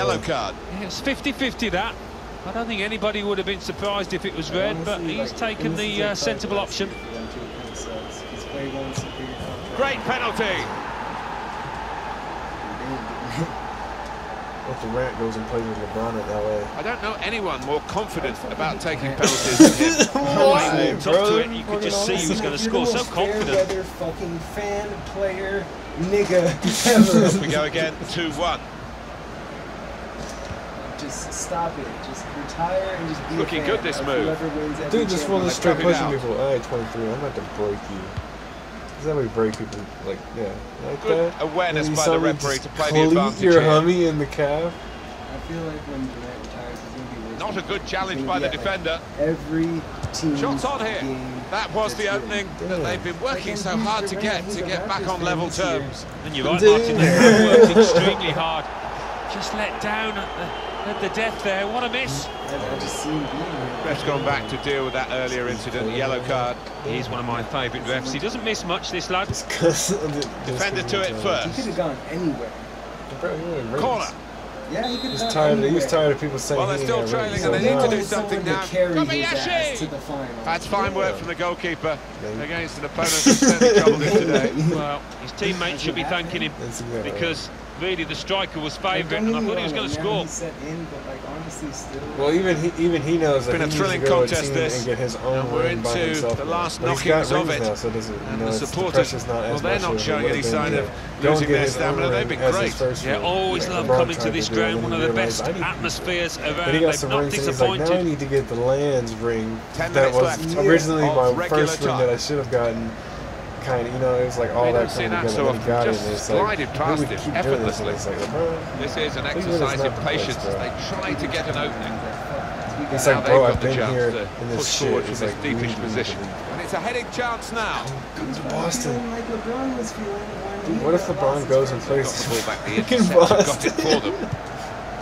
yellow card. Yeah, it's 50-50 that. I don't think anybody would have been surprised if it was red, but he's taken and this is the a uh, sensible option. for them too, it kinda sucks. He's way one superior contract. Great penalty. If Durant goes and plays with LeBron at LA. I don't know anyone more confident about taking penalties than him. Why he walked up to it, you could just see he was going to score. So confident. fair-weather fucking fan, player, nigga ever. we go again, 2-1. Just stop it. Just retire and just be Looking a fan good, this move. whoever wins Dude, just one of the championship. straight Cut it pushing out. people. Alright, 23, I'm about to break you. Is that how we break people? Like, yeah, like Good that? awareness by the me referee just to play the cleat advantage your here. hummy in the calf. I feel like when Durant retires, he's gonna be wasting Not a good challenge by the at, like, defender. Every team. Shots on here. That was the opening good. that they've been working so hard to get to get back on level terms. And you're right, Martin, they have worked extremely hard. Just let down at the, at the death there. What a miss. I, I just see him being here. Ref's gone back to deal with that earlier incident, yellow card. He's one of my favourite refs. He doesn't miss much, this lad. Just 'cause of the- Defender to it first. He could have gone anywhere. Bro, you. Corner. Yeah, he could have tired. anywhere. He's tired of people saying Well, they're still ain't trailing raised. and they So need to do something to now. carry his Kobayashi! ass to the final. That's fine work from the goalkeeper Maybe. against an opponent that's certainly troubled him today. Well, his teammates should be thanking him That's exactly right. because really the striker was favourite and I thought he was going to score. set in, but like honestly, still. Well, even he, even he knows that Been a thrilling needs contest, to a team this. and get his own And we're ring by into himself the last But he's got knockings of it. Now, so it doesn't, And know, the it's, the supporters, pressure's not well, they're not showing any sign of losing their stamina. They've ring been great. first Yeah, always like love coming to this ground, one of the best atmospheres around. got They've not rings and he's like, now I need to get the Lands ring. That was originally my first ring that I should have gotten. Kind of, you know, it was like all We that don't see that so and then he got often. it, and Just like, past we him keep this, effortlessly. like, uh, This is an Cleveland is exercise in the place, patience as they try to get an opening. It's Now like, they've bro, got I've the been chance here to in this push shit. forward It's from like, this deepish we need to position. And it's a heading chance now. Boston. Feeling like LeBron was feeling when he What if LeBron goes and plays the ball back, the fucking interceptor got it Boston? for them.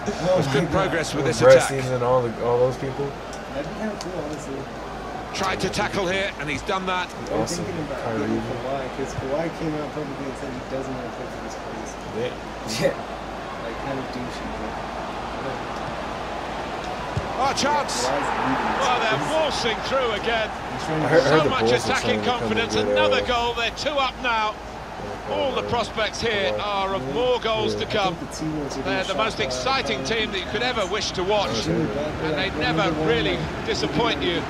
Oh There's good progress with this Brett attack. Stevens and all, the, all those people. That'd be kind of cool, honestly. Tried to tackle here, and he's done that. I'm Awesome. thinking about Kyrie. getting Kawhi, because Kawhi came out publicly and said he doesn't want to play for this place. Yeah. Yeah. Like, kind of douchey, but. Oh, chance! Kawhi's. Well, they're forcing through again. He's trying to I heard- I heard So the much boys were saying attacking confidence. Another goal. They're two up now. All the prospects here are of more goals to come. think the T-Wolves are being They're the most exciting team that you could ever wish to watch. And they never really disappoint you.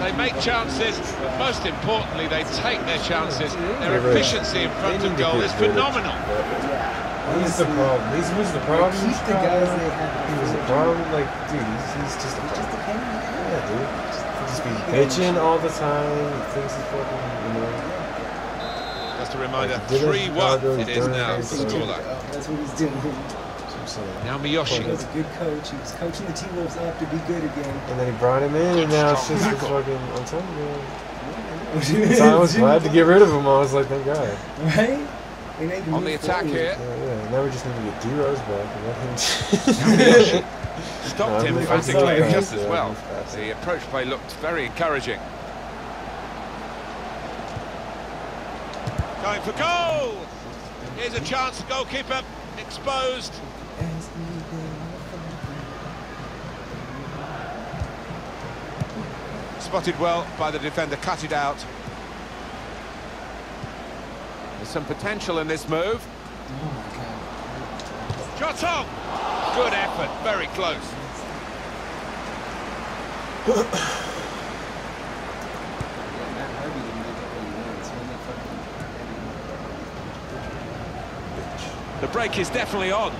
They make chances, but most importantly, they take their chances. Their efficiency in front of goal is phenomenal. Yeah. He's the problem. He's who's the problem. He's the guys they have. He was a problem. Like, dude, he's, he's just a He's just a problem. pain in the ass. Yeah, dude. He just be bitching all the time. He thinks he's fucking, you know. Just a reminder, 3-1 Chicago, it is now it, the so- scoreline. That's what he's doing. That's what Now He was a good coach. He was coaching the T-Wolves up to be good again. And then he brought him in, Good and now it's just a tackle. fucking. I'm telling you. So I was glad to get rid of him. I was like, thank God. Right? And they On the attack forward. here, Yeah, yeah. Now we just need to get D Rose back and let him. Miyoshi No, stopped him emphatically sorry. just as well. The approach play looked very encouraging. Going for goal! Here's a chance, The goalkeeper exposed. Spotted well by the defender, cut it out. There's some potential in this move. Shot! Good effort, very close. Yeah, Matt Harvey didn't make up any wins. When they fucking The break is definitely on.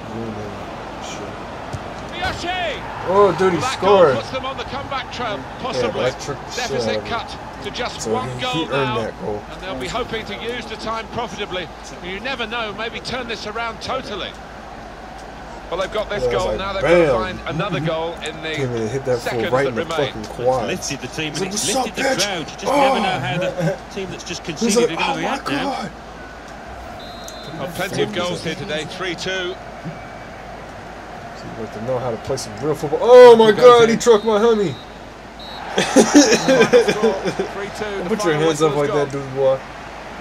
Miyoshi! Oh, dude, he That scored. puts them on the comeback trail, possibly. that tricked the shit out Deficit of cut to just So one he- he goal now, goal. and they'll be hoping to use the time profitably. You never know, maybe turn this around totally. Well, they've got this Yeah, goal, like, now they've got to find another goal in Came in the and hit that fool seconds right that in the remain. fucking quad. Lifted the team He's and like, it's lifted up, the bitch?" crowd. You just Oh. never know how the team that's just conceded like, are oh going to my react now. God. Well, plenty of goals here today, 3-2. So you have to know how to play some real football. Oh my Goes god, he trucked my honey. Final score, 3-2. the Put your hands up like has that, dude, boy.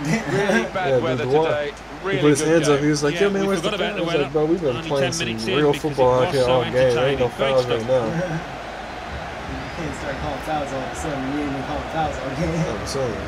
Really bad Yeah, dude, weather the today. Really he put his hands game. up. He was like, Yeah, "Yo, man, we where's the forgot about fans?" the I was weather. like, "Bro, we've been playing some real football out here so all game. There ain't no entertaining. fouls Great right now." You can't start calling fouls all of a sudden. You ain't even calling fouls all game. I'm saying.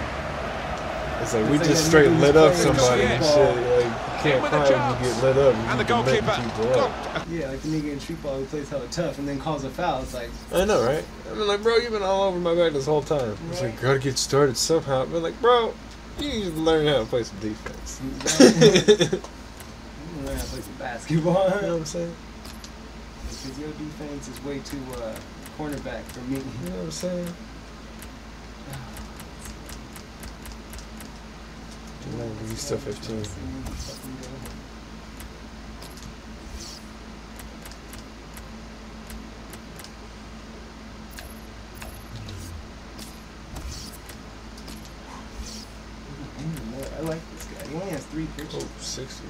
It's like we just straight lit up somebody and shit. Like you can't cry when you get lit up. And the can make goalkeeper people up. got Yeah, like the nigga in street ball who plays hella tough and then calls a foul. It's like, I know, right? I mean, like, bro, you've been all over my back this whole time. It's like, gotta get started somehow. I've been like, bro, you need to learn how to play some defense. you you know, learn how to play some basketball. You know what I'm saying? Because your defense is way too uh, cornerback for me. You know what I'm saying? He's still 15. I like this guy. He only has three Oh, pitches. 60.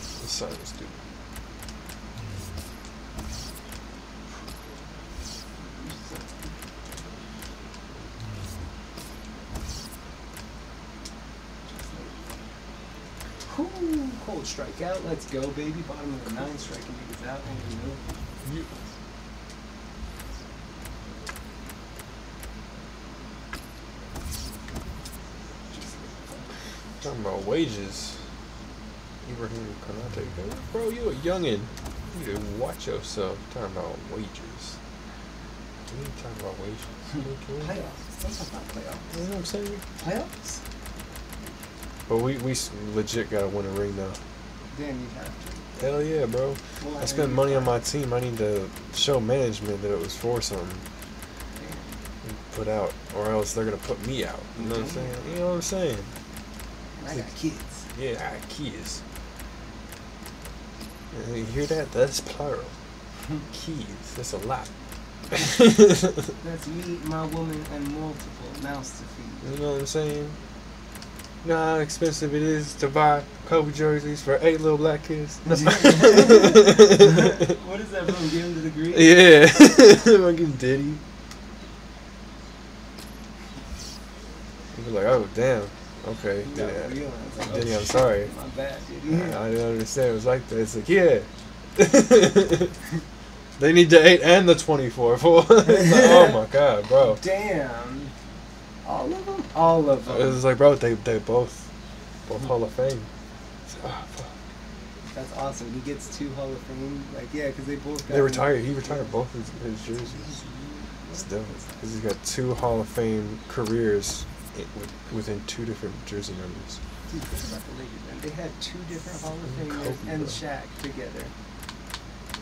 The son is stupid. Whew, out. Let's go, baby. Bottom of the nine, striking niggas out. And you know, You. Talking about wages. Ibrahim Konate. Bro, you a youngin'. You need to watch yourself. Talking about wages. We ain't talking about wages. Can we- playoffs. Let's talk about playoffs. You know what I'm saying? Playoffs? But we, we legit gotta win a ring now. Then you have to. Hell yeah, bro. Well, I spent money on my team. I need to show management that it was for something. and Put out, or else they're gonna put me out. You know what I'm saying? You know what I'm saying? I got kids. Yeah, I got. And you hear that? That's plural. Kids. That's a lot. That's me, my woman, and multiple mouths to feed. You know what I'm saying? Know how expensive it is to buy Kobe jerseys for eight little black kids? what is that from? Give him the Greek? Yeah. Fucking Diddy. He was like, oh, damn. Okay. You gotta Yeah. realize, like, Diddy, I'm sorry. My bad, Diddy. I didn't understand it was like that. It's like, yeah. they need the 8 and the 24. fool. It's like, oh my god, bro. Damn. All of them? All of them. It was like, bro, they, they both, both Hall of Fame. Oh. That's awesome. He gets two Hall of Fame. Like, yeah, because they both got They retired. He retired both his, his jerseys. It's dope. Because he's got two Hall of Fame careers within two different jersey numbers. Dude, think about the Lakers, man. They had two different Hall of mm, And Famers and bro. Shaq together.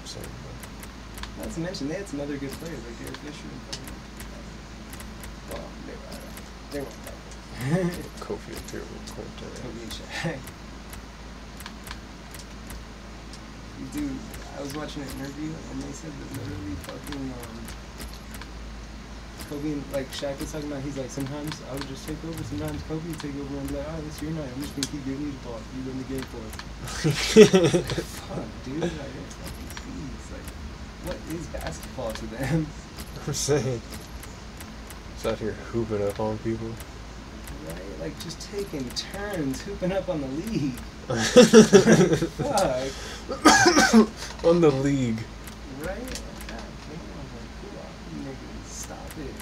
So, Not to mention, they had some other good players like Derek Fisher and Kobe. Well, they were, they that good. Kofi quarterback. Kobe and Shaq. Dude, I was watching an interview and they said that literally fucking um, Kobe and like Shaq was talking about. He's like, sometimes I would just take over. Sometimes Kobe would take over and be like, oh, this is your night. I'm just gonna keep giving you the ball. You win the game for us. Fuck, dude. Like. Like, what is basketball to them? I'm saying. Just out here hooping up on people. Right? Like, just taking turns hooping up on the league. Fuck. on the league. Right? God damn, like, cool off, you niggas. Stop it.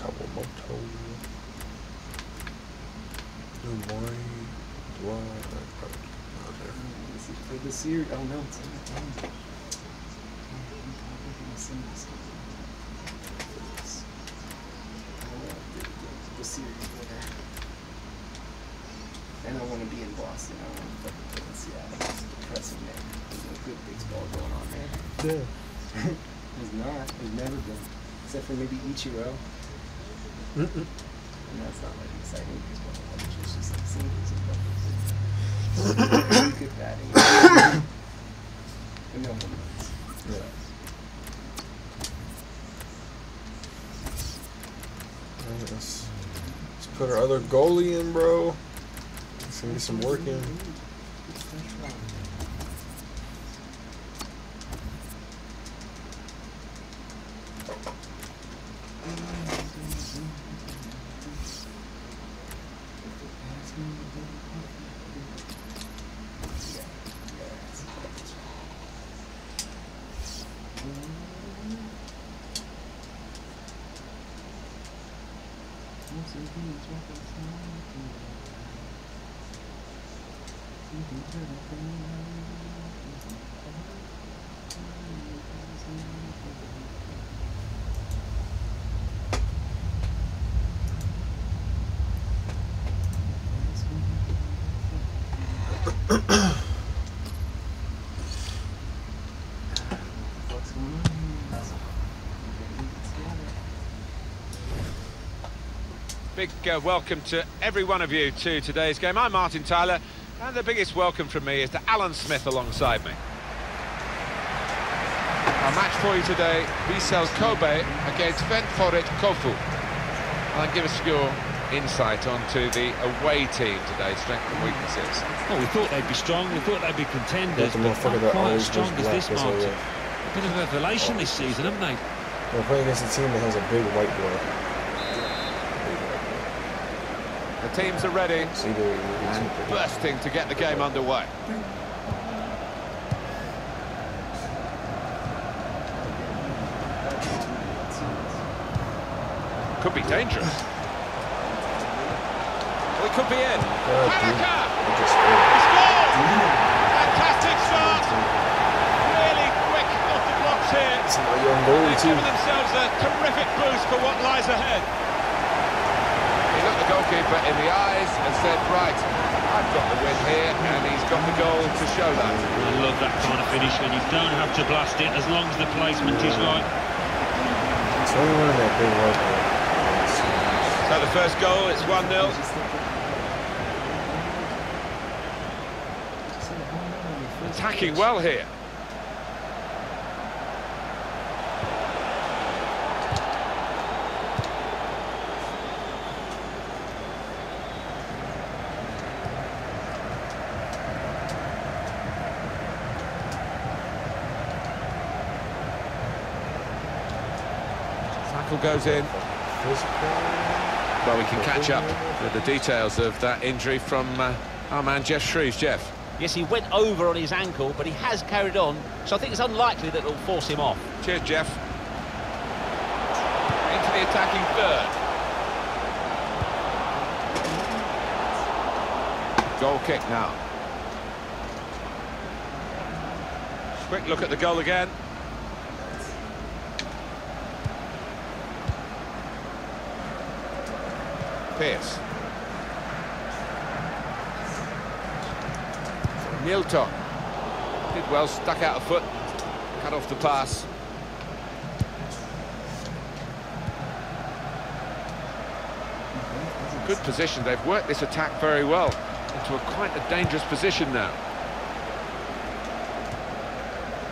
Kawamoto. Dwight. This is for the series. Oh no, And I want to be in Boston. I want to fucking play in Seattle. It's depressing, man. There's no good baseball going on there. Yeah. There's not. There's never been. Except for maybe Ichiro. Mm-mm. And that's not like exciting baseball. It's just like singles and doubles. Good batting. but no home runs. Yeah. Let's, let's put our other goalie in, bro. Let's get some work in. Big uh, welcome to every one of you to today's game. I'm Martin Tyler, and the biggest welcome from me is to Alan Smith alongside me. Our match for you today, Vissel Kobe against Ventforet Kofu. I'll give us your insight onto the away team today, strengths and weaknesses. Well, we thought they'd be strong, we thought they'd be contenders, but not quite as strong as this, Martin. A bit of a revelation this season, haven't they? We're playing against a team that has a big white boy. The teams are ready and bursting to get the game underway. Could be dangerous. We could be in. Yeah, They just scored. He scored! Fantastic start! Really quick off the blocks here. It's my young goalie They've too. given themselves a terrific boost for what lies ahead. He looked the goalkeeper in the eyes and said, right, I've got the win here, and he's got the goal to show that. I love that kind of finish when you don't have to blast it as long as the placement is right. It's only one of that big white boy. So the first goal, it's 1-0. Attacking well here. Tackle goes in. Well, we can catch up with the details of that injury from uh, our man Geoff Shreeves. Jeff. Yes, he went over on his ankle, but he has carried on, so I think it's unlikely that it'll force him off. Cheers, Jeff. Into the attacking third. Goal kick now. Quick look at the goal again. Pierce. Nilton. Did well, stuck out a foot, cut off the pass. Good position, they've worked this attack very well into a quite a dangerous position now.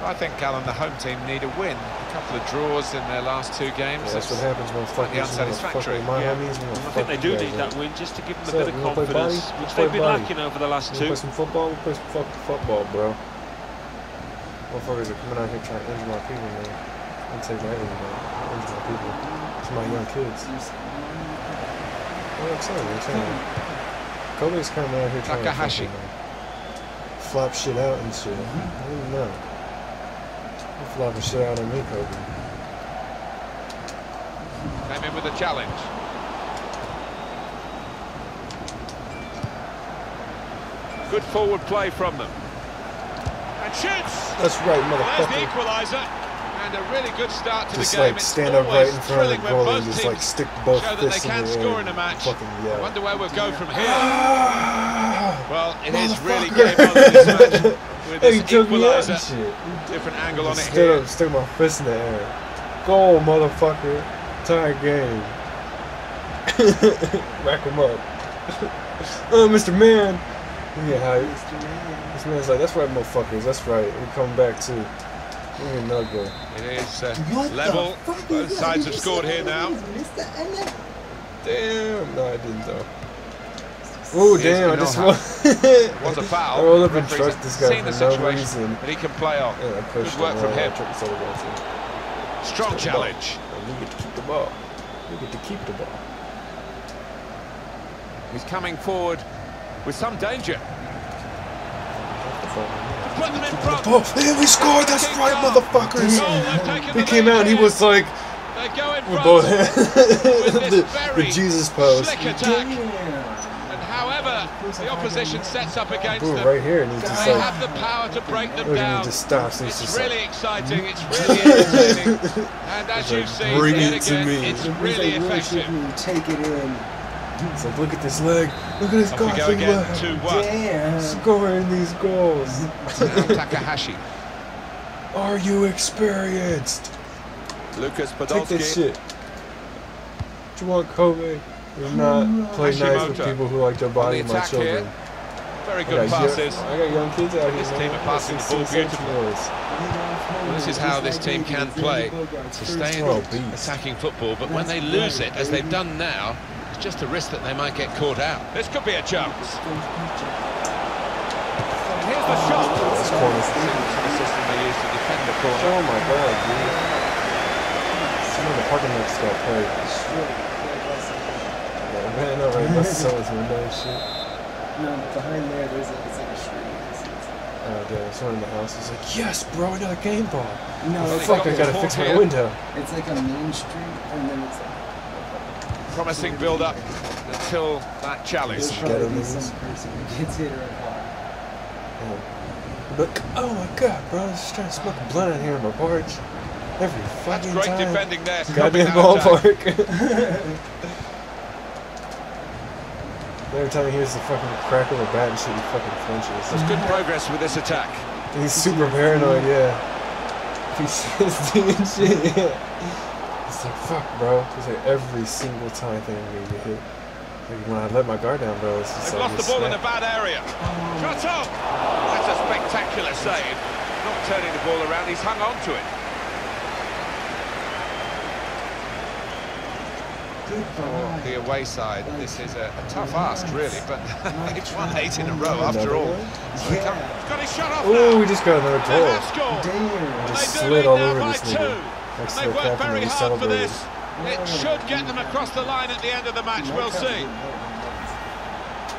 I think, Alan, the home team need a win. A couple of draws in their last two games. Yeah, that's what happens when Slightly fuckers you know, unsatisfactory. fuck Yeah. homies. you know, I think they do need that win just to give them a bit of you wanna play confidence, body? which they've been body. lacking over the last You wanna two. play some football? We play some fucking football, bro. Motherfuckers are coming out here trying to injure my people, man. I'm taking everything, man. Injure my people. It's my young kids. What I'm saying, I'm saying. Kobe's coming out here trying Takahashi. to fucking, uh, flop shit out and shit. I don't even know. Flopping shit out on me, Kobe. Came in with a challenge. Good forward play from them. And shoots! That's right, There's the motherfucker. equaliser. And a really good start to Just the game. like It's stand up right in front of the thrilling when goal and just like stick both show that they fists in can the score air in a match. Fucking I wonder where we'll go from here. Ah! Well, it is really Motherfucker. game on in this match with Hey, he this took me out and equaliser. shit. Different angle on it Stood here. up, stuck my fist in the air. Go, motherfucker. Tie game. Rack him up. oh, Mr. Man. Yeah, hype. This man's like, that's right, motherfuckers. That's right. We come back too. We ain't no good. It is uh, level. Both sides have scored here now. Damn. No, I didn't though. Oh, damn. I just. Was a foul. I roll up and trust this guy the for no situation reason. that he can play on. Yeah, I pushed Good work from him. I tripped the other guy, too. Strong challenge. And we get to keep the ball. We get to keep the ball. He's coming forward with some danger. Put them in front. Oh, and we scored! That's right, motherfuckers! He came out and he was like, in oh, with both hands, the, the very Jesus pose. slick attack. Yeah. And however the opposition sets up against Boom, them, right here, and he's just they like, have the power to break them look, down. he just stops, and It's just really like, exciting, it's really entertaining, and as He's you like, see, "Bring yet it to again, me." it's He's really like, effective. worship me, take it in. it's like, look at this leg, look at this Off we go again, leg. 2-1. Damn. Scoring these goals. Now Takahashi, Are you experienced? Lucas Podolski. Take Podolski, this shit. Do you want Kobe? Or not play nice with people who like to body On my children. here. very good got passes. Young, I got young kids out here. This man. team are passing the ball beautifully. Well, this is how this team can play, Sustained Oh, attacking football, but when they lose it, as they've done now, it's just a risk that they might get caught out. This could be a chance. And here's the shot. That's corner. The system they use to defend the corner. Oh my god, dude. Some of the parking lots got played. Yeah, man, no, right? That's someone's window and shit. No, but behind there, there's a, it's like a street. It's, it's, Oh, damn, someone in the house is like, yes, bro, another game ball. no, Oh, it's fuck, like I a- gotta Four fix my here. window. It's like a main street, and then it's like. Promising build-up until that challenge. There's Ghetto probably be some person who gets hit or a car. Look, oh my god, bro, I was just trying to smoke a blunt out here on my porch. Every That's fucking great time. defending there. Goddamn stopping that attack. ballpark. Every time he hears the fucking crack of a bat and shit, he fucking flinches. There's good progress with this attack. He's super paranoid, yeah. PTSD and shit, yeah. It's like, fuck, bro. It's like every single time I I'm gonna get hit. Like when I let my guard down, bro, it's just They've like lost the ball in a bad area. Shut up! That's a spectacular save. Not turning the ball around, he's hung on to it. Goodbye. The away side, this is a, a tough ask, really, but it's won eight in a row after all. one? So Yeah. he's got his shot off Ooh, we just got another They goal. have scored. Damn. They Just slid all over by this two. nigga. Next to They've the worked captain, very we hard for celebrated. this. It should get them across the line at the end of the match, we'll see.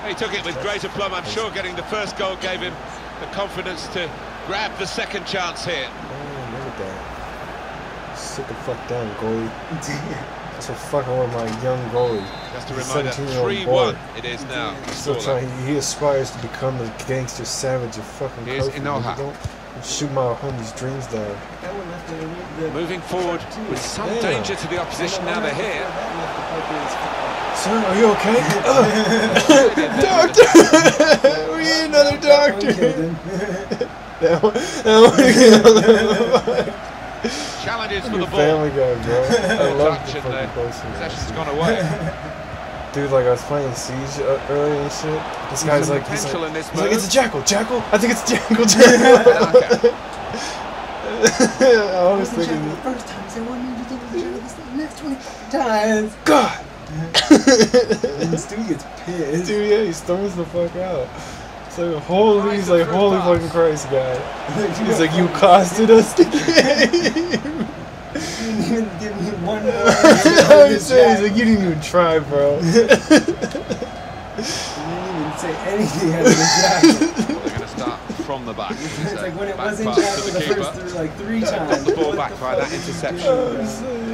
He took it with great aplomb. I'm sure getting the first goal gave him the confidence to grab the second chance here. Oh, look at that. Sit the fuck down, goalie. That's what fucking with my young goalie. Just a reminder, 17-year-old boy. 3-1 it is now. Still trying. He, he aspires to become the gangster savage of fucking Here's Kofi. Inoha. Don't shoot my homie's dreams down. That one left the, the, Moving forward with some Yeah. danger to the opposition now they're here. That left the Piper's- Sir, are you okay? Doctor! we need another That one killed doctor. him. that one, that one, Challenges for the ball. family guy, bro. I love touch the and fucking the posting. Possession's gone away. Dude, like I was playing Siege uh, earlier and shit. This guy's like, he's potential like, this he's like, it's a jackal, jackal. I think it's jackal, jackal. Okay. I was It wasn't thinking, the first time. He said, "One you think it was Jack this next 20 times." God. And Stu gets pissed. Dude, yeah, he storms the fuck out. It's like, holy, he's like, holy pass. fucking Christ, guy. He's like, you costed us the game. You didn't even give me one more. I was saying, he's like, you didn't even try, bro. You didn't even say anything out of the jacket. Well, they're going to start from the back. It's So, like when it wasn't pass Jack to for the the keeper. first three, like three times. Got the ball back by fuck that is he interception. doing, I was bro? saying,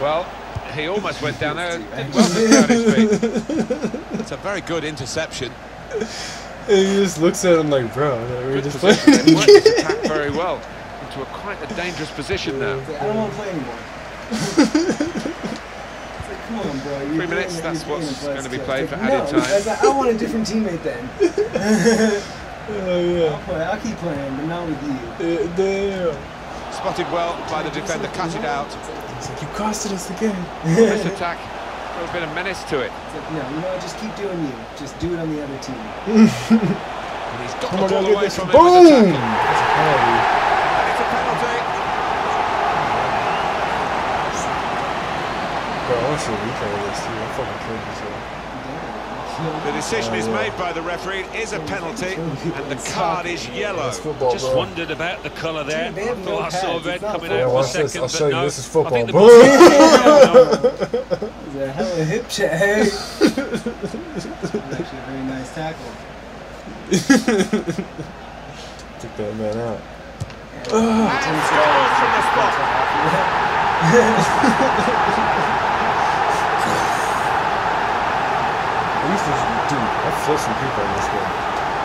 Well, he almost went down there. Did well to stay on his feet. It's a very good interception. And he just looks at him like, bro, we're Good just position. playing. They've worked this attack very well into a quite a dangerous position now. I don't want to play anymore. it's like, come on, bro. You're Three minutes, that's what's gonna be played like, for added no, time. I, like, I want a different teammate then. Oh, yeah. I'll, play, I'll keep playing, but not with you. Uh, Damn. Spotted well by the defender, cut it out. He's like, you costed us again. This attack, a little bit of menace to it. It's like, no, you know what? Just keep doing you. Just do it on the other team. And he's got Come the on, ball get away this. from Boom! with. That's a penalty. And it's a penalty. Bro, I want to see a replay of this, dude. I fucking killed myself. The decision is made by the referee. It is a penalty, and the card is yellow. It's football, Just bro. wondered about the colour there. Dude, I have no thought I saw red coming Yeah, out for a watch this. I'll but show you. This is I football. think the Boom! a hell of a hip check. That's actually a very nice tackle. Took that man out. Yeah, Tim Scott from the spot. I used to, dude, I feel some people in this game.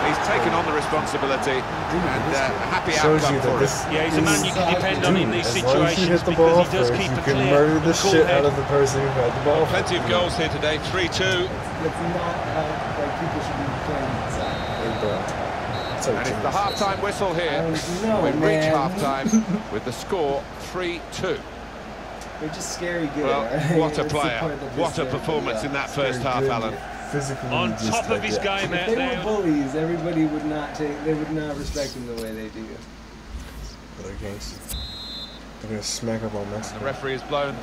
He's taken on the responsibility and uh, a happy Shows outcome you for that him. this. Yeah, he's a man you can depend on in these as long as you situations hit the ball because he does first, keep you a can clear murder the cool shit head. out of the person who had the ball. Plenty of goals here today, 3-2. That's not how like people should be playing. Hey, bro. And it's the feel. half-time whistle here. know, we reach man. half-time with the score 3-2. They're just scary good. Well, right? what a player. What a performance yeah. in that first Very half, good. Alan. Physically, On just top like of his that. game If out they there. were bullies, everybody would not take. They would not respect him the way they do. But they're gangsters. They're gonna smack up on The referee is blown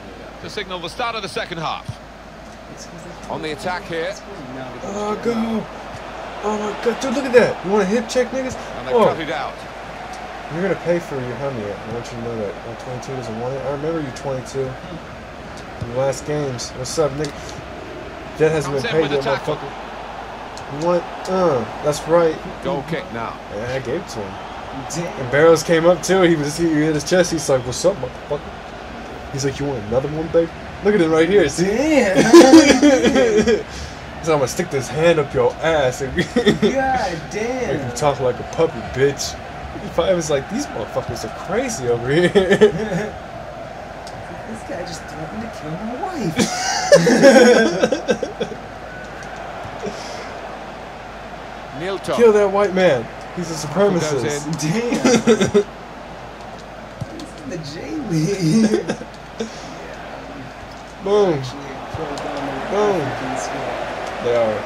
to signal the start of the second half. It's 'cause they- On the attack here. That's what now they Oh, just- go! Oh my god, dude, look at that! You want a hip check, niggas? And they Oh, cut it out. you're gonna pay for your helmet. I want you to know that. Oh, 22 doesn't want it. I remember you 22. Your last games. What's up, nigga? Jet hasn't Comes been paid yet, motherfucker. You want? Uh, that's right. Goal kick now. Yeah, I gave it to him. Damn. And Barrows came up too. He was he hit his chest. He's like, "What's up, motherfucker?" He's like, "You want another one, babe?" Look at him right here. See? Damn. He's like, I'm gonna stick this hand up your ass and make God you talk like a puppy, bitch. He probably was like, "These motherfuckers are crazy over here." This guy just threatened to kill my wife. Neil Kill that white man. He's a supremacist. in. Damn. He's in the J League. Boom. Actually, pro dominant Boom. They are.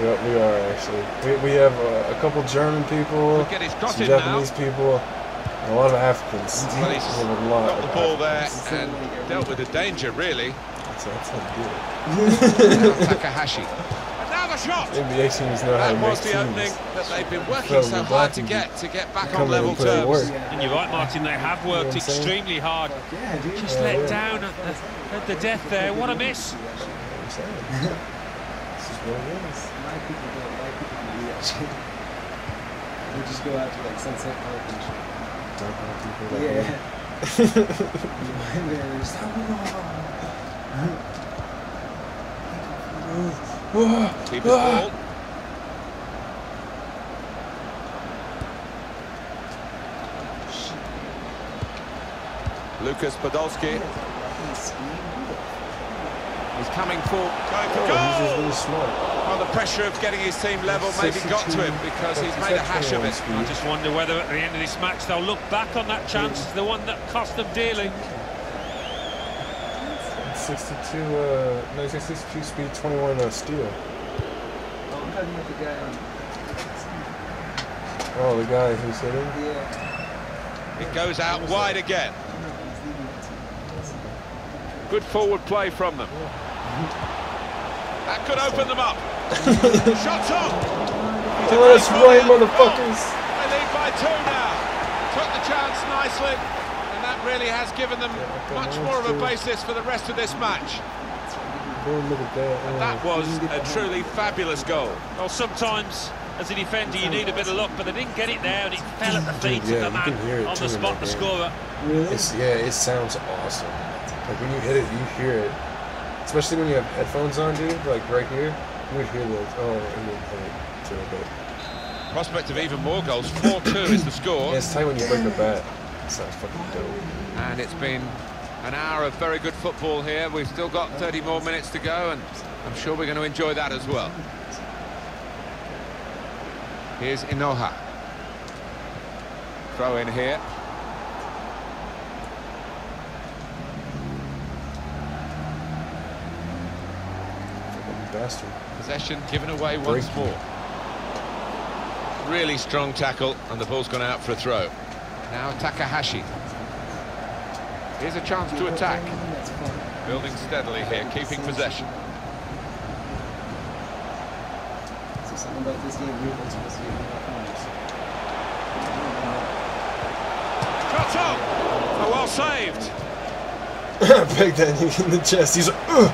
We are, we are actually. We, we have a, a couple German people, Look at his cross some in now. Japanese people, and a lot of Africans. Well, he's We have a lot got the of ball there and same like dealt with the danger, really. That's, that's how you do it. Takahashi. And now the shot! NBA teams know how to make was the opening teams. that they've been working so hard to get, to get back on level and terms. work. And you're right, Martin, they have You know worked what I'm saying? extremely hard. Yeah, dude. Just Yeah, let yeah. down at the, at the death there. What a miss. I'm this is what it is. My people don't like people who do that shit. They just go out to like Sunset Park and shit. Talk about people like Yeah. me. And they're just, Keep his ball. Lucas Podolski is coming for going for Oh, goal. really. Well, the pressure of getting his team level maybe got to him because he's made a hash of it. I just wonder whether at the end of this match they'll look back on that chance, the one that cost them dearly. 62, uh, no, 62 speed, 21 uh, steel. Oh, I'm talking about the guy on. Oh, the guy who's hitting. Yeah. It goes out wide again. No, he's leaving it to- Good forward play from them. That could open them up. Shots on. Oh, that's right, motherfuckers. They lead by two now. Took the chance nicely, and that really has given them much more of a basis for the rest of this match. Boom, look at that. And Oh. that was a truly fabulous goal. Well, sometimes as a defender you need a bit of luck, but they didn't get it there, and it fell at the feet Dude, yeah, of the you can hear man it on the spot, that the scorer. Really? It's, yeah, it sounds awesome. Like when you hit it, you hear it. Especially when you have headphones on, dude. Like right here, you would hear the oh, and then like, to a bit. Prospect of even more goals. 4-2 is the score. Yeah, it's tight when you break a bat. It sounds fucking dope. And it's been an hour of very good football here. We've still got 30 more minutes to go, and I'm sure we're going to enjoy that as well. Here's Inoha. Throw in here. Bastard. Possession given away once Break. more. Really strong tackle, and the ball's gone out for a throw. Now Takahashi. Here's a chance to attack. Building steadily here, keeping possession. So something about this game we're not supposed to get enough points. Shot on! Oh, well saved. Peg that in the chest. He's like, Ugh!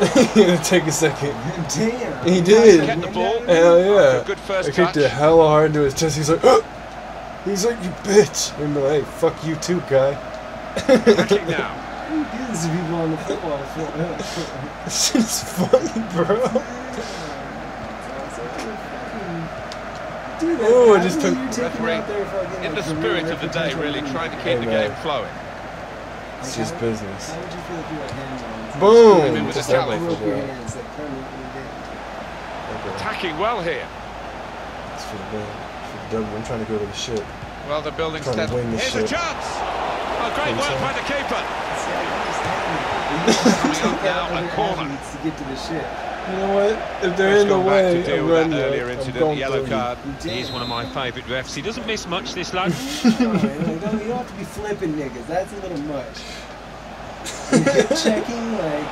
It'll take a second. Damn. He did. Kept the ball. Hell yeah. Good first I kicked touch. it hella hard into his chest. He's like, "Ugh!" He's like, you bitch. And I'm like, hey, fuck you too, guy. Attacking now. Who gives people on the football field? This shit's funny, bro. Dude, that's Ooh, I just took- Referee, there fucking, In the like, career spirit of the day, really on trying to you. keep the man. game flowing. It's just business. How would you feel if you had hands on? Boom. Him with Just that way for your the hands, like, permanently dead. Okay. Attacking well here. It's for the win. For the W. I'm trying to go to the ship. Well, the building's Trying to steady. win this Here's a shit. chance. Oh, great Think work so. by the keeper. See, I understand. But you Coming up now, a corner. to get to the shit. You know what? If they're Let's in the way, to deal I'm with that earlier I'm incident, going yellow card. He's one of my favourite refs. He doesn't miss much, this lad. No, man, like, don't, you don't have to be flipping niggas. That's a little much. And hip checking, like,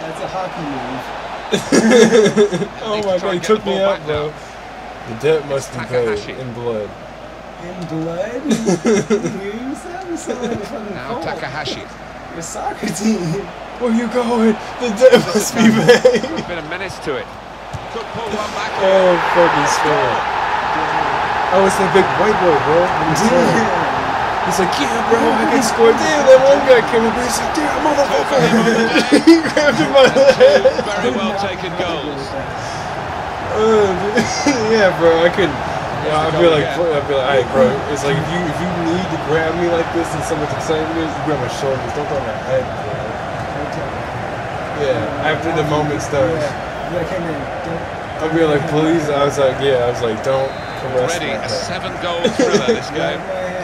that's a hockey move. oh Need to oh my god, he took me out, back bro. The debt must be paid Takahashi. in blood. In blood? you sound, you sound like a fucking Now Colt. Takahashi. Your soccer team. Where you going? The debt must be paid. There's been a menace to it. Could pull one back. Oh, fucking score. Oh, it's that big white boy, bro. He's He's like, yeah, bro, I can score. Damn, that one guy came up over. He's like, damn, motherfucker. he grabbed him by the head. Very well taken goals. Uh, yeah, bro, I couldn't. Yeah, I'd the be goal like. I'd be like, hey, bro. It's like if you if you need to grab me like this and someone's excited me, you grab my shoulders. Don't grab my head, bro. Yeah, after the moment starts, Yeah. Like, hey man, don't. I'd be like, please. I was like, yeah, I was like, don't caress Already a seven-goal thriller this game.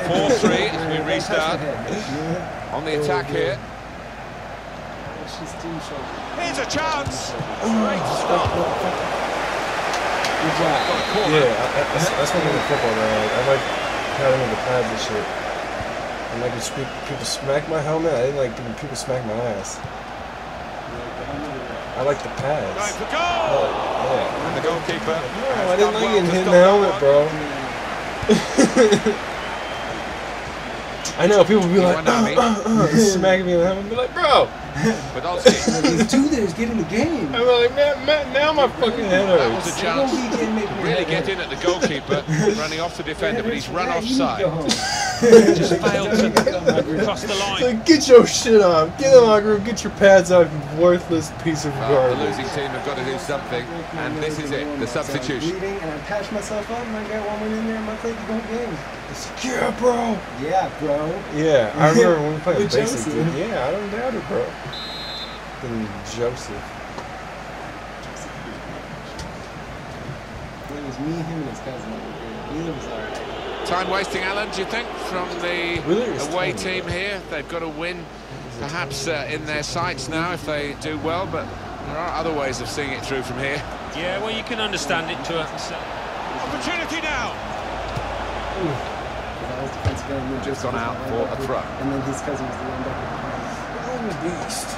4-3 as we restart. my head, man. On the attack here. It's just too short. Here's a chance. Great stop. Good job. Got a corner. Yeah, I, I, that's, that's one thing with football, man. Like, I like having the pads and shit. And like, if people smack my helmet, I didn't like when people smack my ass. I like the pads. for goal. Yeah. And the goalkeeper. No, I didn't like getting hit in the helmet, bro. I know people be like, uh, uh, uh, smack me in the helmet. Be like, bro. Podolski. These two there's get in the game. I'm like, man, man, now my fucking head That was a They don't chance getting to really get in at the goalkeeper, running off the defender, but he's run Yeah, you offside. Just failed to cross the line. Like, get your shit off. Get in the locker room. Get your pads off, you worthless piece of Well, the losing team have got to do something, and this is it, the So I'm substitution. bleeding, and I patched myself up, and I got one win in there, and I played the whole game. It's like, yeah, bro. Yeah, bro. Yeah, I remember when we played With basic. Joseph. Dude. Yeah, I don't doubt it, bro. Then Joseph. It was me, him, and his cousin. Wheeler was alright. Time wasting, Alan, do you think, from the Wheeler away tiny, team here? They've got to win, perhaps uh, in their sights now if they do well, but there are other ways of seeing it through from here. Yeah, well, you can understand it to a Opportunity now. That was defensive end, and then Just Joseph gone out for a linebacker, throw. And then his cousin was the linebacker behind. Oh, beast.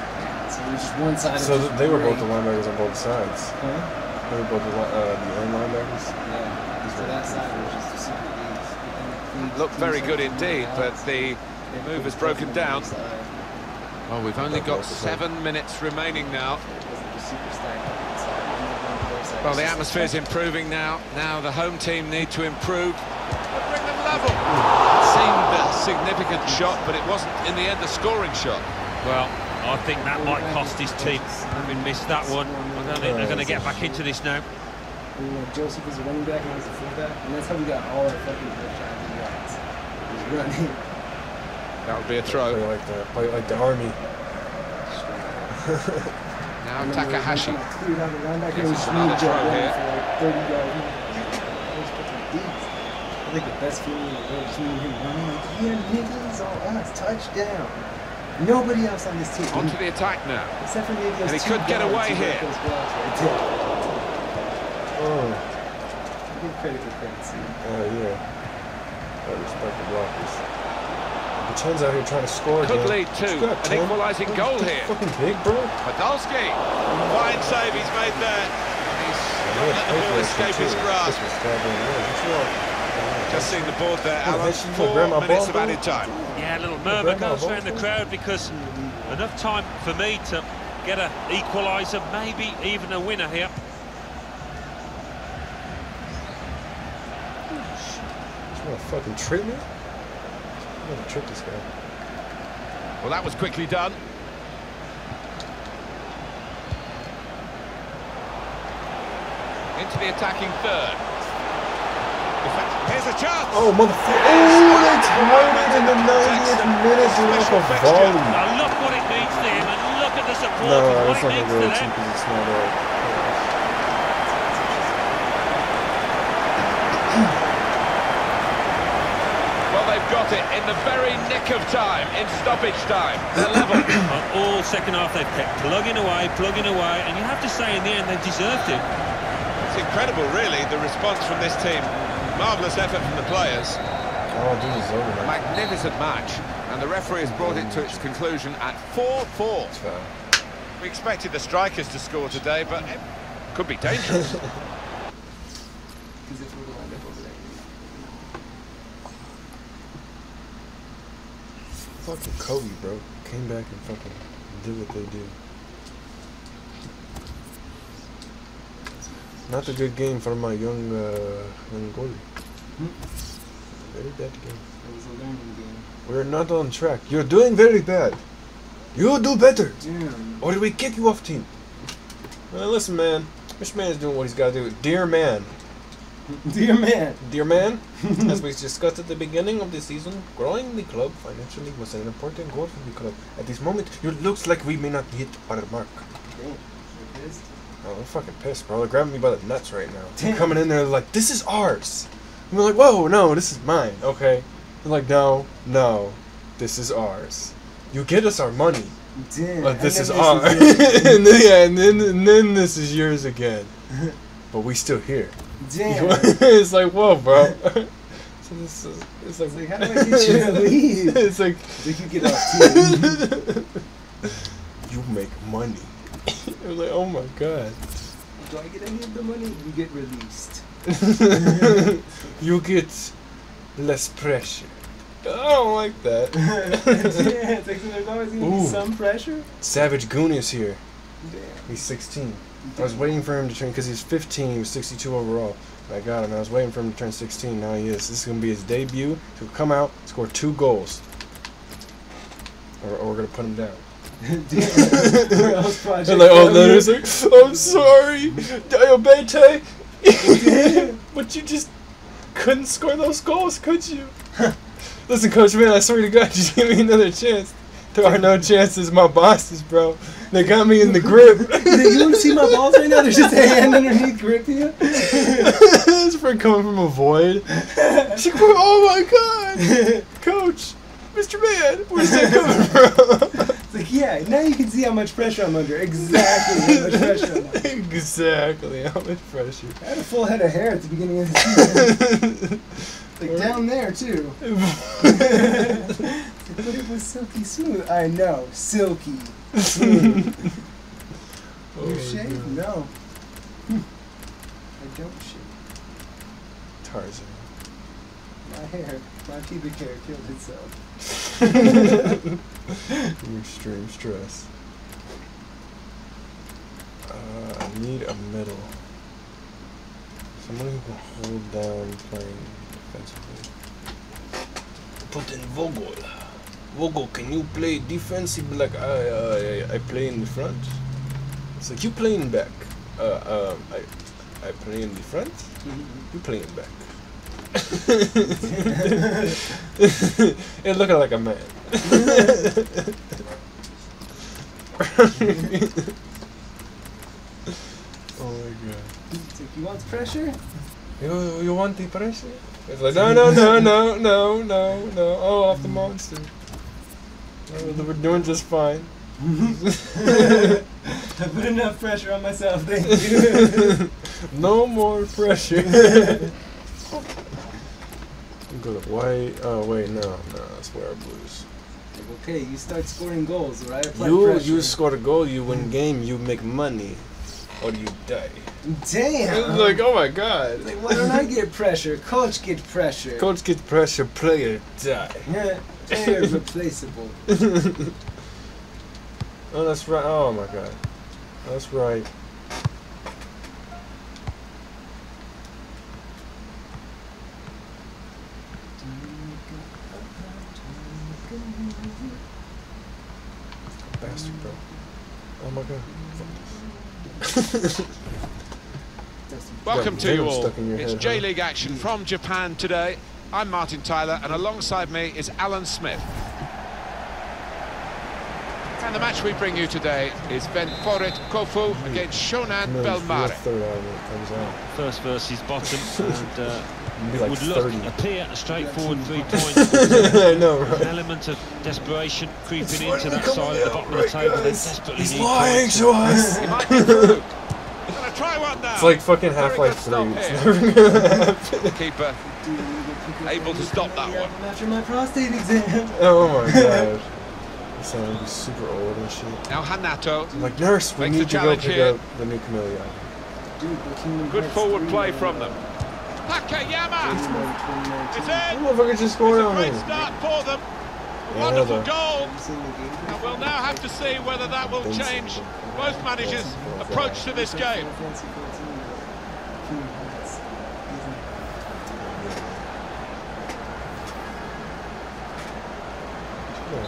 So it was just one side So of th- they were both great. the linebackers on both sides. Huh? They were both the, li- uh, the end linebackers. Yeah. So that side was just the super leagues. Looked very good indeed, but the move put has broken down. the side. Well, we've only got seven minutes remaining now. It wasn't the super stack on the side. It wasn't on their side. Well, the atmosphere is improving now. Now the home team need to improve. Bring them level. Seemed a significant shot, but it wasn't in the end a scoring shot. Well, I think that might cost his team. Having missed that one, I don't think they're going to get back into this now. You know, Joseph was a running back and I was a fullback, and that's how we got all our fucking touchdowns yards. Was running. That would be a Play throw. like the, play like the army. Now And then Takahashi. when I cleared out the linebacker, Yes, and it's just another throw here. for like 30 yards. That was fucking beast. I think the best feeling in the world seeing him running like, yeah, nigga, it's all us, touchdown. Nobody else on this team. Onto the attack now. Except for maybe those And he could get away here. those blocks right. Oh, Give credit for credit's due. uh, yeah. I respect the blockers. The Chen's out here trying to score Could again. lead to What an Chen? equalising What, goal here. Fucking big, bro. Podolski. Fine save he's made there. He's Yeah, not let the pay for ball escape his grasp. Just seen the board there, Alan. Four minutes of added time. Yeah, a little murmur grab goes around the crowd because enough time for me to get an equaliser, maybe even a winner here. Just want to fucking trip me? I'm gonna trip this guy. Well, that was quickly done. Into the attacking third. In fact, here's a chance. Oh, motherfucker. Oh, they tied it in the 90th minute dude, off a volley. Now look what it means to him, and look at the support No, and it's not means gonna go because it's not uh, Well, they've got it in the very nick of time, in stoppage time. They're level. Well, all second half they've kept plugging away, plugging away, and you have to say in the end they deserved it. It's incredible, really, the response from this team. Marvellous effort from the players. Oh, dude, it's over magnificent match. And the referee has brought it to its conclusion at 4-4. We expected the strikers to score today, but it could be dangerous. Because if we would end up over there. Fucking Kobe, bro. Came back and fucking did what they do. Not a good game for my young, uh, young goalie. Hmm? Very bad game. It was a learning game. We're not on track. You're doing very bad. You do better, Damn. or we kick you off team. Well, listen, man. This man's doing what he's got to do. Dear man, Dear man. dear man, as we discussed at the beginning of the season, growing the club financially was an important goal for the club. At this moment, it looks like we may not hit our mark. Damn. You're pissed? Oh, I'm fucking pissed, bro. They're grabbing me by the nuts right now. They're coming in there like, this is ours. And we're like, whoa, no, this is mine. Okay. They're like, no, no, this is ours. You get us our money, Damn. but this is ours. and then, yeah, and then, and then this is yours again. But we still here. Damn. it's like, whoa, bro. so this is, it's like, It's like, how do I get you to leave? it's like, Like you get off you make money. I was like, oh my god. Do I get any of the money? You get released. you get less pressure. I don't like that. yeah, it's like so there's always gonna Ooh. be some pressure. Savage Goon is here. Damn. He's 16. I was waiting for him to turn because he's 15. He was 62 overall. I got him. I was waiting for him to turn 16. Now he is. This is gonna be his debut. To come out, score two goals, or, or we're gonna put him down. Damn. Or else Project And like, oh, W. then it's like, I'm sorry, Diabete, but you just couldn't score those goals, could you? Listen, Coach, man, I swear to God, just give me another chance. There are no chances, my bosses, bro. They got me in the grip. Did you see my balls right now? There's just a hand underneath gripping you. this friend coming from a void. Like, oh my God, Coach, Mr. Man, where's that coming from? It's like, yeah, now you can see how much pressure I'm under. Exactly how much pressure I'm under. exactly, how much pressure. I had a full head of hair at the beginning of the season. Like down there, too. but it was silky smooth. I know, silky smooth. Oh, you shave? God. No. Hmm. I don't shave. Tarzan. My hair, my pubic hair killed itself. Extreme stress. Uh, I need a middle. Someone who can hold down playing defensively. Put in Vogel. Vogel, can you play defensive like I, I I play in the front? It's like you play in back. Uh, um, I I play in the front. You playing back. It looking like a man. oh my god. It's like, you want pressure? You you want the pressure? It's like no no no no no no no. Oh, off the monster. Oh, we're doing just fine. I put enough pressure on myself, thank you. no more pressure. Go to white. Oh uh, wait, no, no, that's where I blues. okay, you start scoring goals, right? Apply You pressure. you score a goal, you win game, you make money, or you die. Damn! Like oh my god. Like, why don't I get pressure? Coach get pressure. Coach gets pressure, player die. Yeah, player replaceable. Oh, that's right. Oh my god. That's right. Bastard, bro. Oh my god. Fuck this. Welcome to you all. stuck in your It's head, J huh? League action from Japan today. I'm Martin Tyler, and alongside me is Alan Smith. And the match we bring you today is Ben Foret Kofu against Shonan No, it's real Bellmare. third eye when it comes out. First versus bottom, and uh, It'd be it like would look 30. appear a straightforward three points. I know, An element of desperation creeping into that side at the out, bottom of the table. They desperately He's need lying points. to us. He might be through. Gonna try one now. It's like fucking Half-Life good 3. stop It's never gonna happen. Keeper able to stop that one. After my prostate exam. Oh my god. This sound would be super old and shit. Now Hanato. I'm like, nurse, we need to go challenge pick here. up the new Camellia. Dude, the Good forward play from them. Takayama. 2019. It's in. motherfucker just scored It's a great start for them. A Yeah, wonderful goal. Have you seen the game? And we'll now have to see whether that will change both managers' approach to this game. Final Fantasy 14, Kingdom Hearts.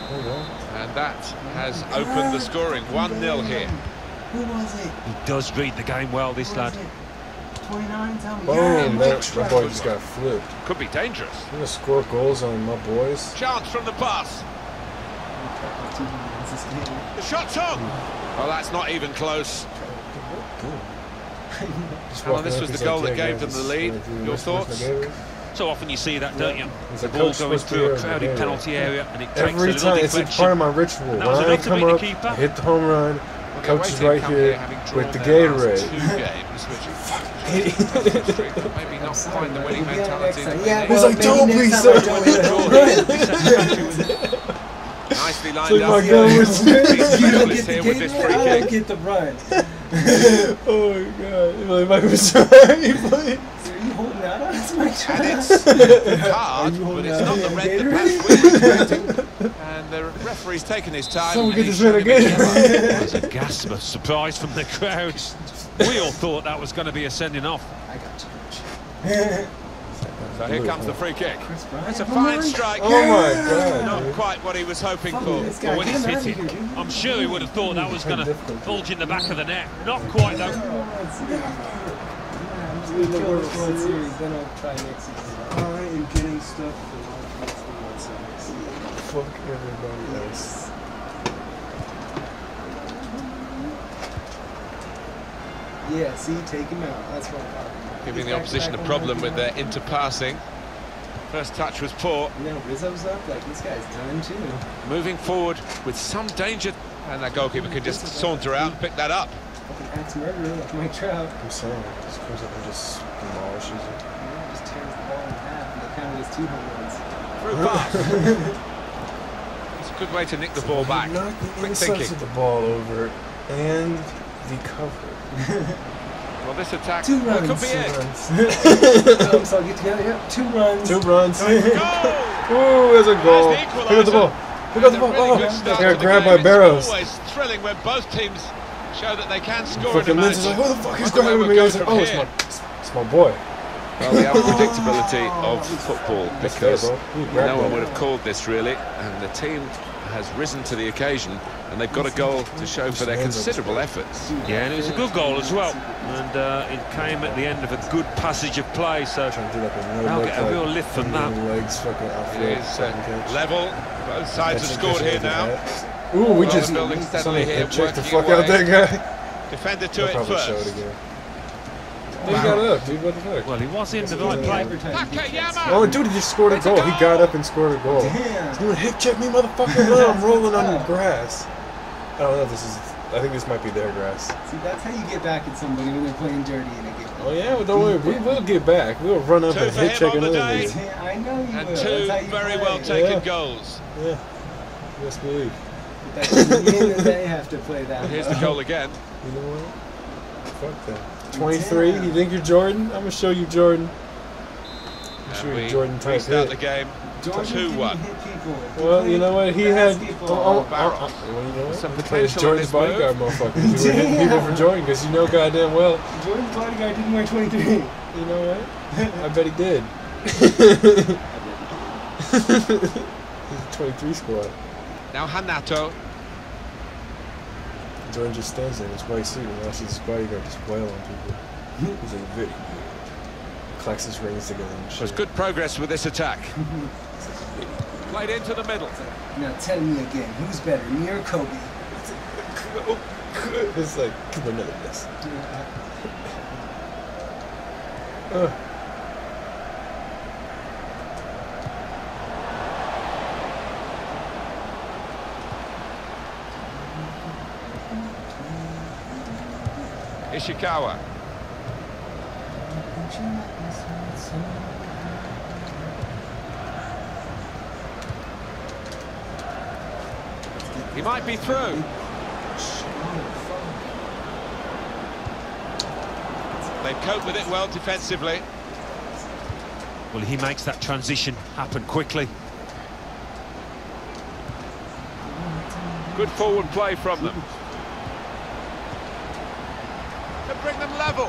Hold on. And that has opened the scoring. 1-0 here. Who was it? He does read the game well, this Who was lad. It? 29, tell me. Boom, Yeah, that, my boy just got flipped. Could be dangerous. I'm gonna score goals on my boys. Chance from the pass. The shot's on. Well, that's not even close. Alan, this was the goal that gave them the lead. is gonna do Your thoughts? So often you see that, don't you? The ball "Coach, going through a crowded penalty area, and it takes a Every little time, it's a deflection. part of my ritual. And that When I come up, hit the home run. Coach is right here with the their last Gatorade. Two games, which maybe not quite the winning We'll be on mentality. next time. Yeah, He's well, like, maybe "Don't be time so- I don't win. Draw here. Nicely lined It's up. my gun was- You Bale don't is get the here with this free I kick. don't get the run. oh my god. Like, Michael was right. He played. So are you holding out on us, Mike? And it's hard, but it's not the red that Gatorade? perhaps we were expecting. And the referee's taken his time. Someone and get this man a shown a Gatorade. There's a gasp of surprise from the crowd. We all thought that was going to be a sending off. I got you, coach. So here comes the free kick. Chris Bryant. It's a fine strike. Oh my god. Not quite what he was hoping for. But when he's him hit it. I'm sure he would have thought that was going to bulge in the back of the net. Not quite though. I'm just gonna kill this World Series, then I'll try next season. I am getting stuff for the World Series. Fuck everybody else. Yeah, see, take him out. That's what I'm talking about. Giving He's the opposition a problem my with their interpassing. First touch was poor. You know, Rizzo's up, like, this guy's done too. Moving forward with some danger. And that goalkeeper can just saunter out and pick that up. Fucking axe murderer like Mike Trout. I'm saying, just comes up and just demolishes it. Yeah, just tears the ball in half and they counted as two home runs. Through pass. It's a good way to nick the ball back. Knock the Quick insides thinking. of the ball over and the cover. Well, this attack Two runs. could be it. Thumbs all get together. Yep, two runs. Two runs. Goal! Ooh, there's a goal. There's the Pick up the ball. Pick up the ball. really Oh, good I start got to the grabbed by Barrows. It's always thrilling when both teams show that they can score in a Fucking match. Like, who the fuck is Wonder where grabbing we'll me? go I was like, from oh, it's here. my, it's my boy. Well, the unpredictability of football because bro. You grabbed no one would have called this really, and the team has risen to the occasion, and they've got a goal to show for their considerable efforts. Yeah, and it was a good goal as well. And uh, it came at the end of a good passage of play. So Trying to do like a no They'll get a real lift from that. Legs fucking It outfield. is second uh, level. Both sides have scored here now. at the net. Ooh, we Well, just the building steadily somebody here, hip check the working fuck out away. that guy. Defender to They'll it probably show it first. again. He got up, dude. What the fuck? well, he was in the right Doing place. advertising defense. Takayama! Oh, dude, he just scored a It's a goal. He got up and scored a goal. He's Damn. doing hip check me, motherfucker. I'm rolling on the grass. I don't know if this is. I think this might be their grass. See, that's how you get back at somebody when they're playing dirty and they get Oh yeah, well, don't worry. We will get back. We'll run up Two and for hip him check the another day. nigga. Yeah, I know you And will. two you very play. well taken Yeah. goals. Yeah. Yes, believe. But that doesn't they have to play that. Here's the goal again. You know what? Fuck that. 23. You think you're Jordan? I'm gonna show you Jordan. And sure we Jordan type restart hit. the game. Jordan 2-1. didn't hit people. He Well, you know what? He had. Oh, oh, oh, oh, well, you know what? Some He plays potential in Jordan's bodyguard, motherfuckers. You were hitting people for Jordan because you know goddamn well. Jordan's bodyguard didn't wear 23. You know what? I bet he did. He's a 23 squad. Now Hanato. Jordan just stands there in his white suit and watches his bodyguard just wail on people. He's like, very good. Clacks his rings together and Was shit. good progress with this attack. Played into the middle. Now tell me again, who's better, me or Kobe? It's like, come on, another this. Ugh. Ishikawa. He might be through. They've coped with it well defensively. Well, he makes that transition happen quickly. Good forward play from them. To bring them level.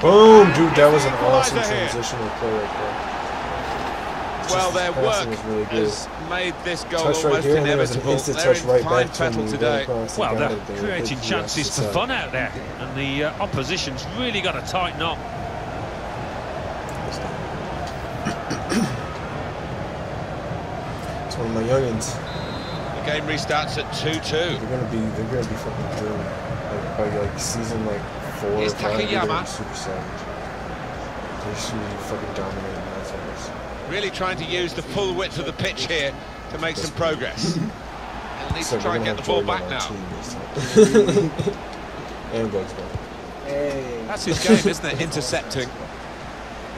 Boom, dude, that was an awesome transitional play right there. Well, their work really has made this goal Touch almost here, and an inevitable. They're touch in right fine back to him. fettle and he today. went Well, they're it there. creating chances for fun out there, and the uh, opposition's really got to tighten up. It's one of my youngins. The game restarts at 2-2. They're gonna be, they're gonna be fucking good. Like by like season like four or Here's five, they're gonna Takayama. be super savage. They're just gonna be fucking dominating motherfuckers. Really trying to use the full width of the pitch here to make some progress. And needs So to try and get the ball back now. team this time. and Bugs Bunny. Hey, That's his game, isn't it? Intercepting.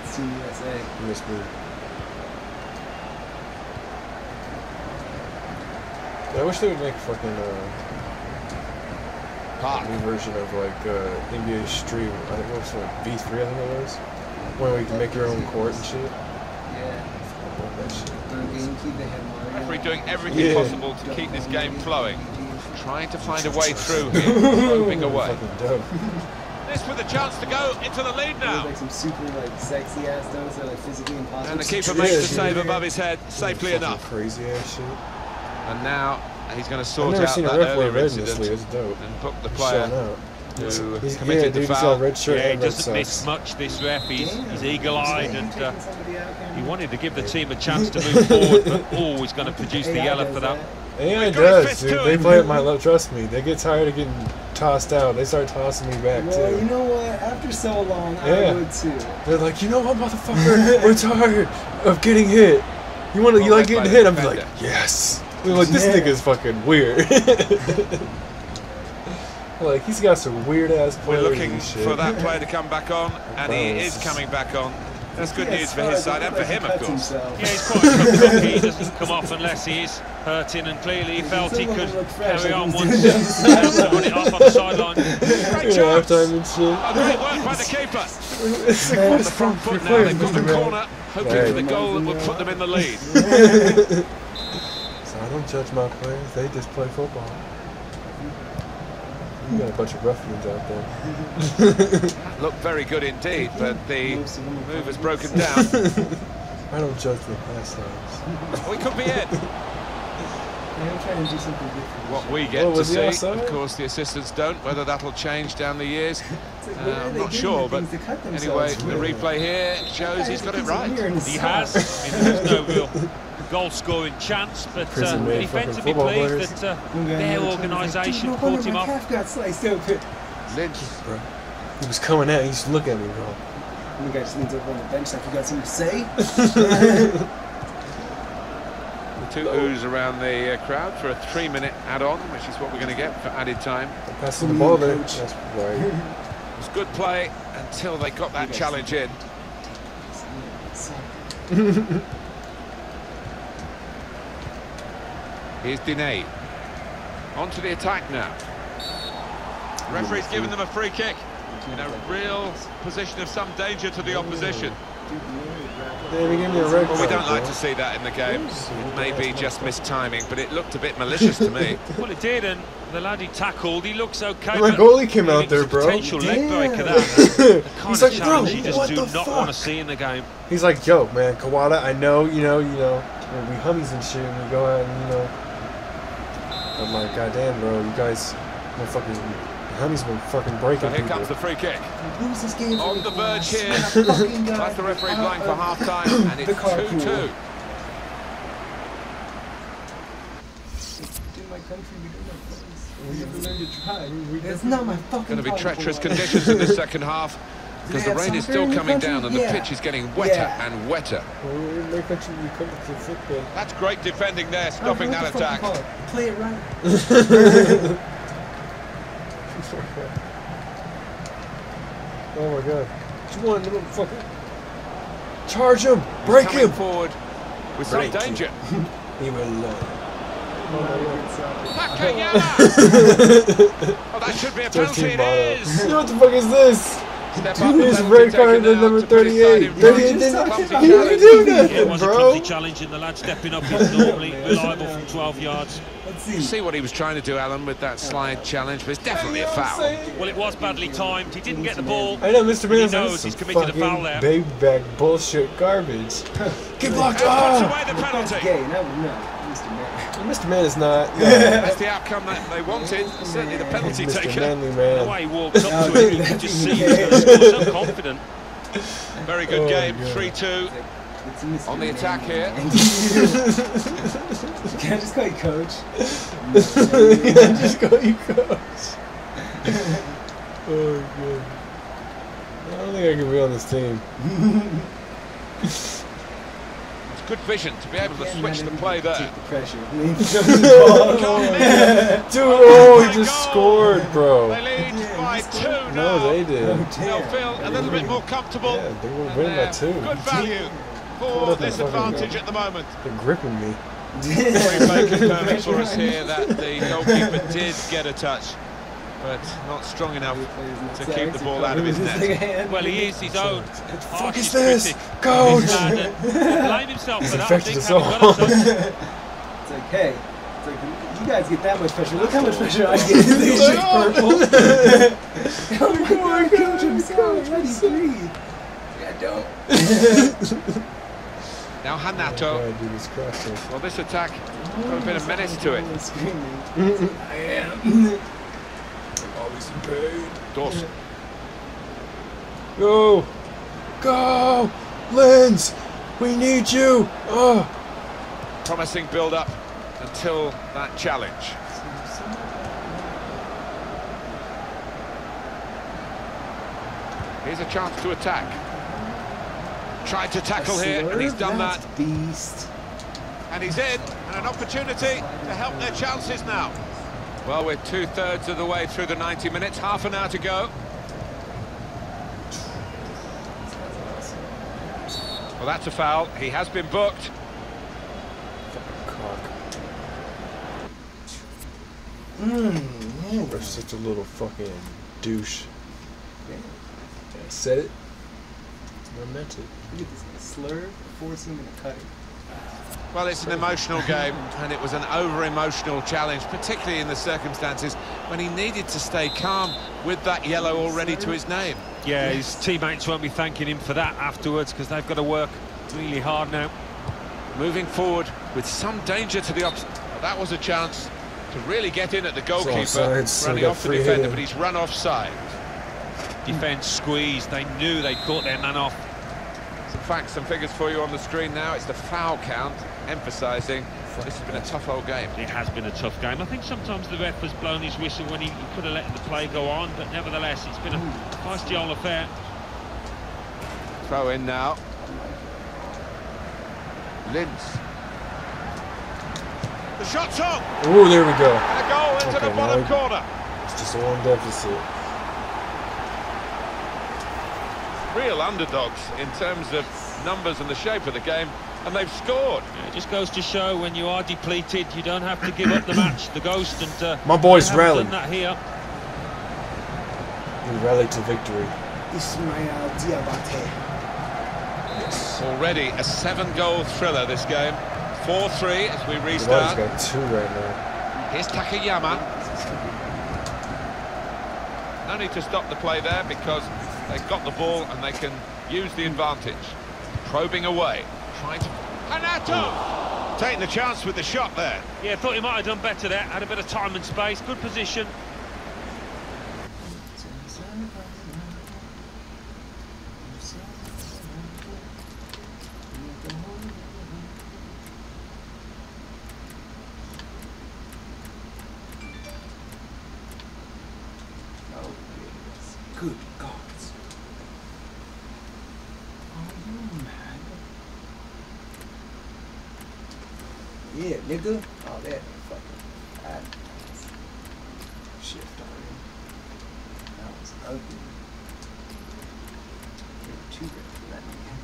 it's Team USA. He must be. Yeah, I wish they would make a fucking uh, Park. new version of like uh, NBA Street. I think it was like V3. I think it was. Where you can make your own court and shit. Yeah. I love that shit. Third game, keep the head Mario. Referee doing everything Yeah. possible to keep this game flowing. Trying to find a way through here, roving away. This with a chance to go into the lead There's now. like some super like sexy ass dunks that are like physically impossible. And the keeper Just makes the save dude. above his head safely Fucking enough. Crazy ass shit. And now he's going to sort never out that ref earlier red in incident and book the He's player showing who He's, committed dude, the he's foul. red shirt Yeah, he doesn't miss much, this ref. He's, he's eagle-eyed and uh, he wanted to give the team a chance to move forward, but always going to produce the AI yellow for that. Yeah, it does, dude. They him. play at my level. Trust me. They get tired of getting tossed out. They start tossing me back Well, you know what? After so long, Yeah. I would too. They're like, you know what, motherfucker? We're tired of getting hit. You want to? You like getting hit? I'm defender. like, yes. They're like, this Yeah. nigga's fucking weird. like he's got some weird ass We're players looking and shit. for that player to come back on, and he is coming back on. That's good Yeah, news for his side and for him, of course. himself. Yeah, he's quite a tough cookie. He doesn't come off unless he is hurting, and clearly he felt he could them look fresh, carry on once doing it on the to run it off on the sideline. Great yeah, chance. halftime and shit. Oh, great work by the keeper. It's like, what is Front foot now, they've got the corner, hoping Right. for the goal that will put them in the lead. So I don't judge my players. They just play football. You got a bunch of ruffians out there. Looked very good indeed, but the Most of them are move has broken down. I don't judge the pastimes. We could be in. Yeah, I'm trying to do something different. What we get Oh, to see, outside? of course, the assistants don't. Whether that'll change down the years, like, uh, I'm not sure. But things to cut anyway, themselves the replay here shows he's got it right. He has. I mean, there's no real goal-scoring chance, but uh, Prison-made fucking defensively football pleased players. that uh, their in the corner was like, organisation "Dude, caught him my off. got sliced open. Lynch Bro. He was coming out. He used to at me, bro. One guy just leans over on the bench like, you got something to say? The two oohs around the uh, crowd for a three-minute add-on, which is what we're going to get for added time. Passing the ball there. coach. That's right. It was good play until they got that challenge in. Here's Diné. On to the attack now. Referee's giving them a free kick in a real position of some danger to the opposition. They give me a red Well, we don't like to see that in the game. It may be just mistiming, but it looked a bit malicious to me. Well, it did, and the lad he tackled, he looks okay. My but goalie came out there, bro. Potential leg Damn. breaker, that. He's like, bro, you just what do the not fuck? want to see in the game. He's like, yo, man, Kawada, I know, you know, you know, we hummies and shit, and we go out and, you know. I'm like, goddamn, bro, you guys, motherfucking, homies been fucking breaking So here people. comes the free kick. Lose this game On the verge here. Smack a fucking guy That's the referee uh, out blowing for uh, of half time, and it's 2 2. In my country, we do my place. We never learn to not my fucking Going to be treacherous conditions in the second half because they the rain is still coming down and the pitch is getting wetter Yeah. and wetter. Well, in my country, we come to football. That's great defending there, Oh, stopping what that attack. you? Play it right. oh my god. What you want, little fucker? Charge him! Break him! forward with some Break him. danger. He will uh, oh learn. Oh, that should be a penalty. 13 It bottle. is. What the fuck is this? Step Dude, up, it's red card taken to number to put his side 38. in Dude, front. he didn't, Clumsy he didn't do Yeah, it nothing, was a bro. clumsy challenge, and the lad stepping up is normally reliable from 12 yards. Let's You see. see what he was trying to do, Alan, with that slide challenge, but it's definitely a foul. Well, it was badly timed. He didn't get the ball. I know, Mr. He Man's knows he's committed a foul there. Big bag bullshit garbage. Get blocked And puts ah! away the penalty. gay. That was not. Mr. Man. Is not. No. That's the outcome that they wanted. Certainly the penalty Mr. taker. Manly The way he walked up to him, you dude, could just see he was going to score so confident. Very good Oh, game, 3-2. On the Man. attack here. Can I just call you coach? yeah, just go, you coach. oh, good. I don't think I can be on this team. It's good vision to be able to switch the play there. The pressure. Dude, oh, he just scored, bro. They lead by two now. No, they did. They'll feel a little bit more comfortable. Yeah, they were winning by two. Uh, good value for What this advantage at the moment. They're gripping me. Very making perfect for us here that the goalkeeper did get a touch, but not strong enough to keep the ball out of his net. Well, he is his own fuck is this? Coach! He's had to blame himself He's for that. I infected think, us all. got a touch. It's like, hey, it's like you guys get that much pressure. Look how much pressure I get. It's just purple. oh my god, oh coach, I'm sorry. Let me breathe. I don't. Now Hanato. Oh god, dude. Well, this attack got a bit of menace to it. I am. Always in pain. Dawson. Go! Go! Lens! We need you! Oh! Promising build-up until that challenge. Here's a chance to attack. Tried to tackle here, and he's done that. Beast. And he's in, and an opportunity to help their chances now. Well, we're two-thirds of the way through the 90 minutes, half an hour to go. Well, that's a foul. He has been booked. Cock. Mmm. You're such a little fucking douche. I said it. I meant it. Look at this. Slur, forcing him to cut it. Well, it's an emotional game, and it was an over-emotional challenge, particularly in the circumstances when he needed to stay calm with that yellow already to his name. Yeah, his teammates won't be thanking him for that afterwards because they've got to work really hard now. Moving forward with some danger to the opposite. That was a chance to really get in at the goalkeeper, offside, so running off the defender, hitting. but he's run offside. Defence squeezed. They knew they'd caught their man off. Some facts, some figures for you on the screen now. It's the foul count, emphasising this has been a tough old game. It has been a tough game. I think sometimes the ref has blown his whistle when he, he could have let the play go on, but nevertheless, it's been a feisty old affair. Throw in now. Linz. The shot's on, Ooh, there we go. and a goal into Okay, the bottom now- corner. It's just a one deficit. Real underdogs in terms of numbers and the shape of the game, and they've scored. Yeah, It just goes to show when you are depleted, you don't have to give up the match, the ghost, and uh, My boys they haven't rallied. done that here. We rallied to victory. Ismail Diabate. Nice. Already a seven-goal thriller, this game. 4-3 as we Duval's restart. got two right now. Here's Takayama. No need to stop the play there because they've got the ball and they can use the advantage. Probing away. Trying to... Hanato! Taking the chance with the shot there. Yeah, thought he might have done better there. Had a bit of time and space. Good position. Oh, goodness. Good gods. Are you mad? Yeah, nigga. Oh, that fucking bad. Shift on him. That was ugly. You were too good for that nigga.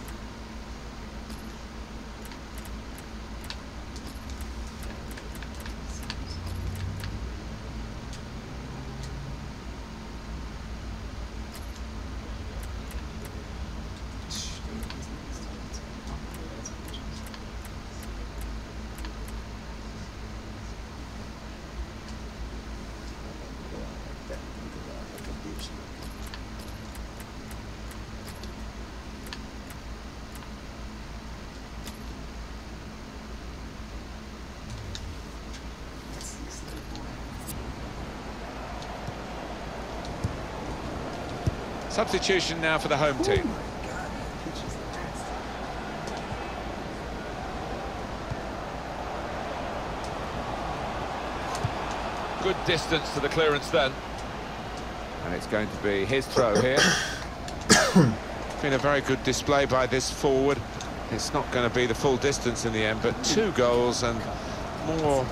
Substitution now for the home team. Good distance to the clearance then. And it's going to be his throw here. Been a very good display by this forward. It's not going to be the full distance in the end, but two goals and more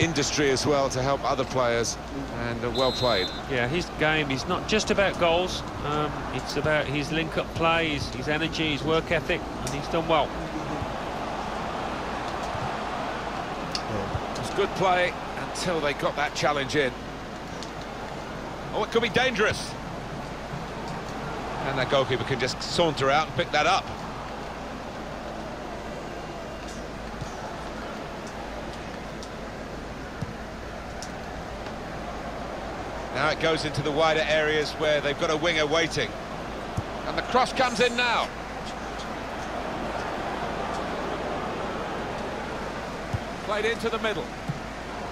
industry as well to help other players and uh, well played. Yeah, his game is not just about goals. Um, it's about his link-up play, his, his energy, his work ethic, and he's done well. It was good play until they got that challenge in. Oh, it could be dangerous. And that goalkeeper can just saunter out and pick that up. It goes into the wider areas where they've got a winger waiting. And the cross comes in now. Played into the middle.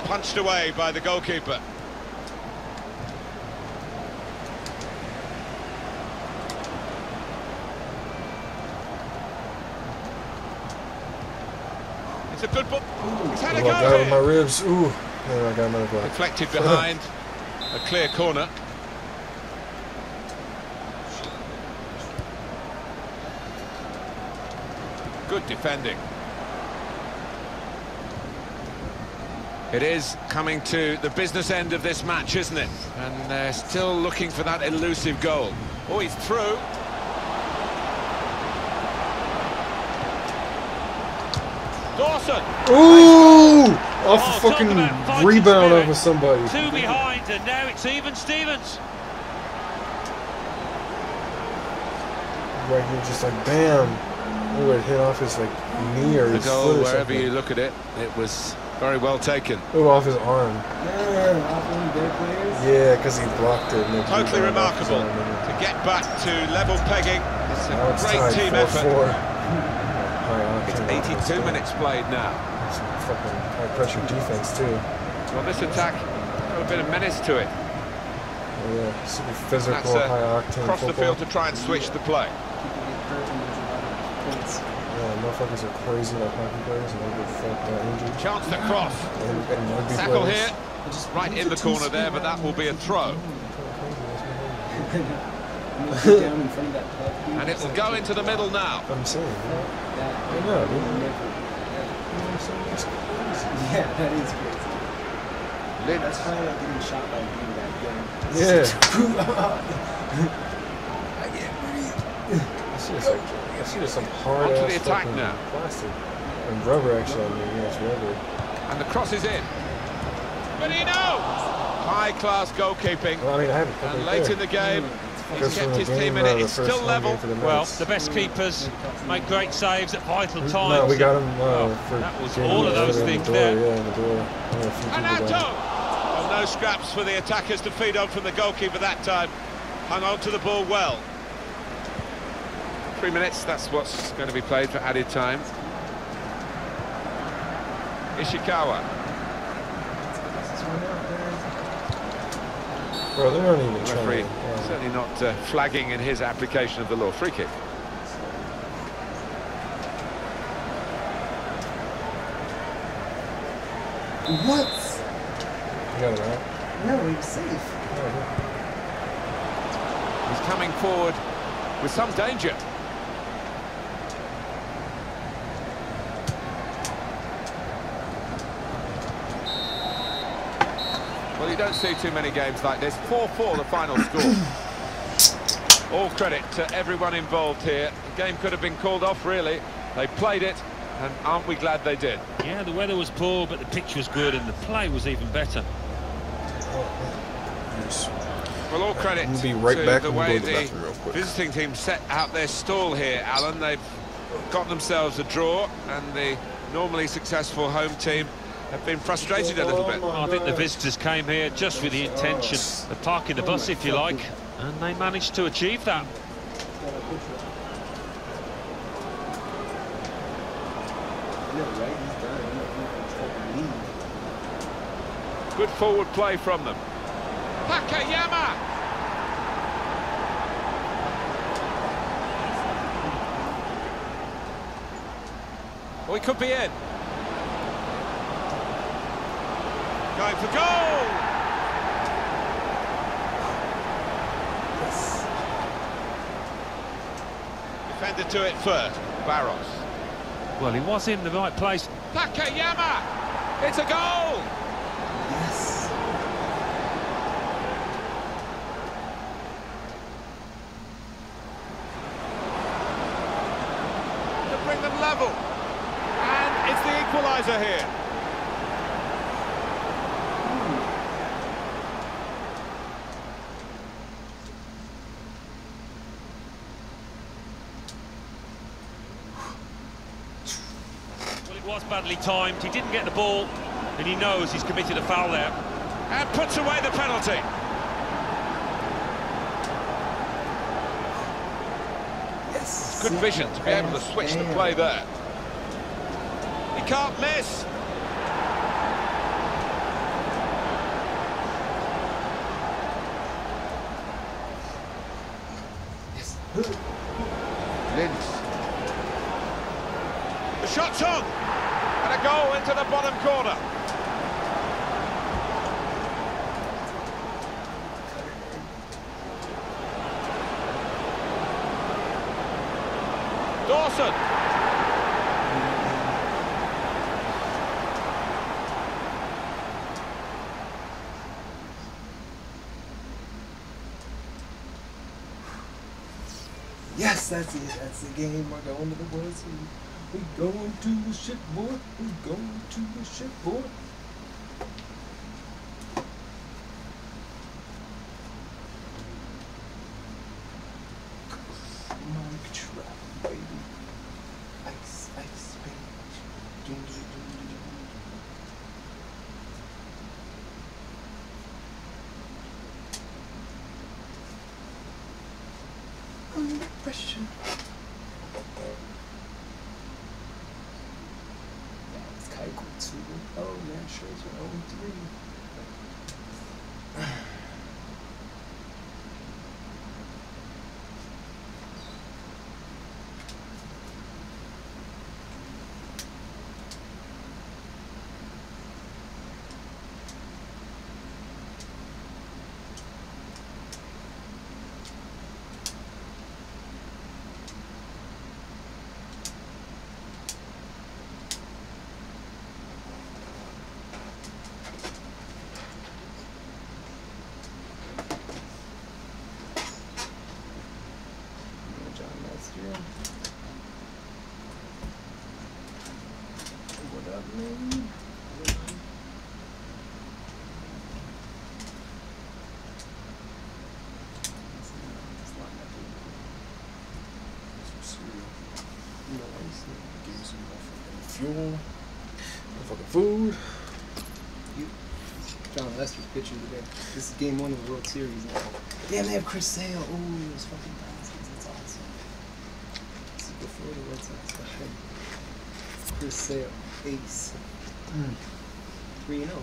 Punched away by the goalkeeper. It's a good ball. He's had a Oh, go I got my ribs. Ooh. There, I got another block. Deflected behind. a clear corner. Good defending. It is coming to the business end of this match, isn't it? And they're still looking for that elusive goal. Oh, he's through. Dawson. Ooh! Off Oh, a fucking talk about fighting rebound spirit. off of somebody. Two behind, and now it's even Stevens. Right here, just like bam. Ooh, it hit off his like knee or The his goal, foot or wherever something. you look at it, it was very well taken. Ooh, off his arm. Yeah, off one of their players. Yeah, because he blocked it. and it Totally rebounded off his remarkable arm, to get back to level pegging. It's Now a it's great tied team 4-4. effort. High It's 82 minutes played now. Some fucking high pressure defense too. Well, this attack got a bit of menace to it. Oh, yeah, super physical, That's a high octane Across the field to try and switch the play. People get hurt and there's a lot of points. Yeah, motherfuckers are crazy like hockey players and they get fucked uh, injured. Chance to cross. And, and rugby Tackle players. here, right in the corner there, but that will be a throw. I'm gonna get down in front of that puck, dude. And it will go into the middle now. I'm saying, you know, That, I know, dude. never, You know what I'm saying? That's crazy. Yeah, that is crazy. Lids. That's probably like getting shot by being that young. Yeah. I get breathe. I see this, like, I see this some hard Onto ass the attack fucking now. plastic. And rubber actually, I mean, yeah, it's rubber. And the cross is in. Benino! High-class goalkeeping. Well, I mean, I haven't. And late in the game, he's Just kept his team in it. It's still level. the Well, the best keepers make great saves at vital times. No, we got him. Uh, Oh, for that was getting all of those things the door, there. Yeah, in the door. Yeah, a Anato! Well, no scraps for the attackers to feed on from the goalkeeper that time. Hung on to the ball well. Three minutes, that's what's going to be played for added time. Ishikawa. Bro, they aren't even trying. Referee Yeah. Certainly not uh, flagging in his application of the law. Free kick. What? You got it right. No, he was safe. He's coming forward with some danger. Well, you don't see too many games like this. 4-4 the final score. All credit to everyone involved here. The game could have been called off, really. They played it, and aren't we glad they did? Yeah, the weather was poor, but the pitch was good, and the play was even better. Yes. Well, all credit I'm gonna be right to back. the I'm way the the real quick. visiting team set out their stall here, Alan. They've got themselves a draw, and the normally successful home team have been frustrated a little bit. I think the visitors came here just with the intention of parking the bus, if you like, and they managed to achieve that. Yeah, right, he's done. He's not going to fucking leave. Good forward play from them. Takayama! We could be in. Going for goal! Yes. Defender to it first, Barros. Well, he was in the right place. Takayama! It's a goal! Yes. to bring them level. And it's the equaliser here. Well, it was badly timed. He didn't get the ball, and he knows he's committed a foul there. And puts away the penalty. Yes. Good vision to be able to switch the play there. He can't miss. Yes. Linz. The shot's on. And a goal into the bottom corner. Dawson. It. That's the game. We're going to the World Series. We going to the ship, boy. We going to the ship, boy. Fuel. Fucking food. You, Jon Lester's pitching today. This is game one of the World Series now. Damn, they have Chris Sale. Ooh, those fucking bastards. That's awesome. This is before the Red Sox him. Chris Sale, ace. Hmm. 3 0.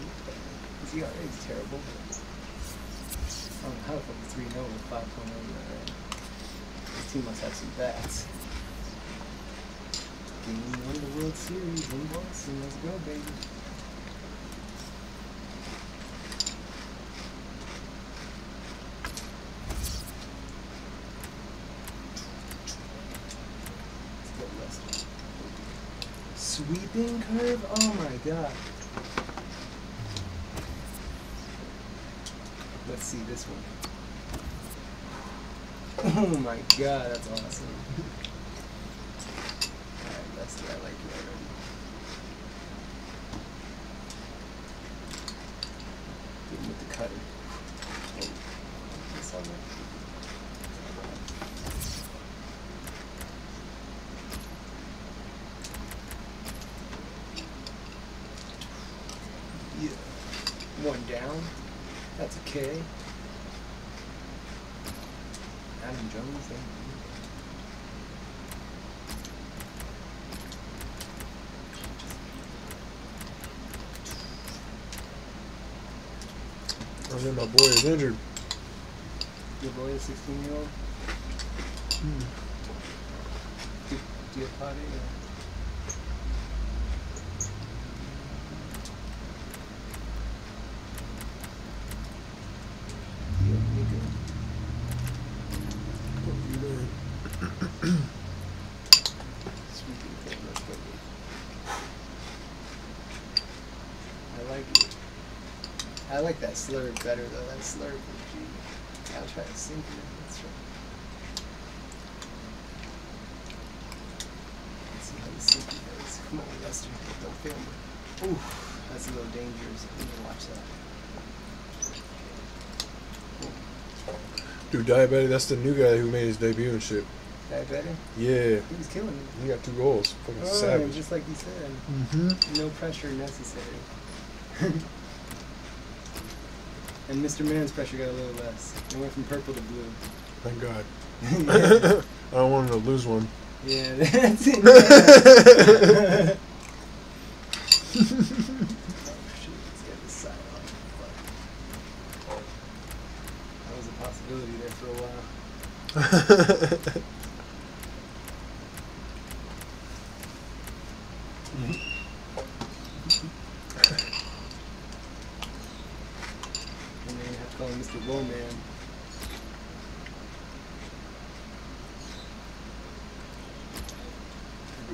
His ERA is terrible. I don't know how the fuck is 3 0 with 5.0 ERA. This team must have some bats. Game of the World Series in Boston. Let's go, baby. Sweeping curve? Oh my god. Let's see this one. Oh my god, that's awesome. Alright, Lester, I like you already. Get him with the cutter. Oh, that's all right. Yeah. One down. That's a K. Adam Jones. You. Mean, my boy is injured. Your boy, a 16 year old. Hmm. Diapati. Sweeping thing, let's go. I like it. I like that slurve better though. That slurve with G. I'll try to sink it. That's right. Let's see how the sinky goes. Come on, Lester. Don't fail me. Ooh, that's a little dangerous. I need to watch that. Dude, diabetic. That's the new guy who made his debut and shit. Diabetic? Yeah, He was killing me. he got two goals. Fucking Oh, savage. just like he said. Mm-hmm. No pressure necessary. and Mr. Man's pressure got a little less. It went from purple to blue. Thank God. I don't want him to lose one. yeah, that's it. yeah. oh shit, let's get this side on. Fuck. That was a possibility there for a while. And then you have to call him Mr. Bowman.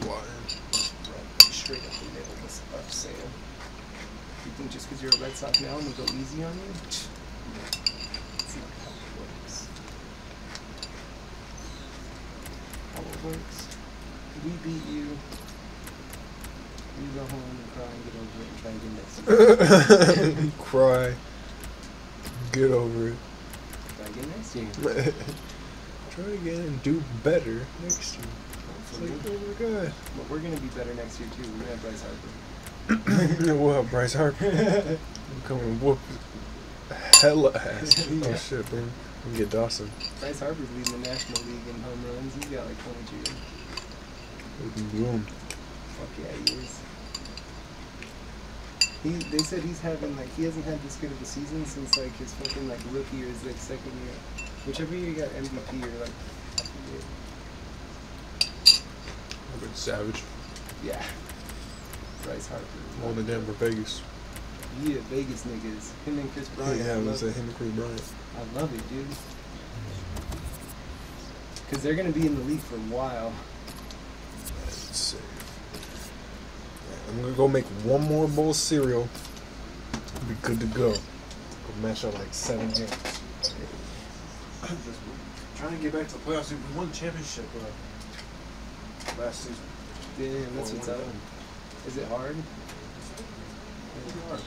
Right, straight up the middle was up sale. You think just because you're a Red Sox now, we'll go easy on you? That's not how it works. How it works. We beat you. You go home and cry and get over it and try again next year. Cry. Get over it. try again next year. Try again and do better next year. It's like, Hopefully. oh my god. But we're gonna be better next year too. We're gonna have Bryce Harper. Bryce Harper come and whoop hella ass. Yeah. Oh shit, bro. We can get Dawson. Bryce Harper's leading the National League in home runs. He's got like 22. We can boom. Fuck yeah, he is. He, they said he's having like he hasn't had this good of a season since like his fucking like rookie or his like second year, whichever year he got MVP or like forget. I've been savage. yeah. Bryce Harper. is More not than good. Denver, Vegas. Yeah, Vegas niggas. Him and Kris Bryant. yeah, I I was love say it. him and Kris Bryant. I love it, dude. Because they're gonna be in the league for a while. Let's see. I'm gonna go make one more bowl of cereal. Be good to go. Go mash out like seven games. Just trying to get back to the playoffs. We won the championship uh, last season. Damn, that's Or what's one up. Is it hard? Pretty hard.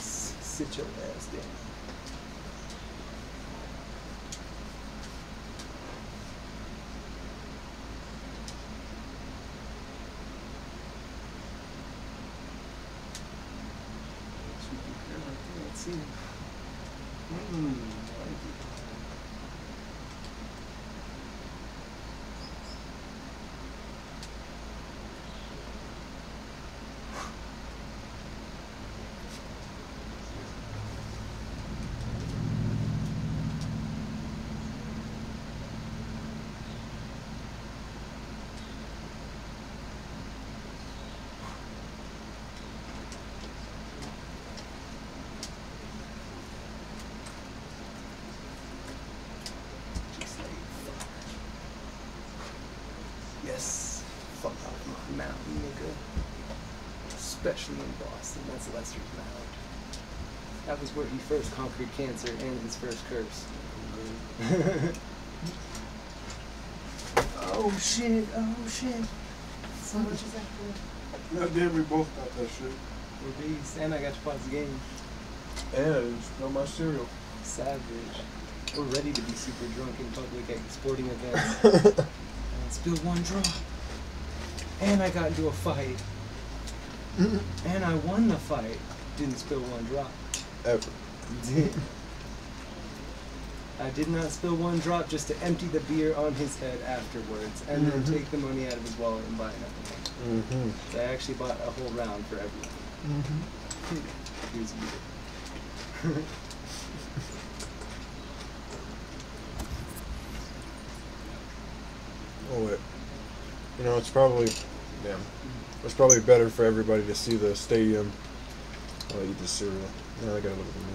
Sit your ass down. Sweeping curve right there, Let's see. Hmm, I like it. Just like, fuck. Yes. Fuck off my mountain, nigga. Especially in Boston. That's Lester's Mound. That was where he first conquered cancer and his first curse. oh shit, oh shit. So much is that for? God damn, we both got that shit. We're beast. And I got to pause the game. And smell my cereal. Savage. We're ready to be super drunk in public at sporting events. and spilled one drop. And I got into a fight. And I won the fight. Didn't spill one drop. Ever. I did not spill one drop just to empty the beer on his head afterwards and then Mhm. take the money out of his wallet and buy another one. Mm-hmm. So I actually bought a whole round for everyone. Mm-hmm. Here's a beer. Oh wait. You know, it's probably damn. It's probably better for everybody to see the stadium oh, while I eat the cereal. Now I gotta look at the menu.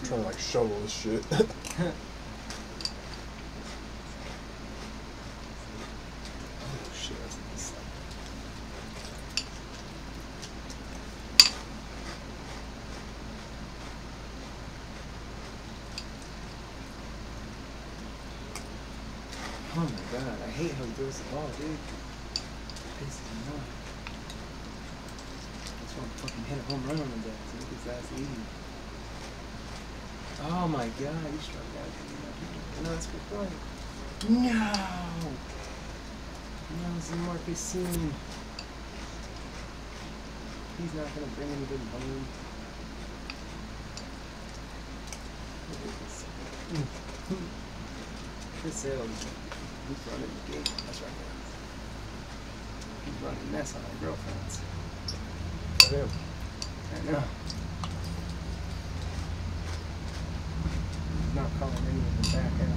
I'm trying to like shovel this shit. Oh shit, that's a good stuff. Oh my god, I ball, dude. Pisses me off. That's why I'm fucking hit a home run on the deck. Look at his ass leading. Oh my god, he struck out. No, that's good play. No! No, Nelson Marcus soon. He's not gonna bring anybody home. Look at this. Chris Sale he's running the game. That's right. He's running mess on our girlfriends. Damn. I know. He's not calling any of them back out.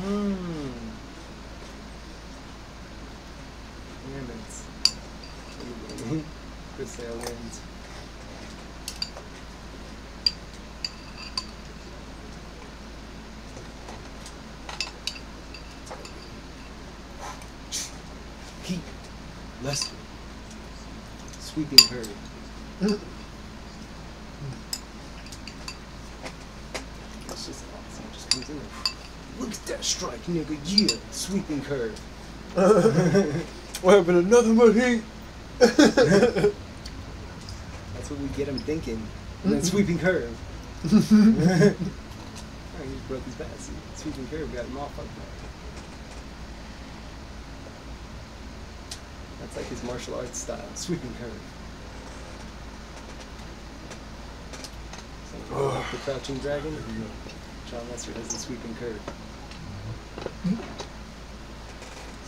Hmm. Damn it. Chris Sale wins. Heat. Lester. Sweeping curve. It's just awesome. Just comes in. Look at that strike, nigga. Yeah. Sweeping curve. what happened? Another one heat. That's what we get him thinking. And then mm-hmm. sweeping curve. oh, he just broke his bat. Sweeping curve got him all fucked up. That's like his martial arts style. Sweeping curve. So, like the crouching dragon. Jon Lester has the sweeping curve.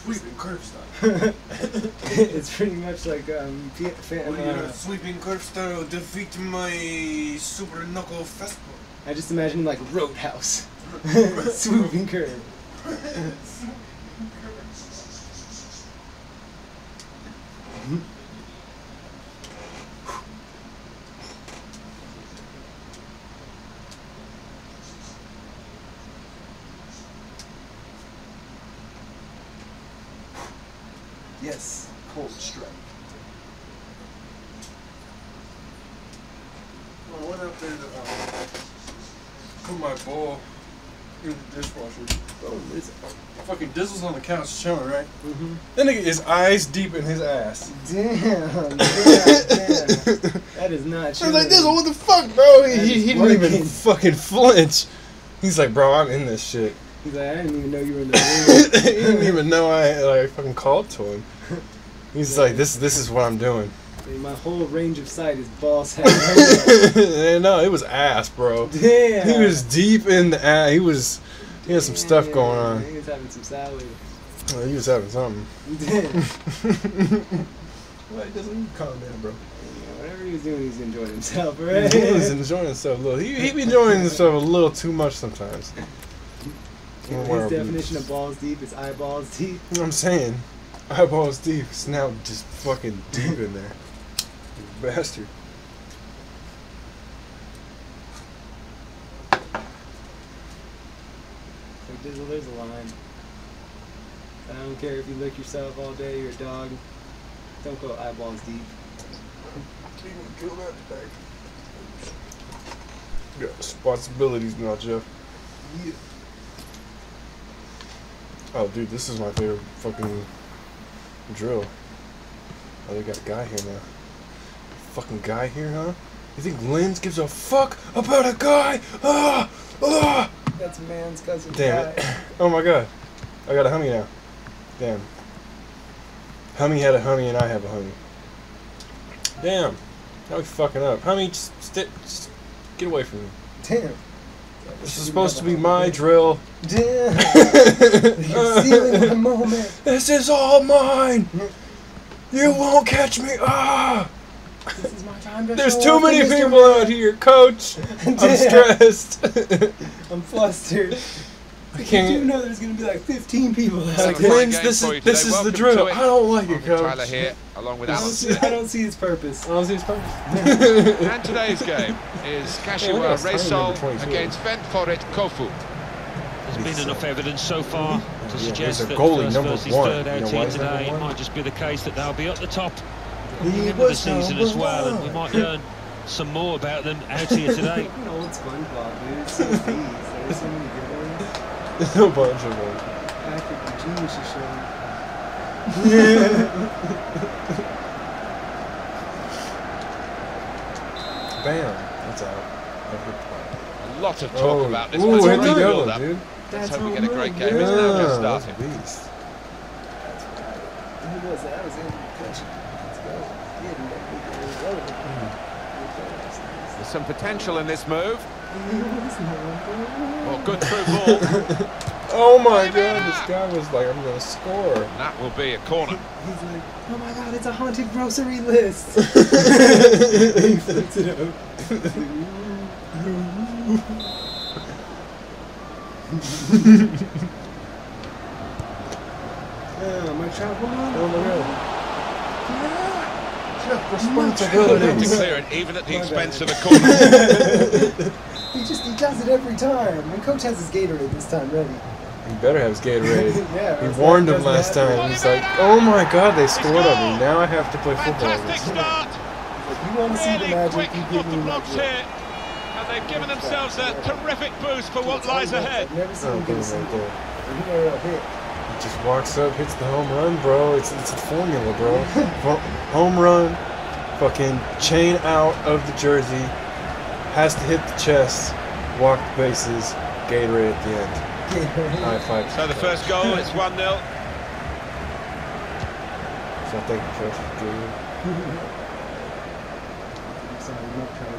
Sweeping curve style. it's pretty much like um, P- your uh, sweeping curve style defeat my super knuckle fastball. I just imagine like Roadhouse. sweeping curve. Yes, cold strike. I went up there to um, put my bowl in the dishwasher. Oh, it's. Fucking Dizzle's on the couch chilling, right? Mm-hmm. That nigga is eyes deep in his ass. Damn, damn, damn. That is not I true. was like, Dizzle, what the fuck, bro? He, he, he didn't even fucking flinch. He's like, bro, I'm in this shit. He's like, I didn't even know you were in the room. he didn't even know I like fucking called to him. He's like, this this is what I'm doing. My whole range of sight is boss head. No, it was ass, bro. Damn. He was deep in the ass. He was, he had some stuff going on. He was having some salad. Well, he was having something. Damn. Well, he doesn't calm down, bro. Yeah, whatever he was doing, he's enjoying himself, right? He was enjoying himself a little. He he be enjoying himself a little too much sometimes. His definition of balls deep is eyeballs deep. You know what I'm saying? Eyeballs deep. It's now just fucking deep in there. You bastard. Like, Dizzle, there's a line. I don't care if you lick yourself all day, you're a dog. Don't go eyeballs deep. You got responsibilities now, Jeff. Yeah. Oh, dude, this is my favorite fucking drill. Oh, they got a guy here now. Fucking guy here, huh? You think Linz gives a fuck about a guy? Ah! Ah! That's man's cousin. Damn it. Oh my god. I got a hummy now. Damn. Hummy had a hummy and I have a hummy. Damn. Now we fucking up. Hummy, just, just get away from me. Damn. This is supposed to be my drill. Damn. You're stealing my moment. This is all mine. You won't catch me. Ah! This is my time to There's too many people out here, coach. I'm stressed. I'm flustered. I You do can't. know there's gonna be like 15 people out Like there. one Linz, game this is this is the drill. I don't like it, Marvin Tyler coach. here, along with I Alan. I don't see its purpose. I don't see his purpose. And today's game is Kashiwa Yeah, look at us, Reysol number 22. against Ventforet Kofu. There's been enough uh, evidence so far to Yeah, suggest he's that goalie, First number versus one. third You out know here why he's number today. It might just be the case that they'll be at the top at the end of the season as well, and we might learn some more about them out here today. You know, it's SpongeBob, dude. It's so these. There's so many good ones. There's a bunch of them. Patrick the Genius is showing. Bam. That's out. Every A lot of talk Oh, about this. Ooh, That's a hit great the build other, up. dude. Let's That's hope we get a great game. dude. It's now just Yeah, that's starting. a beast. Who was that? That was Andy Let's go. He had no big. There's some potential in this move. He Well, good through ball. Oh my god, this guy was like, I'm gonna score. that will be a corner. He's like, oh my god, it's a haunted grocery list. he flips it up. Yeah, my travel. Oh my god. Have to Responsibilities. clear it even at the My expense bad. of a corner. He just he does it every time. And coach has his Gatorade this time ready. He better have his Gatorade. yeah. He warned him last happen. time. He's like, oh my god, they scored on me. Now I have to play football. Fantastic start. If you want to see the Really magic, quick you give the me blocks magic. here. And they've given themselves a terrific boost for what lies ahead. I've never seen Oh, him get a boom, single right there. He just walks up, hits the home run, bro. It's it's a formula, bro. Home run, fucking chain out of the jersey, has to hit the chest, walk the bases, Gatorade at the end. High five. So the first goal, it's 1 0. So I think the first was good.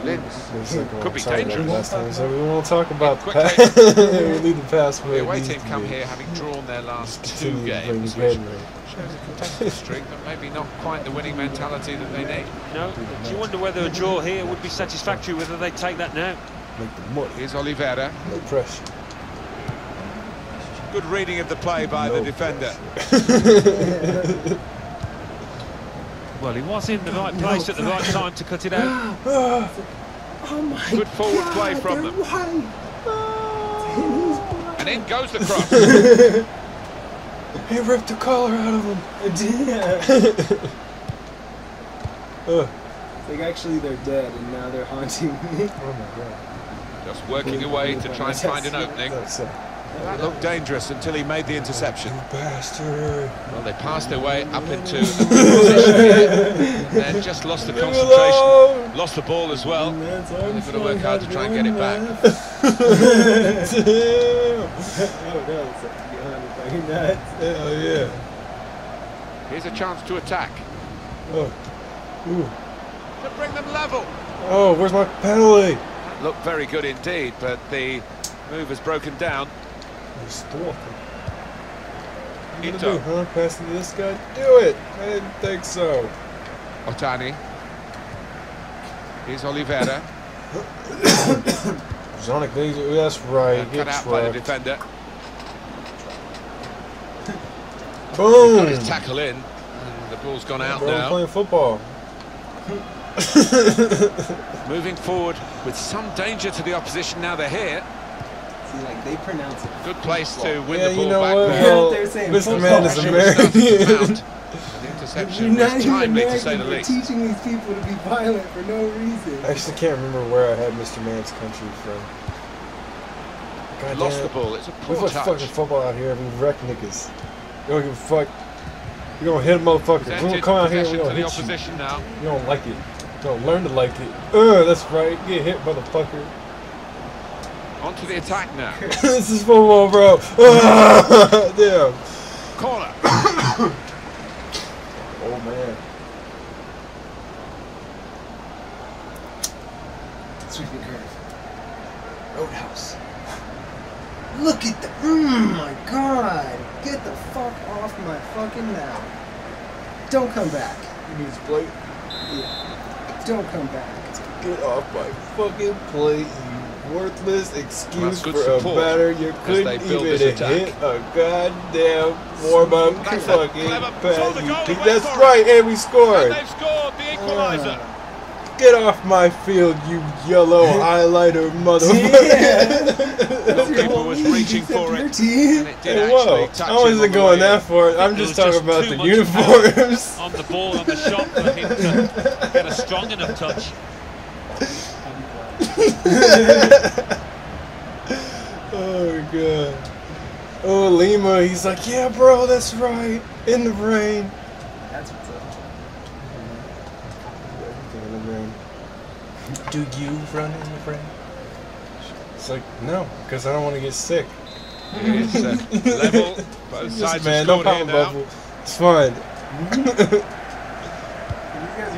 Linz. Like, Could be sorry about dangerous. Last time, so we won't talk about the Quick past. we leave the past where The it away team to come here having drawn their last two continue to bring games, the which Gatorade. shows a competitive streak, but maybe not quite the winning mentality that they need. No, do you wonder whether a draw here would be satisfactory, whether they take that now? Make the. Here's Oliveira. No pressure. Good reading of the play by the defender. Well, he was in the right place at the right time to cut it out. Oh my Good forward God, play from they're them. white. And in goes the cross. He ripped the collar out of him. Yeah. Ugh. like actually they're dead and now they're haunting me. Oh my god. Just working away to try and find an opening. It. That looked dangerous until he made the interception. You bastard. Well, they passed their way up into the position here. Then just lost the concentration. Lost the ball as well. That's They've got to work hard to try and get it back. Fucking nuts. Hell yeah. Here's a chance to attack. Oh. Ooh. To bring them level. Oh, where's my penalty? That looked very good indeed, but the move has broken down. Stole it. What you do, huh? Pass to this guy? Do it! I didn't think so. Otani. Here's Oliveira. Sonic Laser, that's right. Cut out by the defender. Got Boom! his tackle in. And the ball's gone out Bro, we're now. playing football. Moving forward with some danger to the opposition now they're here. See, like they pronounce it. Good place to win yeah, the ball you know back what? there. Well, they're saying Mr. football. Man is Pressure was starting American. mount. The You're interception not was even timely to say the You're least. teaching these people to be violent for no reason. I actually can't remember where I had Mr. Man's country from. God Lost damn the ball. It's a We poor play touch. fucking football out here. We wreck niggas. You don't give a fuck. You gonna hit a motherfucker. We Presented gonna come out here. We possession to gonna hit you. now. You don't like it. You don't learn to like it. Uh, that's right. Get hit, motherfucker. Onto the attack now. this is football, bro. Damn. Corner. Oh man. Sweeping curve. Roadhouse. Look at the. Mm, my god. Get the fuck off my fucking mouth. Don't come back. You need to play. Yeah. Don't come back. Get off my fucking plate, you worthless excuse good for a support batter. You couldn't even this attack. hit a goddamn warm up That's fucking clever- pass. saw the You goal did- and went That's right, and we And scored. they've scored the equaliser. Get off my field, you yellow highlighter motherfucker. The keeper was reaching for it. And it did Hey, actually whoa! touch I wasn't going that in. far. I'm There just talking just about the uniforms. on the ball, on the shot for him to get a strong enough touch. Oh god. Oh Lima, he's like, yeah, bro, that's right. In the rain. That's what's up. Everything in the rain. Do you run in the rain? It's like, no, because I don't want to get sick. It's uh, level. Both Just, man, have don't pop a bubble. It's fine. You guys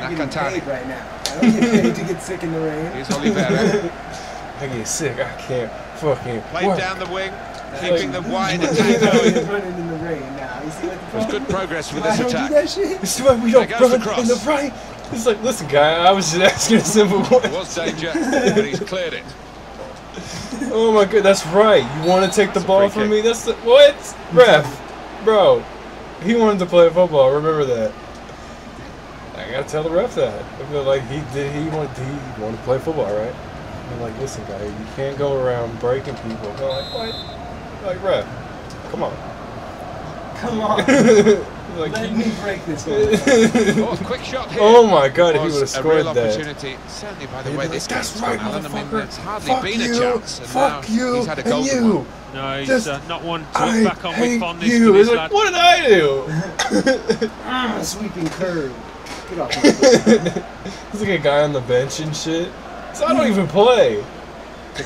are getting Nakatani. paid right now. I don't get paid to get sick in the rain. Here's Oliveira. I get sick. I can't fucking Played work. down the wing, That's keeping like- the wide He's attack going. running in the rain now. You see what the There's problem? good progress with this don't do attack. that shit. This is why we don't There goes the run in the cross. Right. It's like, listen, guy, I was just asking a simple There question. was danger, but he's cleared it. Oh my god, that's right. You want to take the That's a ball from kick. me? That's the what? Ref, bro, he wanted to play football. Remember that. I gotta tell the ref that. I feel like he did. He wanted. He wanted to play football, right? I'm like, listen, guy, you can't go around breaking people. They're like, what? Like, ref, come on. Come on. like, Let me break this one. Oh, quick shot here. oh my god, if he was would have a scored real that. opportunity. Certainly, by the He'd way, be this like, game's That's gone, right, Alan. I mean, motherfucker. there's hardly Fuck been you. a chance, and Fuck now you. he's had a and golden you. one. No, he's Just- uh, not one to I look back on hate with fondness you. for this It's lad. like, what did I do? Ah, sweeping curve. Get off my foot. He's like a guy on the bench and shit. So I don't even play.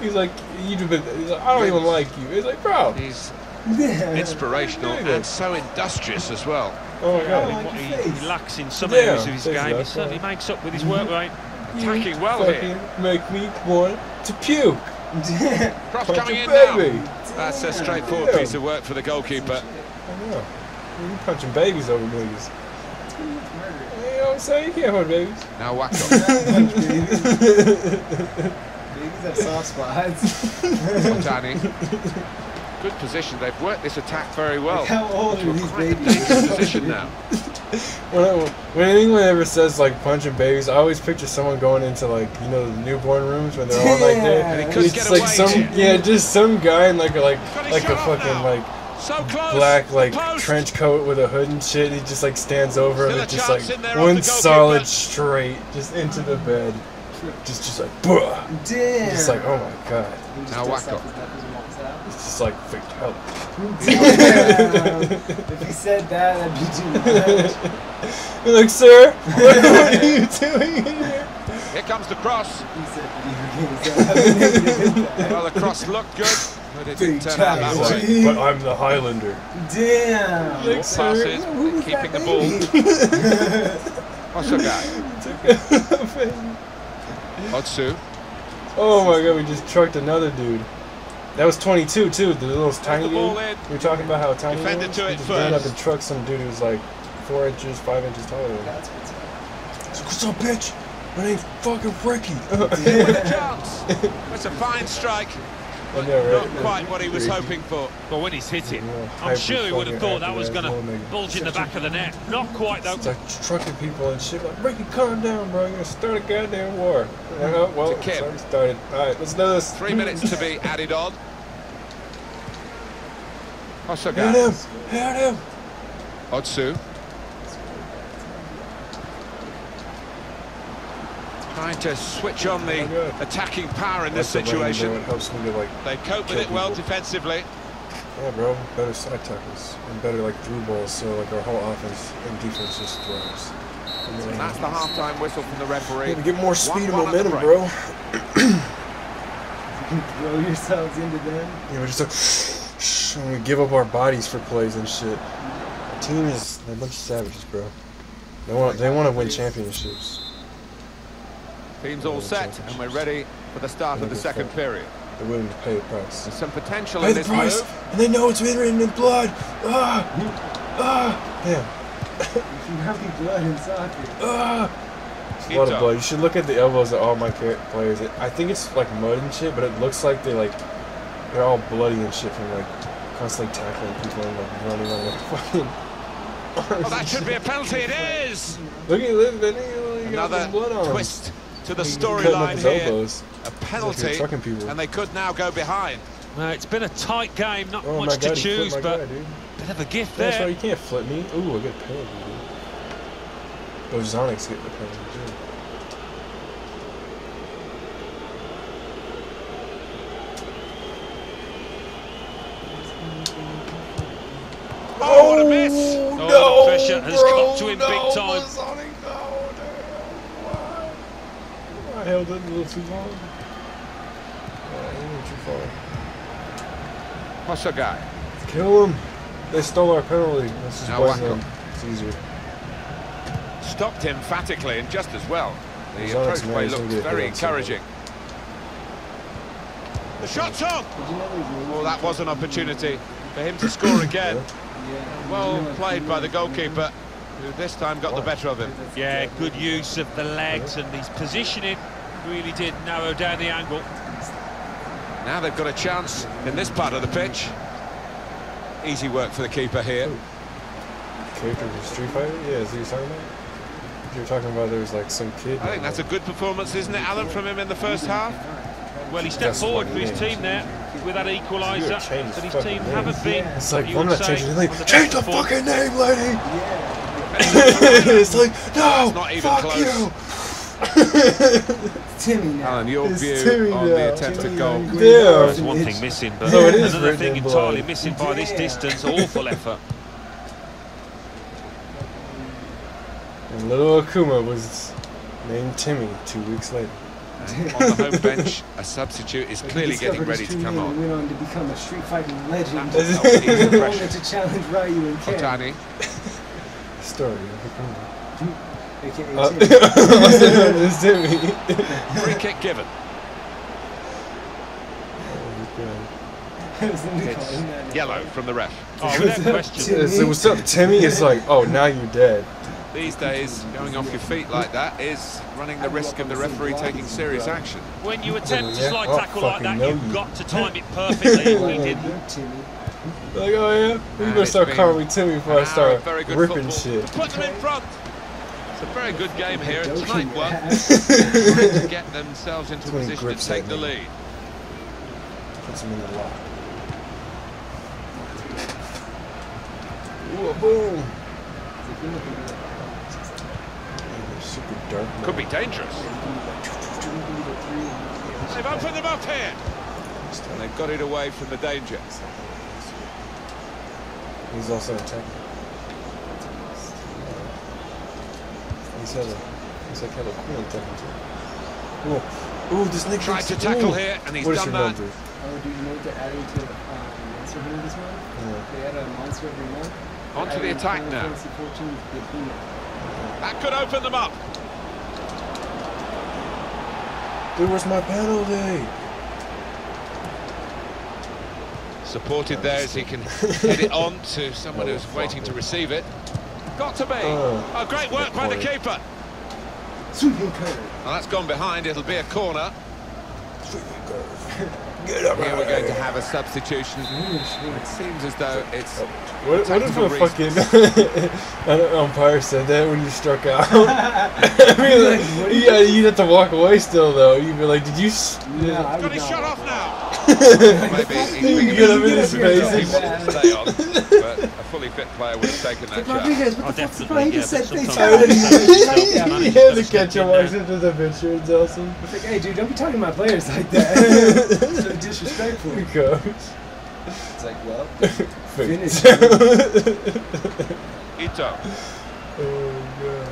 He's like, you do. He's like, I don't even like you. He's like, bro. He's Yeah. inspirational Yeah. and so industrious as well. Oh my god. What he, he lacks in some Yeah, areas of his face game, he certainly yeah. makes up with his work mm-hmm. rate. Attacking well here. make me want to puke. Cross coming a in now. That's a straightforward Yeah. piece of work for the goalkeeper. I know. You punching babies over niggas. You know what I'm saying? You can't punch babies. Now Wacko. Punch babies. Babies have soft spots. Otani. Good position. They've worked this attack very well. How old are these babies? position now. When, I, when anyone ever says like punching babies, I always picture someone going into like you know the newborn rooms when they're all like Yeah. there. And it's get like away some here. yeah, just some guy in like a like like a fucking now. like So close. black like Post. trench coat with a hood and shit. He just like stands over Still him and just like in there off one solid straight just into the bed. Just just like bruh. Damn. Just like oh my god. Just Now dusts Wacko. off his knuckles out. It's just like fatality. Damn. if he said that, that'd be too much. You're like, sir, what are you doing here? Here comes the cross. He said. Well, the cross looked good, but it didn't turn out that way. but I'm the Highlander. Damn. Little passes, Who was keeping that the ball. baby? What's the guy? Otsu. oh my god, we just trucked another dude. That was 22 too, the little tiny the dude. ball in. We were talking about how tiny Defended was. to it just ran up first. and trucked some dude who's like four inches, five inches taller than. That's what's up. He's What's up, bitch? My name's fucking Ricky. With a chance. It's a fine strike, but not quite what he was hoping for. But when he's hitting, I'm sure he would have thought that was going to bulge in the back of the net. Not quite though. It's like trucking people and shit. Like, Ricky, calm down, bro. You're gonna start a goddamn war. Well, To it's Kim. already started. All right, let's do this. Three minutes to be added on. Hit Hosogai. him! Hit him! Otsu. Trying to switch on the attacking power in this Like the rain, bro. Uh, situation. It helps me to like, They cope with it well people. defensively. yeah, bro. Better side tackles and better like through balls. So like our whole offense and defense just thrives. And then that's the half-time whistle from the referee. Gotta get more speed and 1-1 at momentum, bro. You can throw yourselves into them. You know, just like, shh, and we give up our bodies for plays and shit. Our team is a bunch of savages, bro. They want they want to win championships. Team's all set, and we're ready for the start of the second period. They're willing to pay the price. There's some potential Pay in the this price, move. and they know it's written in blood. Ah, ah, damn, If you have any blood inside you. ah. A lot of blood. You should look at the elbows of all my players. It, I think it's like mud and shit, but it looks like they like they're all bloody and shit from like constantly tackling people and like running on their fucking. Oh, that should be a penalty. It is. Look at this. Then he got Another some blood on him. Twist to the He's cutting up storyline here. elbows. A penalty, trucking and they could now go behind. No, it's been a tight game, not Oh much to god, he choose, but guy, bit of a gift That's there. right, you can't flip me. Ooh, a good penalty, dude. Oh, those Zonics get the penalty, too. Oh, what a miss! Oh, oh the pressure has got to him big no, time. Sonic, no, no. Why? I held it a little too long. Uh, he went too far. Hosogai. Kill him. They stole our penalty. Let's just Now blame them. It's easier. Stopped emphatically and just as well. The He's approach on it, play looks very hit on something. encouraging. The shot's on! Did you know there's rules? Well, that was an opportunity for him to score again. Yeah. Well played by the goalkeeper, who this time got the better of him. Yeah, good use of the legs and his positioning really did narrow down the angle. Now they've got a chance in this part of the pitch. Easy work for the keeper here. Character of Street Fighter? Yeah, is he talking about? You were talking about there was like some kid. I think that's a good performance, isn't it, Alan, from him in the first half? Well, he stepped That's forward for his he team there with that equaliser, You gotta change but his his team fucking haven't name. been. It's like, I'm not changing the name. the Change the form. fucking name, lady! Yeah. it's like, no! Not even fuck close. you! Timmy now. Alan, your It's view Timmy on now. the attempted Timmy goal. now. Damn. There's one thing missing, but No, another written thing entirely blood. missing by this distance. Awful effort. And little Akuma was named Timmy two weeks later. And on the home bench, a substitute is clearly getting ready to come on. and Went on to become a street fighting legend. That was not easy Only to challenge Ryu and Ken. Otani, Story of Akuma. AKA Uh, Timmy. it's Timmy. free kick given. It was the new It's call, isn't that? yellow from the ref. Oh, without question. Yeah, so what's up, Timmy? It's like, oh, now you're dead. These days, going off your feet like that is running the risk of the referee taking serious action. When you attempt a slide I'll tackle like that, you've got to time it perfectly. and he Oh, didn't. Timmy. Like, oh yeah, you And better it's start been calling me Timmy before I start very good ripping football. shit. Put them in front. It's a very good game here, a tight one. to get themselves into a position to take the lead. Puts him in the lock. Ooh, boom. It's like, you're not gonna do that. It's just like, They're super dark. Could be dangerous. yeah, you can do like, you're not gonna do that three, and They've opened them up here. And they've got it away from the danger. He's also attacking. He's hella, he's like hella cool attacking too. Ooh, ooh, this nigga Tried to ooh. tackle here, and he's What is done that. number? Oh, dude, you know what they're adding to um, Monster Hunter this month? Yeah. They add a monster every month. Onto They're the attack now. 14 with the Athena. That could open them up. Dude, was my penalty? Supported there as he can head it on to someone who's waiting to receive it. Got to be. Oh. Oh, great work by the keeper. Sweeping curve. Well, that's gone behind. It'll be a corner. Get up Here we're going to have a substitution. Mm, It seems as though it's What, what if Tactical a fucking an umpire said that when you struck out? I mean, like, yeah, you'd have to walk away still, though. You'd be like, "Did you?" S- No, I got would his not. shot off now. Maybe get him in his face. a fully fit player would have taken that shot. Rodriguez, Oh, what the the definitely, point? He yeah, just said they sometimes- tried. he had to catch him while he's into the picture. It's awesome. It's like, hey, dude, don't be talking to my players like that. so disrespectful. Coach. It's like, well, Finish. Ito, oh god.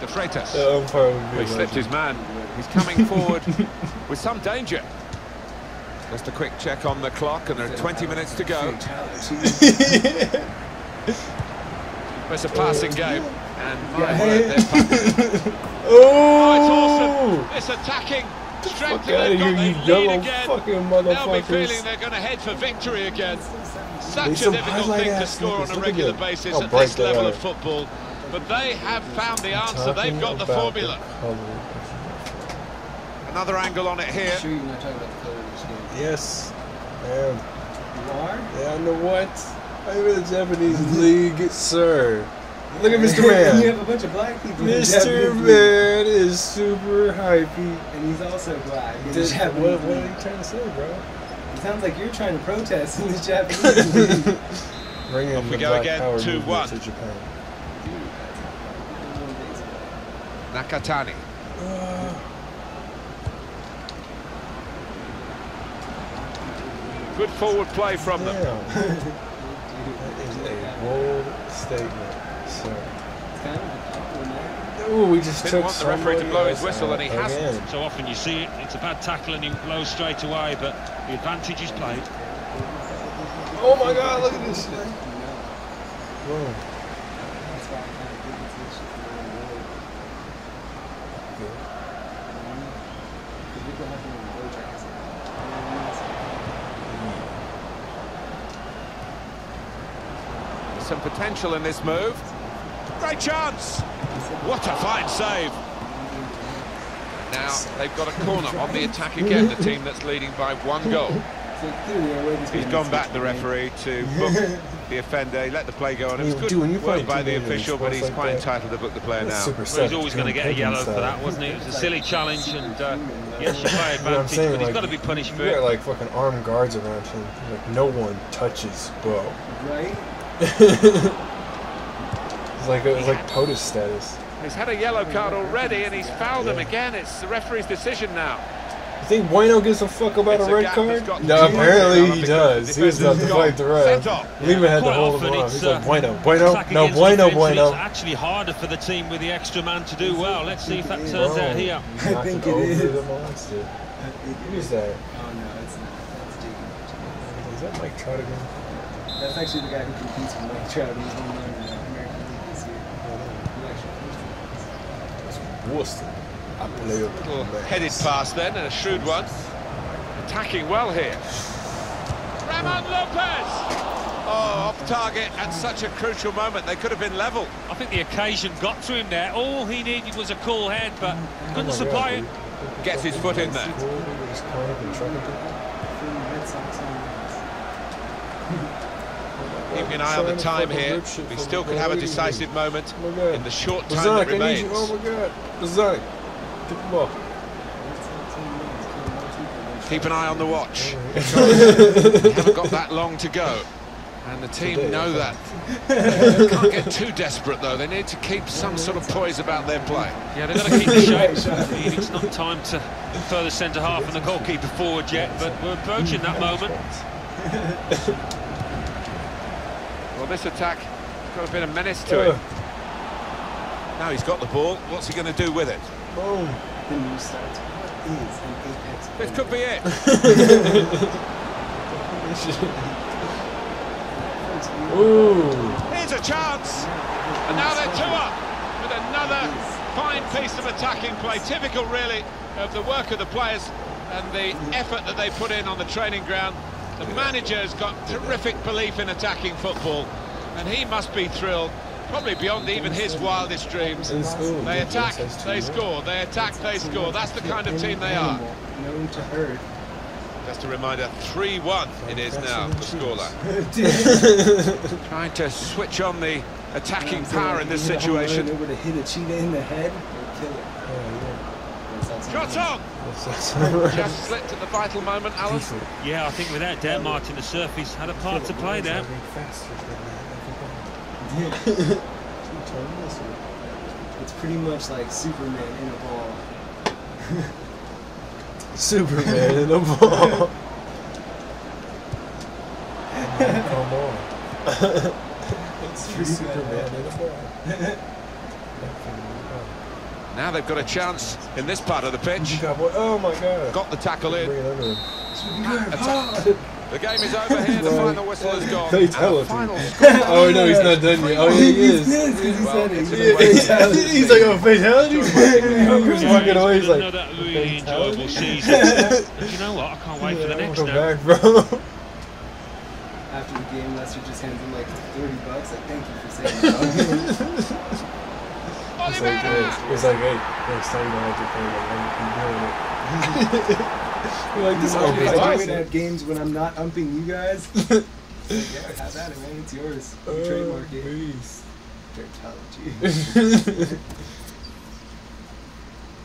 De Freitas. The umpire He slipped his man. He's coming forward with some danger. Just a quick check on the clock, and there are 20 minutes to go. It's a passing game, and my Yeah. word. Oh, Oh, it's awesome. It's attacking. Strength Fuck out they've of got here, the you lead yellow again. fucking They'll be motherfuckers. feeling they're going to head for victory again. Such These a difficult highlight thing to score on a regular them. basis How at this level are. of football. But they have found the answer. They've got the formula. color. Another angle on it here. Yes, I am. You are? Yeah, I know what. I'm in the Japanese league, sir. Look at Mr. Man. you have a bunch of black people. in the Mr. Japanese league. Man is super hypey. And he's also black. in the What, Japanese what are league. you trying to say, bro? It sounds like you're trying to protest in the Japanese league. Bring in Off we the go Black again, Power 2-1. to Japan. Nakatani. Uh, Good forward play from them. Damn. that is a bold statement, sir. It's kind of a compliment. Ooh, we just Didn't took want the referee to blow his whistle, out and he hasn't. So often you see it, it's a bad tackle and he blows straight away, but the advantage is played. Oh my god, look at this shit. You know, Boom. that's why I kind of get into this shit for my reward. Because we don't have to go back. Some potential in this move. Great chance. What a fine save. Now they've got a corner on the attack again, the team that's leading by one goal. So clearly, our way this He's game gone back, the referee, to book the offender. He let the play go on. It was good do work by the official, but he's quite entitled to book the player now. Well, he's always going to get a yellow for that, wasn't he? It was a silly challenge, and uh, yes, you play You know advantage, saying? but he's Like, got to be punished you for got it. like fucking armed guards around him. Like no one touches Bo. Right? It's like it was like POTUS status. He's had a yellow card already, and he's fouled him again. It's the referee's decision now. You think Bueno gives a fuck about It's a a red gap card? No, apparently he does. He was about to fight the ref. Sent off. Lehman had to hold him often off. it's, He's like, uh, Bueno, Bueno, no Bueno, Bueno. It's actually harder for the team with the extra man to do well. Let's see if that turns Bro, out here. he knocked think it it over is. the monster. Who's that? Oh, no, it's not. That's Jacob. Is that Mike Trout again? That's actually the guy who competes with Mike Trout. He's one of the American League this year. He actually posted Worcester. I play up Little headed pass then, and a shrewd one. Attacking well here. Ramon Lopez! Oh, off target at such a crucial moment. They could have been level. I think the occasion got to him there. All he needed was a cool head, but couldn't supply it. Gets his foot in there. Philly Red Sox on Keeping an eye on the time here. We still could have a decisive moment my God. in the short time that I need you. remains. Oh my god. Bazak. Get the ball. Keep an eye on the watch. We haven't got that long to go. And the team Today, know that. They can't get too desperate though. They need to keep some sort of poise about their play. Yeah, they've got to keep the shape. It's not time to further centre half and the goalkeeper forward yet, but we're approaching that moment. Well, this attack has got a bit of menace to it. Now he's got the ball. What's he going to do with it? Boom. The news starts. What is an apex? This could be it. Ooh. Here's a chance. And now they're two up with another fine piece of attacking play. Typical, really, of the work of the players and the effort that they put in on the training ground. The manager's got terrific belief in attacking football, and he must be thrilled, probably beyond even his wildest dreams. They attack, they score. They attack, they score. That's the kind of team they are. Known to hurt. Just a reminder, 3-1 it is now, the scoreline. Trying to switch on the attacking power in this situation. Over to hit a cheetah in the head or kill it. Oh, That's Shot on! Yeah. Just slipped at the vital moment, Alan. Yeah, I think without doubt Martin the Surface had a part to play there. It's pretty much like Superman in a ball. Superman in a ball. Come on. it's pretty Superman in a ball. Now they've got a chance in this part of the pitch. Oh my god. Got the tackle in. it under him. The game is over here. The final whistle has gone. They And tell the final Oh no, he's not done yet. Oh yeah, he is. Yes, 'cause he Well, said it. it's He a said way- fatality. he's like, oh, fatality? He's Yeah, walking away. it's like, another really enjoyable season. And you know what? I can't wait for the next go now. back, bro. After the game, Lester just hands him like 30 bucks. Like, thank you for saying that. It's like this. It's like, hey, next time you don't have to play, like, I'm, I'm doing it. You're like, this open if I do it at games when I'm not umping you guys. Like, yeah, have at it, man. It's yours. You Oh, trademark it. beast. Fatality.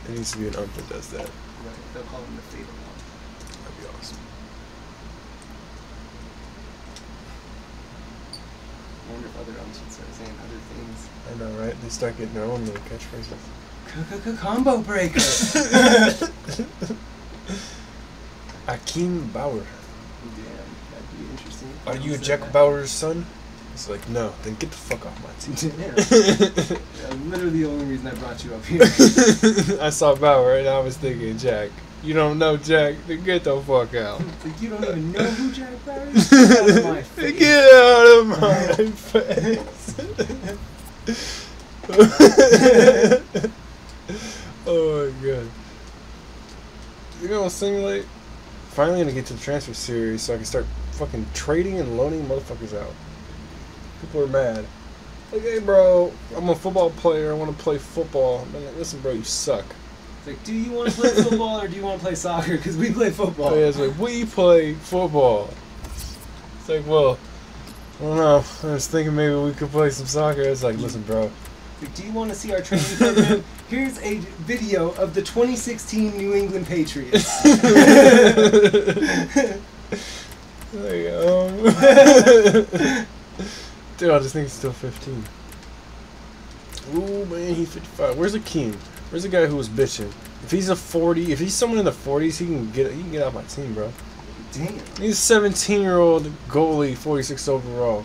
There needs to be an ump that does that. Right, They'll call him the fatal one. That'd be awesome. I wonder if other umps would start saying other things. I know, right? They start getting their own little catchphrases. Combo breaker. Akeem Bauer. Damn, that'd be interesting. Are you Said Jack that. Bauer's son? It's like, no. Then get the fuck off my team. Damn. Yeah, literally the only reason I brought you up here. I saw Bauer and I was thinking, Jack. You don't know Jack? Then get the fuck out. Like you don't even know who Jack Bauer is. Get out of my face. Get out of my face. Oh my god. You're gonna simulate? Finally gonna get to the transfer series so I can start fucking trading and loaning motherfuckers out. People are mad. Like, hey bro, I'm a football player, I wanna play football. I'm like, listen bro, you suck. It's like, do you want to play football or do you want to play soccer? Because we play football. Oh, yeah, it's like, we play football. It's like, well, I don't know. I was thinking maybe we could play some soccer. It's like, listen, bro. Do you want to see our training program? Here's a video of the 2016 New England Patriots. Like, um, dude, I just think he's still 15. Ooh, man, he's 55. Where's Akeem? Where's the guy who was bitching? If he's a 40, if he's someone in the 40s, he can get he can get off my team, bro. Damn. He's a 17 year old goalie, 46 overall.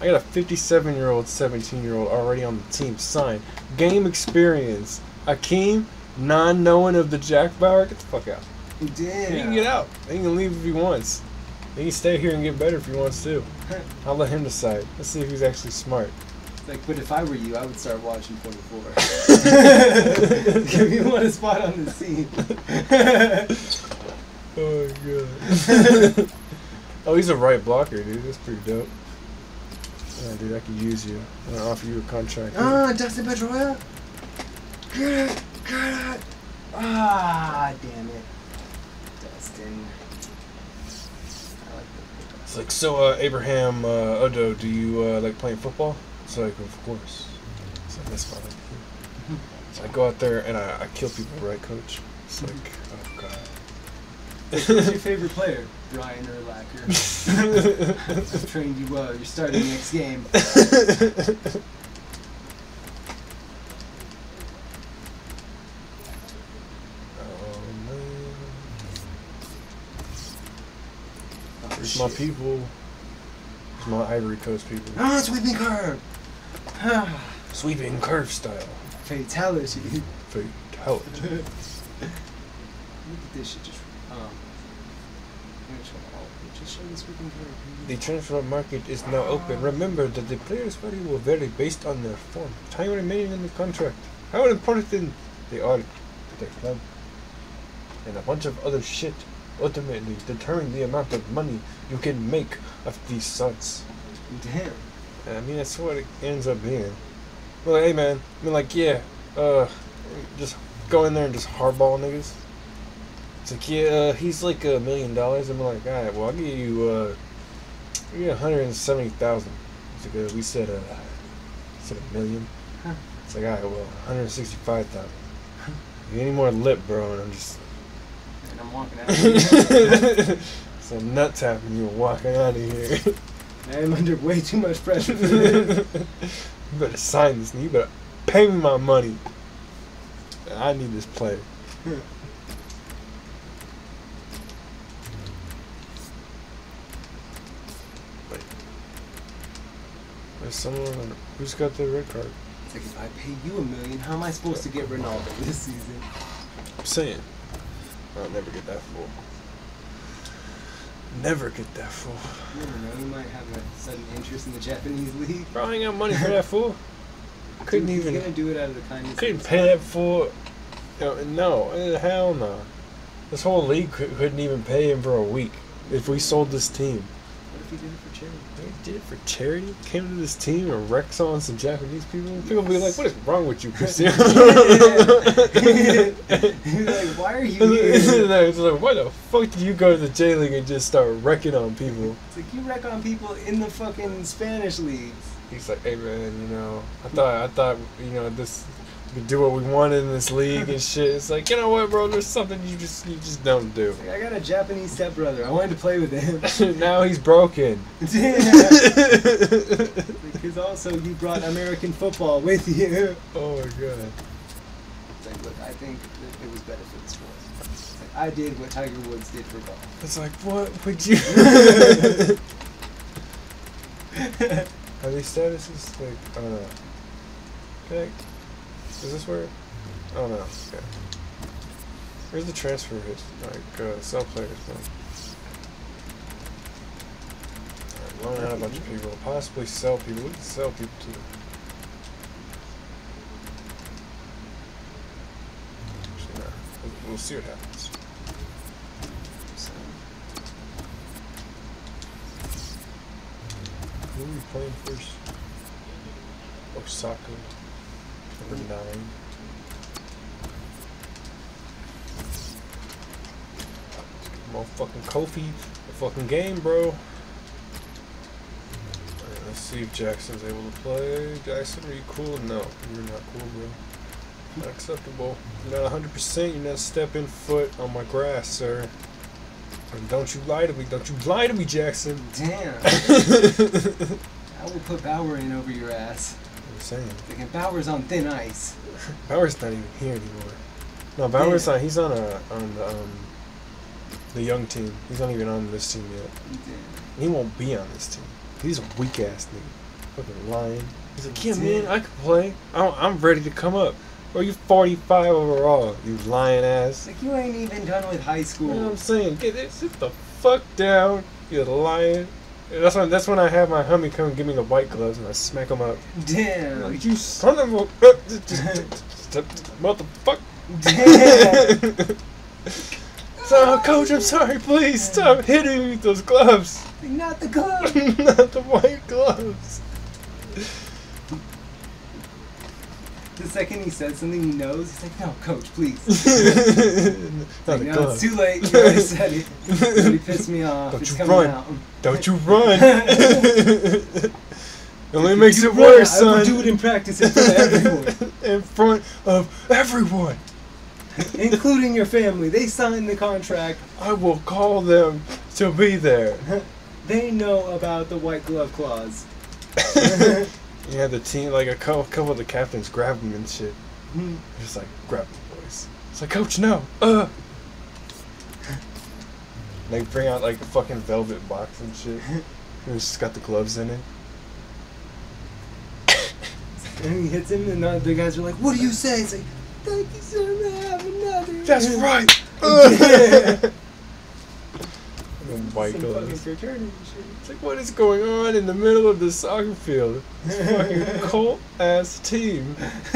I got a 57 year old, 17 year old already on the team signed. Game experience. Akeem, non knowing of the Jack Bauer, get the fuck out. Damn. He can get out. He can leave if he wants. He can stay here and get better if he wants to. I'll let him decide. Let's see if he's actually smart. Like, but if I were you, I would start watching 24. Give me one spot on the scene. Oh my god. oh, he's a right blocker, dude. That's pretty dope. Yeah, dude, I could use you. I'm gonna offer you a contract. Ah, Dustin Pedroia. Get it, get it. Ah, damn it, Dustin. I like the It's like, so, uh, Abraham uh, Odo, do you uh, like playing football? It's like, of course. It's like, that's what I like to do. So I go out there and I, I kill people, right, coach? It's like, oh god. Who's your favorite player? Brian Urlacher. I've trained you well. You're starting next game. Oh man. Oh, my people. There's my Ivory Coast people. Ah, sweeping curve. Ah, Sweeping curve style. Fatality. Fatality. Look at this shit. Just um. Just, oh, just show the sweeping curve. The transfer market is now open. Remember that the player's value will vary based on their form, time remaining in the contract, how important they are to their club, and a bunch of other shit. Ultimately, determine the amount of money you can make of these sons. Damn. I mean, that's what it ends up being. Well, hey man, I mean, like, yeah, uh, just go in there and just hardball niggas. It's like, yeah, uh, he's like a million dollars. I'm like, all right, well, I'll give you, uh, I'll give you 170,000. It's like, uh, we said, uh, said a million. Huh. It's like, all right, well, 165,000. You any more lip, bro? And I'm just, And I'm walking out. of here. some nut tapping you and walking out of here. I'm under way too much pressure you better sign this. You better pay me my money. I need this player. Wait. There's someone who's got the red card. It's like if I pay you a million, how am I supposed to get Ronaldo this season? I'm saying. I'll never get that full. Never get that full. You never know. You might have a sudden interest in the Japanese league. Bro, I ain't got money for that fool. Couldn't Dude, even. He's gonna do it out of the kindness. couldn't pay that for. No, eh, hell no. This whole league couldn't even pay him for a week if we sold this team. What if he did it for charity? He did it for charity. Came to this team and wrecks on some Japanese people. People be like, "What is wrong with you, Cristiano?" He's like, why are you here? it's like, why the fuck did you go to the J League and just start wrecking on people? It's like you wreck on people in the fucking Spanish leagues. He's like, hey man, you know, I thought, I thought, you know, this, we do what we wanted in this league and shit. It's like, you know what, bro? There's something you just, you just don't do. Like, I got a Japanese stepbrother. I wanted to play with him. now he's broken. Because also you brought American football with you. oh my god. It's like, look, I think it was better for the sport. Like, I did what Tiger Woods did for golf. It's like, what would you? Are these statuses like, I don't know. Okay. Is this where? Don't know. Okay. Where's the transfer hit? Like, uh, sell players then. Alright, loan out a bunch of people. Possibly sell people. We can sell people too. Actually, no. We'll, we'll see what happens. Who are we playing first? Osaka. Number nine. Motherfucking Kofi. The fucking game, bro. Alright, let's see if Jackson's able to play. Jackson, are you cool? No, you're not cool, bro. Not acceptable. You're not 100%. You're not stepping foot on my grass, sir. And don't you lie to me. Don't you lie to me, Jackson. damn. I will put Bauer in over your ass. Saying. Thinking Bauer's on thin ice. Bauer's not even here anymore. No, Bauer's Yeah. not. He's on a on the um the young team. He's not even on this team yet. He won't be on this team. He's a weak ass nigga. Fucking lying. He's like, yeah, man, I can play. I'm, I'm ready to come up. Bro, you 45 overall. You lying ass. Like you ain't even done with high school. You know what. I'm saying? Get it, sit the fuck down. You lying. That's when that's when I have my homie come and give me the white gloves and I smack him up. Damn. Like you son of a motherfucker. Damn. So, coach, I'm sorry. Please stop hitting me with those gloves. Not the gloves. Not the white gloves. The second he said something he knows, he's like, no, coach, please. Like, no, it's too late. You already said it. Already pissed me off. Don't it's you run. out. Don't you run. it only makes it run, worse, I son. do it in practice in front of everyone. in front of everyone. including your family. They signed the contract. I will call them to be there. They know about the white glove clause. Yeah, the team, like a couple, couple of the captains grab him and shit. Hmm. Just like, grab the boys. It's like, Coach, no. Uh. Like, bring out like a fucking velvet box and shit. And it's just got the gloves in it. and he hits him, and the, the guys are like, "What do you say?" It's like, "Thank you, sir. May I have another?" That's right. Yeah. And white Some fucking gloves. fraternity shit. It's like, what is going on in the middle of the soccer field? This fucking cult ass team.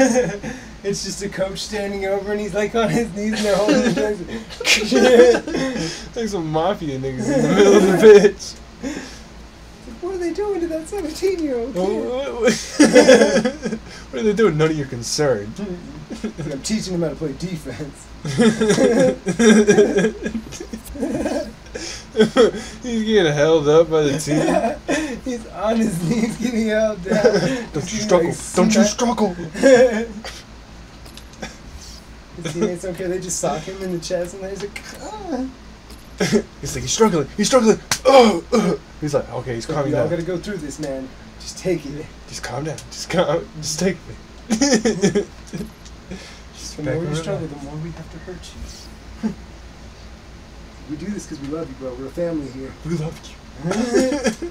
it's just a coach standing over, and he's like on his knees, and they're holding his legs. It's like some mafia niggas in the middle of the pitch. what are they doing to that 17 year old kid? What, what- what are they doing? None of your concern. I'm teaching them how to play defense. He's getting held up by the team. he's on his knees getting held down. Don't you struggle. like Don't you struggle. His teammates don't care. They just sock him in the chest, and they're like, ah. He's like, he's struggling. He's struggling. Oh, uh. He's like, okay, he's calming down. gotta go through this, man. Just take it. Just calm down. Just calm. Just take me. Just The more you struggle, the more we have to hurt you. We do this because we love you, bro. We're a family here. We love you. That's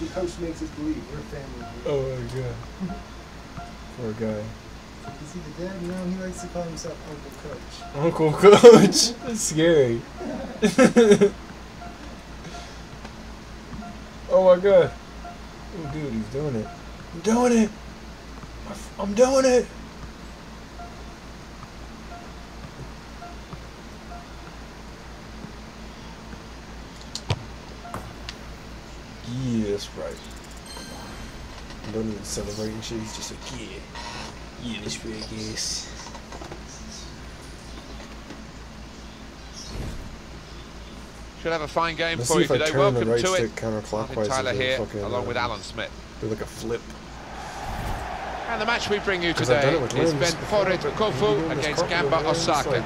what Coach makes us believe. We're a family here. Oh my god. Poor guy. Is he the dad? No, he likes to call himself Uncle Coach. Uncle Coach. That's scary. oh my god. Oh dude, he's doing it. I'm doing it. I'm doing it. Yeah, that's right. Don't even celebrate and shit. He's just like, yeah. Yeah, that's right, yes. Should have a fine game Let's for you today. Welcome right to it. counterclockwise. Tyler here, fucking, along with uh, Alan Smith. Do like a flip. And the match we bring you today is Ventforet, Kofu against Gamba Osaka. like-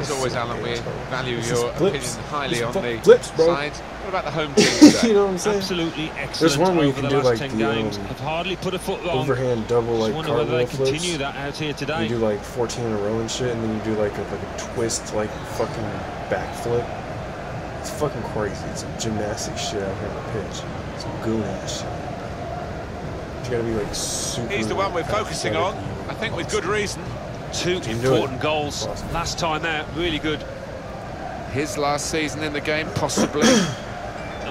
As always, Alan, we value your opinion highly on the flips, bro. Sides. What about the home team you know what I'm saying? Absolutely excellent There's one where you can the do, last like, 10 the, games. um, Have hardly put a foot wrong. Overhand double Just like wonder whether they cartwheel continue that out here today. You do like 14 in a row and shit, and then you do like a, like a twist, like fucking backflip. It's fucking crazy. It's some gymnastic shit out here on the pitch. Some goon ass shit. You gotta be like super. He's the one we're focusing on. I think with good reason. Two important goals Awesome. last time out. Really good. His last season in the game, possibly.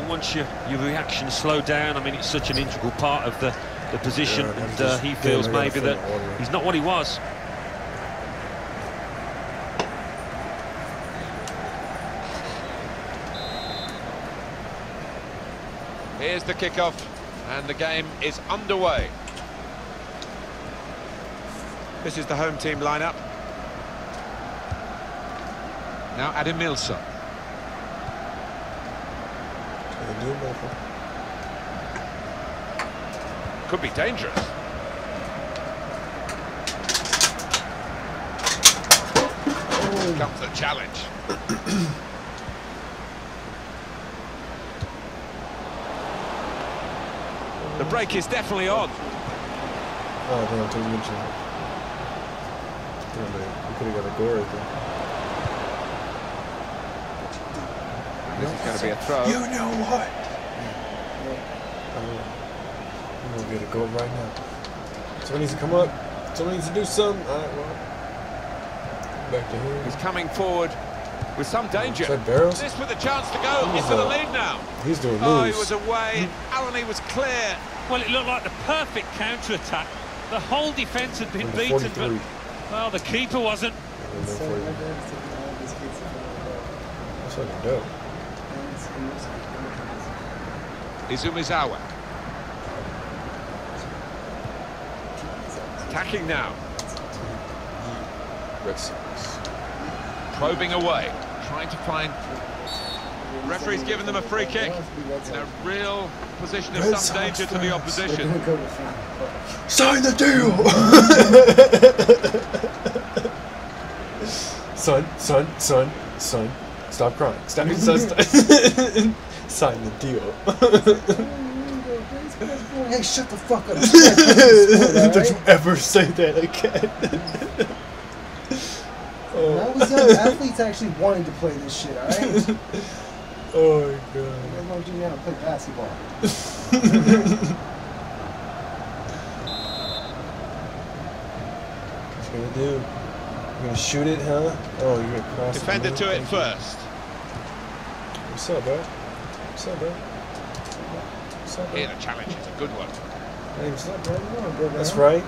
And once your your reaction slowed down, I mean, it's such an integral part of the, the position, Yeah, I'm and uh, he feels maybe that my water. he's not what he was. Here's the kickoff, and the game is underway. This is the home team lineup. Now Adam Milson. They do, motherfucker. Could be dangerous. Comes the challenge. the break is definitely on. Oh, damn, I told you mention that. Damn, man. We could have got a goal right there. This is going to be a throw. You know what? I'm gonna, I'm gonna get a goal right now. Someone needs to come up. Someone needs to do something. All right, well. Back to him. He's coming forward with some oh, danger. Is that Barrows? This with a chance to go He's, into the lead now. He's doing Oh, he was away. Alan, he was clear. Well, it looked like the perfect counter-attack. The whole defence had been beaten, but well, the keeper wasn't. Number So 40. my dad is taking all these kids to the That's fucking dope. Izumisawa. Attacking now. Probing away. Trying to find Referee's given them a free kick. in a real position of some danger to the opposition. Sign the deal! son, son, son, son. Stop crying. Stop. stop, stop. Sign the deal. Hey, shut the fuck up. Don't you ever say that again. When I oh. was young, oh. athletes actually wanted to play this shit, alright? oh my god. I want to do now play basketball. What you gonna do? You gonna shoot it, huh? Oh, you're gonna cross Defender it. to it first. What's up, bro? What's up, bro? What's up, bro? Here, the challenge is a good one. Hey, what's up, bro? Come on, bro, That's right.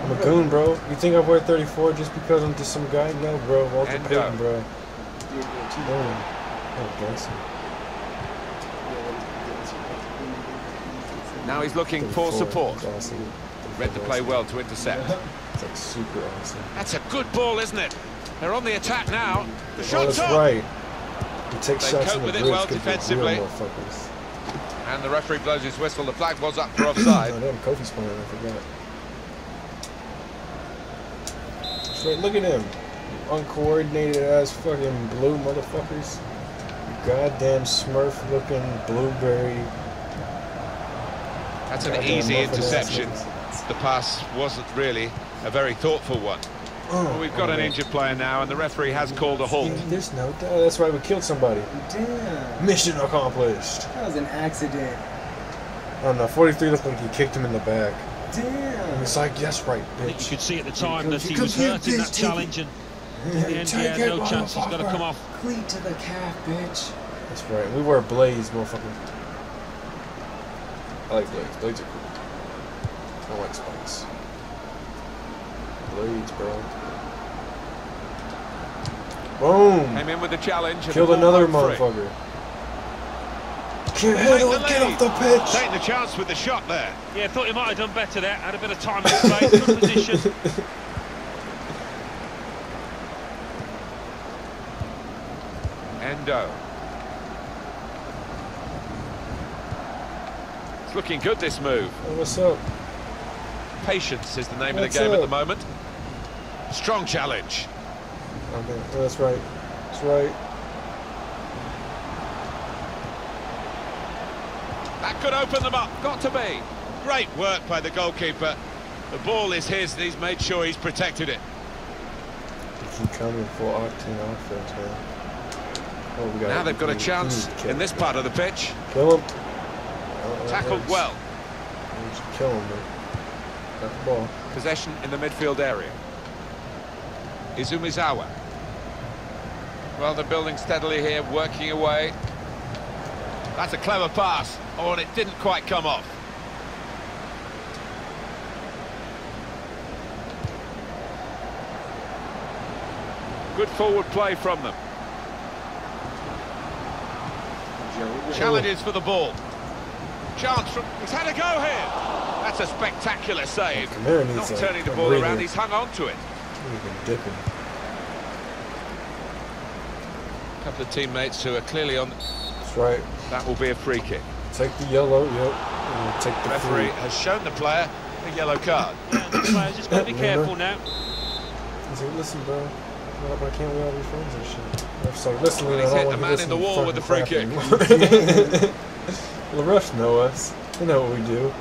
I'm a goon, bro. You think I wear 34 just because I'm just some guy? No, bro. Walter And, uh, Payton, bro. Dude, yeah, two- Boom. Oh, gangster. Now he's looking for support. It's awesome. Read the play well to intercept. It's like super awesome. That's a good ball, isn't it? They're on the attack now. The Oh, that's up. right. You take They shots cope with it well defensively. And the referee blows his whistle. The flag was up for Oh, offside. damn, Kofi's playing. I forgot. That's right. Look at him. Uncoordinated ass fucking blue motherfuckers. Goddamn smurf looking blueberry. That's an easy interception. The pass wasn't really a very thoughtful one. Oh, Well, we've got oh, an injured player now, and the referee has called a halt. There's no doubt. Oh, that's right. We killed somebody. Damn. Mission accomplished. That was an accident. I don't know. 43 looked like he kicked him in the back. Damn. it's like, yes, right, I think you bitch. could see at the time that he was hurt in that challenge, and in the end, Take yeah, it, no chance he's got to come off. Cleat to the calf, bitch. That's right. We wear blades, motherfucker. I like blades. Blades are cool. I like spikes. Blades, bro. Boom! Came in with the challenge. and Killed the another went free. motherfucker. Can't Take handle it. Get off the pitch. Taking the chance with the shot there. Yeah, thought he might have done better there. Had a bit of time and space, good position. Endo. It's looking good, this move. Hey, what's up? Patience is the name What's of the game at the moment. Strong challenge. Okay. Oh, that's right. That's right. That could open them up. Got to be. Great work by the goalkeeper. The ball is his, and he's made sure he's protected it. You keep coming full octane offense, man. Oh, we got Now they've got a hmm, chance need to kill in this part of the pitch. Kill him. Oh, Tackled hurts. well. Kill him, man. Got the ball. Possession in the midfield area. Izumisawa. Well, they're building steadily here, working away. That's a clever pass. Oh, and it didn't quite come off. Good forward play from them. Challenges for the ball. Chance from... He's had a go here. That's a spectacular save. Not turning the ball around, he's hung on to it. He's been dipping. A couple of teammates who are clearly on... That's right. That will be a free kick. Take the yellow, yep. And we'll take the referee free. has shown the player a yellow card. Yeah, the players just got to be careful now. He's like, listen, bro. Why why can't we all be friends and shit? Ref's like, listen, Well, I he's don't hit want the you man in the wall with the fucking free crap anymore. well, the refs know us. They know what we do.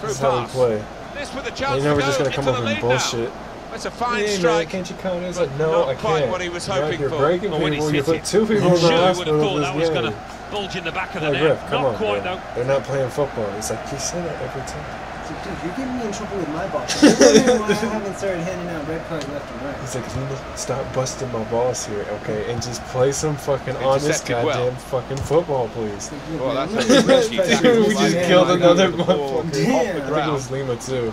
Through This is how we play. This with a They chance never to just gonna come into up and bullshit. now. That's a fine Hey, man, strike. can't you count? It's but like, no, not I quite can't. what he was You're- hoping you're for. breaking Well, when people. he's You hit put it, two people in the Sure, would have thought this that was going to bulge in the back of the Like, net. ref, come Not on, quite, bro. though. They're not playing football. It's like, you say that every time. Dude, you're getting me in trouble with my boss. I'm wondering why I haven't started handing out red cards left and right. He's like, you need to stop busting my balls here, okay? And just play some fucking honest goddamn well. fucking football, please. Well, that's Look a at risky this tackle. pressure. We just killed another oh, God. The ball motherfucker. Damn. I think it was Lima too.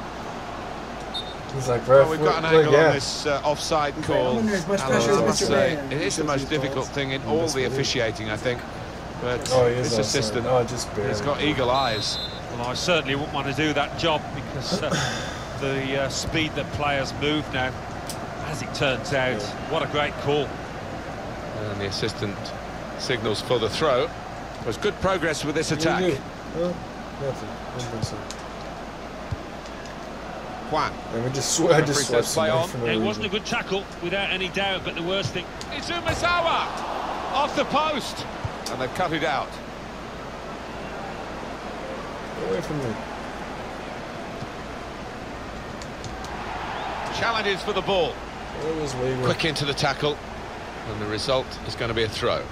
He's like, Well, we've got an angle yeah. on this uh, offside He's like, call. I'm under as much And pressure I as must Mr. say, Man. it is the most difficult thing in all the what it is. officiating, I think. But Oh, he this offside. assistant Oh, just barely. has got eagle eyes. Well, I certainly wouldn't want to do that job because uh, the uh, speed that players move now, as it turns out, Yeah. what a great call. And the assistant signals for the throw. Was good progress with this What do you attack. do? Huh? Nothing. Nothing, so. Juan. And we just sw- I just says swiped play on. for no It reason. wasn't a good tackle, without any doubt, but the worst thing... It's Izumisawa off the post. And they've cut it out. Get away from me. Challenges for the ball. It was legal. Quick into the tackle. And the result is going to be a throw.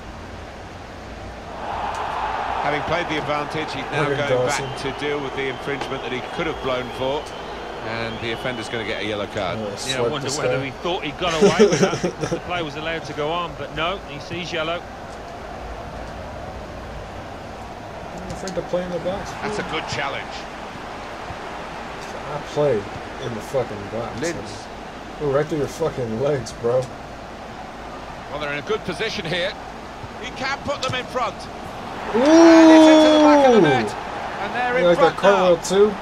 Having played the advantage, he's now going Dawson. back to deal with the infringement that he could have blown for. And the offender's going to get a yellow card. Oh, Yeah, I wonder whether he thought he got away with that. the play was allowed to go on, but no, he sees yellow. I'm afraid to play in the box. That's a good challenge. I played in the fucking box. Linz. Oh, right through your fucking legs, bro. Well, they're in a good position here. He can put them in front. Ooh! And it's into the back of the net. And they're You in like that front now. too?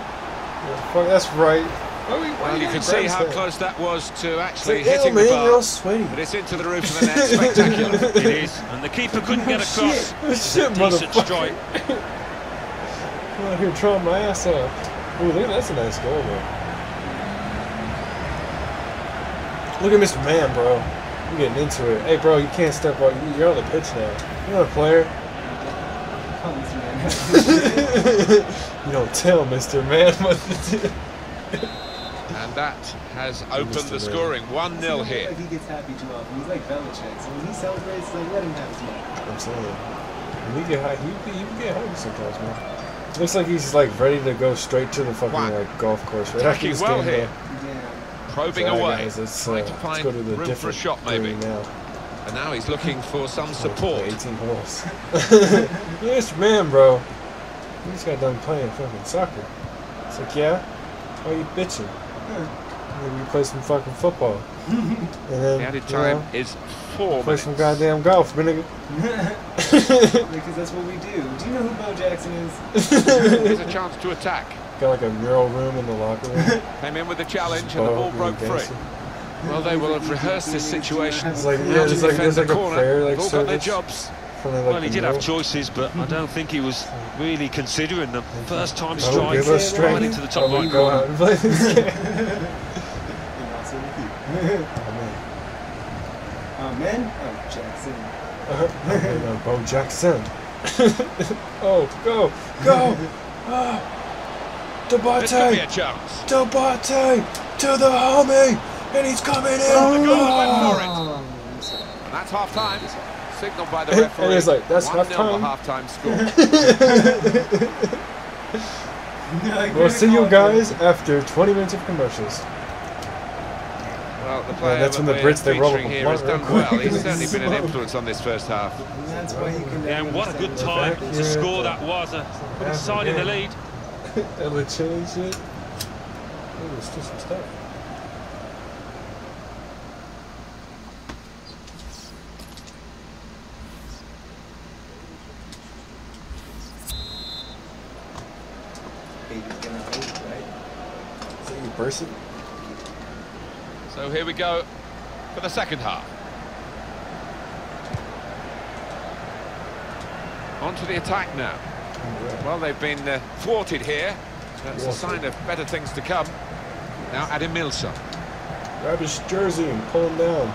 Yeah, fuck, that's right. Why we- Well, you can see how that? close that was to actually like, hitting man, the you're all bar. But it's into the roof of the net. Spectacular. It is, and the keeper couldn't get across. Shit, shit, Decent motherfucker. strike. I'm out here trying my ass off. Ooh, look, that's a nice goal, though. Look at Mr. Man, bro. I'm getting into it. Hey, bro, you can't step out. You- You're on the pitch now. You're not a player. Call this man. You don't tell Mr. Man what to do. And that has opened Mr. the scoring. 1 0 I feel here. Like he gets happy too often. He's like Belichick. So when he celebrates, like let him have his moment. I'm saying. When he get high, he, he get hungry sometimes, man. Looks like he's like ready to go straight to the fucking Whack. like golf course right after Attacking well here. though. Yeah. Probing So, away. guys, let's, uh, let's go to the room for a different shot, maybe. now. And now he's looking for some support. 18 holes. yes, man, bro. You just got done playing fucking soccer. It's like, yeah? Why are you bitching? Maybe you play some fucking football. and then, The added you time know, is four play minutes. some goddamn golf, man. nigga. Because that's what we do. Do you know who Bo Jackson is? There's a chance to attack. Got like a mural room in the locker room. Came in with the challenge and the ball broke being free. Gangster. Well, they will have rehearsed this situation. It's like, yeah, there's like, defend there's the like a corner. prayer like They've all got their jobs. from the, like, Well, he the did have choices, but I don't think he was really considering them. First time Oh, strike, give us right strength. into the top Oh, we right go corner. out and play this game. And also. Oh, man. Oh. Oh, Jackson. Uh, no, Bo Jackson. oh, go, go. Oh. This could be a chance. Dabate, to the homie, and he's coming in. The goal went Oh. for it. I'm sorry. And that's half time. Signalled by the And referee. like, that's 1-0 half-time. half time score. Like, We'll see you calling guys after 20 minutes of commercials. Well, the player that's when the that Brits, they we're roll up here blunt has done well. He's certainly been an influence on this first half. And that's why he can Yeah, and what a good time to here score that was. Uh, put half side in the lead. and the chilling shit. Ooh, let's do some stuff. Baby's gonna hold, right? Is that you person? So here we go for the second half. On to the attack now. Well, they've been uh, thwarted here. That's a sign of better things to come. Now, Adam Milson. Grab his jersey and pull him down.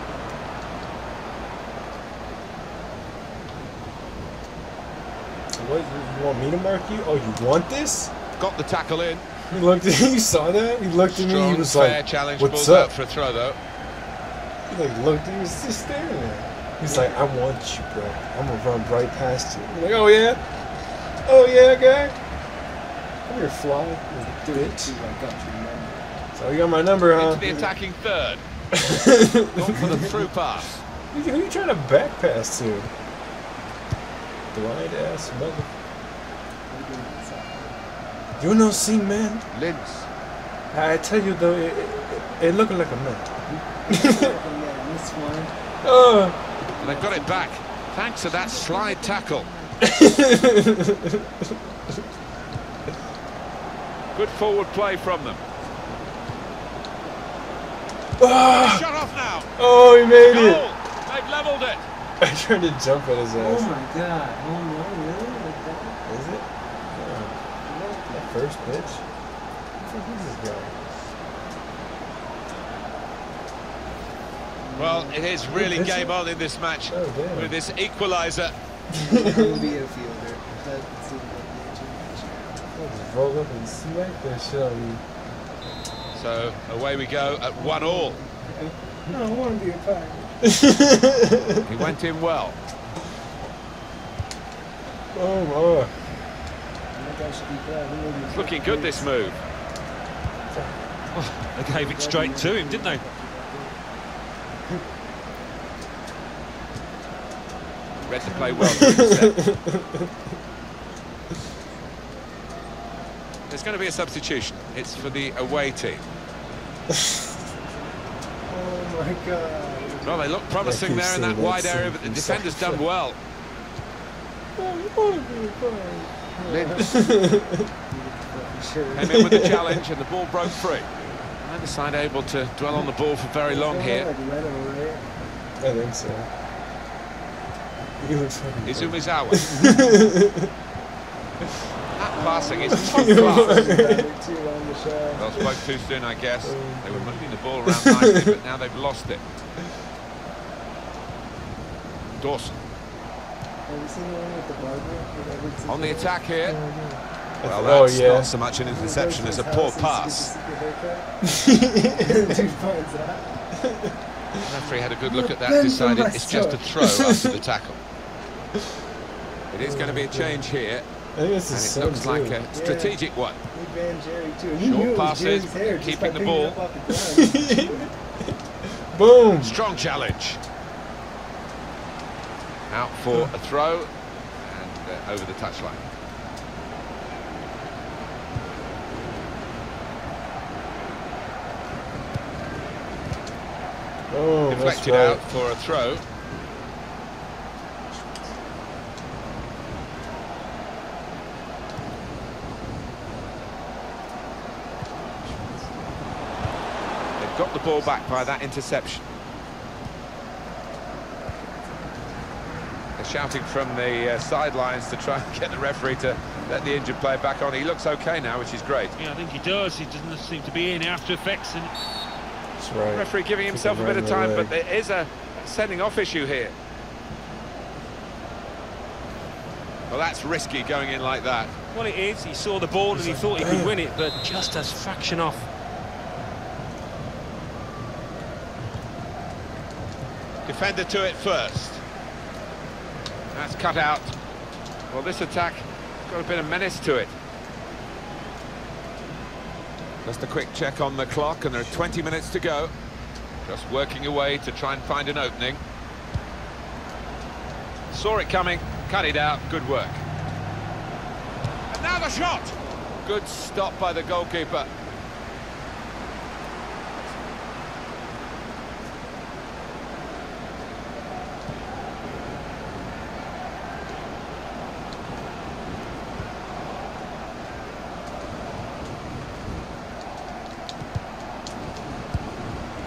What, you want me to mark you? Oh, you want this? Got the tackle in. He looked at you saw that? He looked at me, he was like, challenge. what's Ball's up? for a throw, though. he like looked, he was just staring there. He's like, I want you, bro. I'm gonna run right past you. I'm like, oh yeah? Oh yeah, guy? Come here, fly. You bitch. Dude, I got your number. So you got my number, huh? Into the attacking third. Gone for the through pass. Who are you trying to back pass to? Blind ass mother. We're doing this out. You no see man? Linz. I tell you though, it, it, it looking like a man. this one. Oh, And they've got it back. Thanks to that slide tackle. Good forward play from them. Ah! Shut off now. oh, he made Goal. it. They've levelled it. I tried to jump at his ass. Oh my god. Home run, first pitch. Well, it is really game on in this match oh, with this equaliser. so away we go at one all. No, I want to be a he went in well. Oh my. It's looking good this move. Oh, they gave it straight to him, didn't they? Read the play well. to. There's going to be a substitution. It's for the away team. Oh my god. Well, they look promising keep there in that that wide area, but the defender's done well. Oh, Came in with the challenge and the ball broke free. Neither side able to dwell on the ball for very long here. Like Leno, right? I think so. He looks fucking Izumisawa. that passing is top class. They're too on the shot. Well, spoke too soon, I guess. Oh, they were moving the ball around nicely, but now they've lost it. Dawson on the attack here. Well, oh that's yeah. not so much an interception as a poor pass. Dude finds out. The referee had a good look at that, Bend decided it's just a throw after the tackle. It is going to be a change here, I think it's and it son looks too. like a strategic one. Jerry too. Short knew it was passes, hair keeping the ball. the. Boom. Strong challenge. Out for a throw and uh, over the touchline. Oh, Deflected right. out for a throw. They've got the ball back by that interception. Shouting from the uh, sidelines to try and get the referee to let the injured player back on. He looks okay now, which is great. Yeah, I think he does. He doesn't seem to be in after effects. And That's right. Referee giving himself a bit of time, but there is a sending off issue here. Well, that's risky going in like that. well, it is. He saw the ball and he thought he could win it, but just a fraction off. Defender to it first. That's cut out. Well, this attack got a bit of menace to it. Just a quick check on the clock, and there are 20 minutes to go. Just working away to try and find an opening. Saw it coming, cut it out, good work. And now the shot! Good stop by the goalkeeper.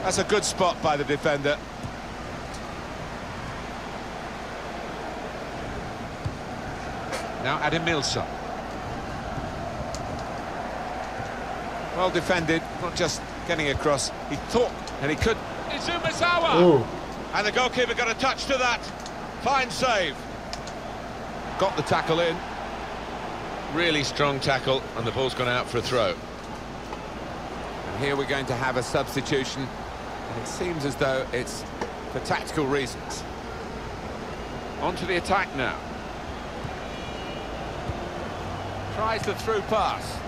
That's a good spot by the defender. Now Adam Milson. Well defended, not just getting across. He thought, and he could. Izumisawa! Ooh. And the goalkeeper got a touch to that. Fine save. Got the tackle in. Really strong tackle, and the ball's gone out for a throw. And here we're going to have a substitution. And it seems as though it's for tactical reasons. On to the attack now. Tries the through pass.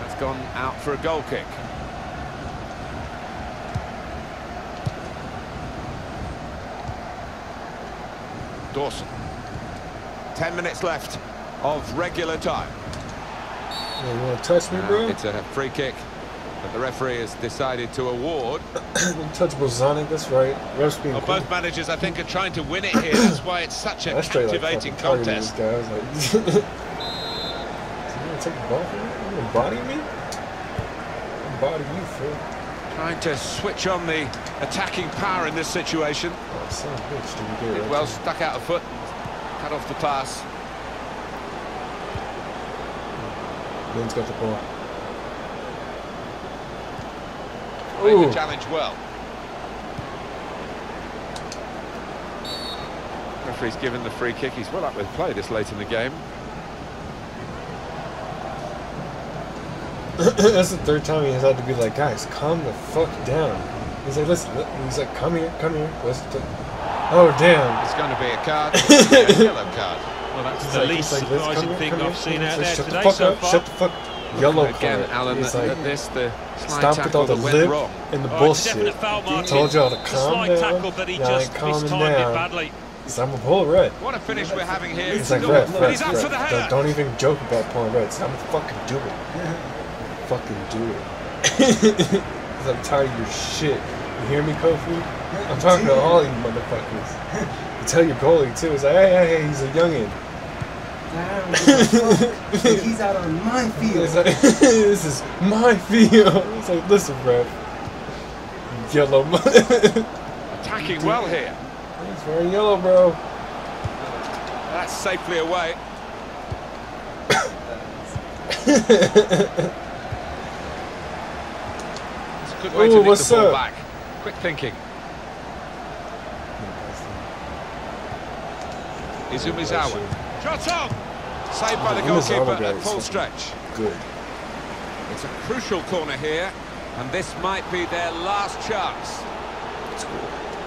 That's gone out for a goal kick. Dawson. Ten minutes left of regular time. Yeah, you want to touch me, bro? it's a free kick that the referee has decided to award. Untouchable Sonic, that's right. Ref's being Well, cool. both managers, I think, are trying to win it here. That's why it's such a That's like captivating targeting contest. This guy. I was like, is he gonna take the ball from me? You gonna body me? You, fool. Trying to switch on the attacking power in this situation. Oh, son of bitch, did you get it? right Well, there? stuck out a foot, cut off the pass. Lynn's got the ball. Made the challenge well. Referee's given the free kick. He's well up with play this late in the game. That's the third time he has had to be like, guys, calm the fuck down. He's like, listen, he's like, come here, come here. Listen Oh, damn. It's going to be a card. yellow card. Well, that's it's the like, least like, surprising thing I've seen out there today the so up, far. Shut the fuck up. Yellow Again, card. Alan, He's at like, this, the slide stop with tackle all the that lip wrong. and the Oh, it's a bullshit. definite foul, Martin. Told y'all to calm down. tackle, but he Y'all ain't just calming it down. badly. He's like, I'm gonna pull red. What a finish we're having here. He's like, no, ref, no, ref, he's up ref. for the header. Don't, don't even joke about pulling reds. I'm gonna fucking do it. fucking do it. Cause I'm tired of your shit. You hear me, Kofi? I'm talking to all you motherfuckers. You tell your goalie too. It's like, hey, hey, hey, he's a youngin. Damn, what the fuck? He's out on my field. It's like, this is my field. It's like, listen, bro. Yellow. He's Attacking well here. He's wearing yellow, bro. That's safely away. It's a good way Ooh, to what's the ball up? back. Quick thinking. Izumisawa. Shot on! Saved by the goalkeeper at full stretch. Good. It's a crucial corner here, and this might be their last chance.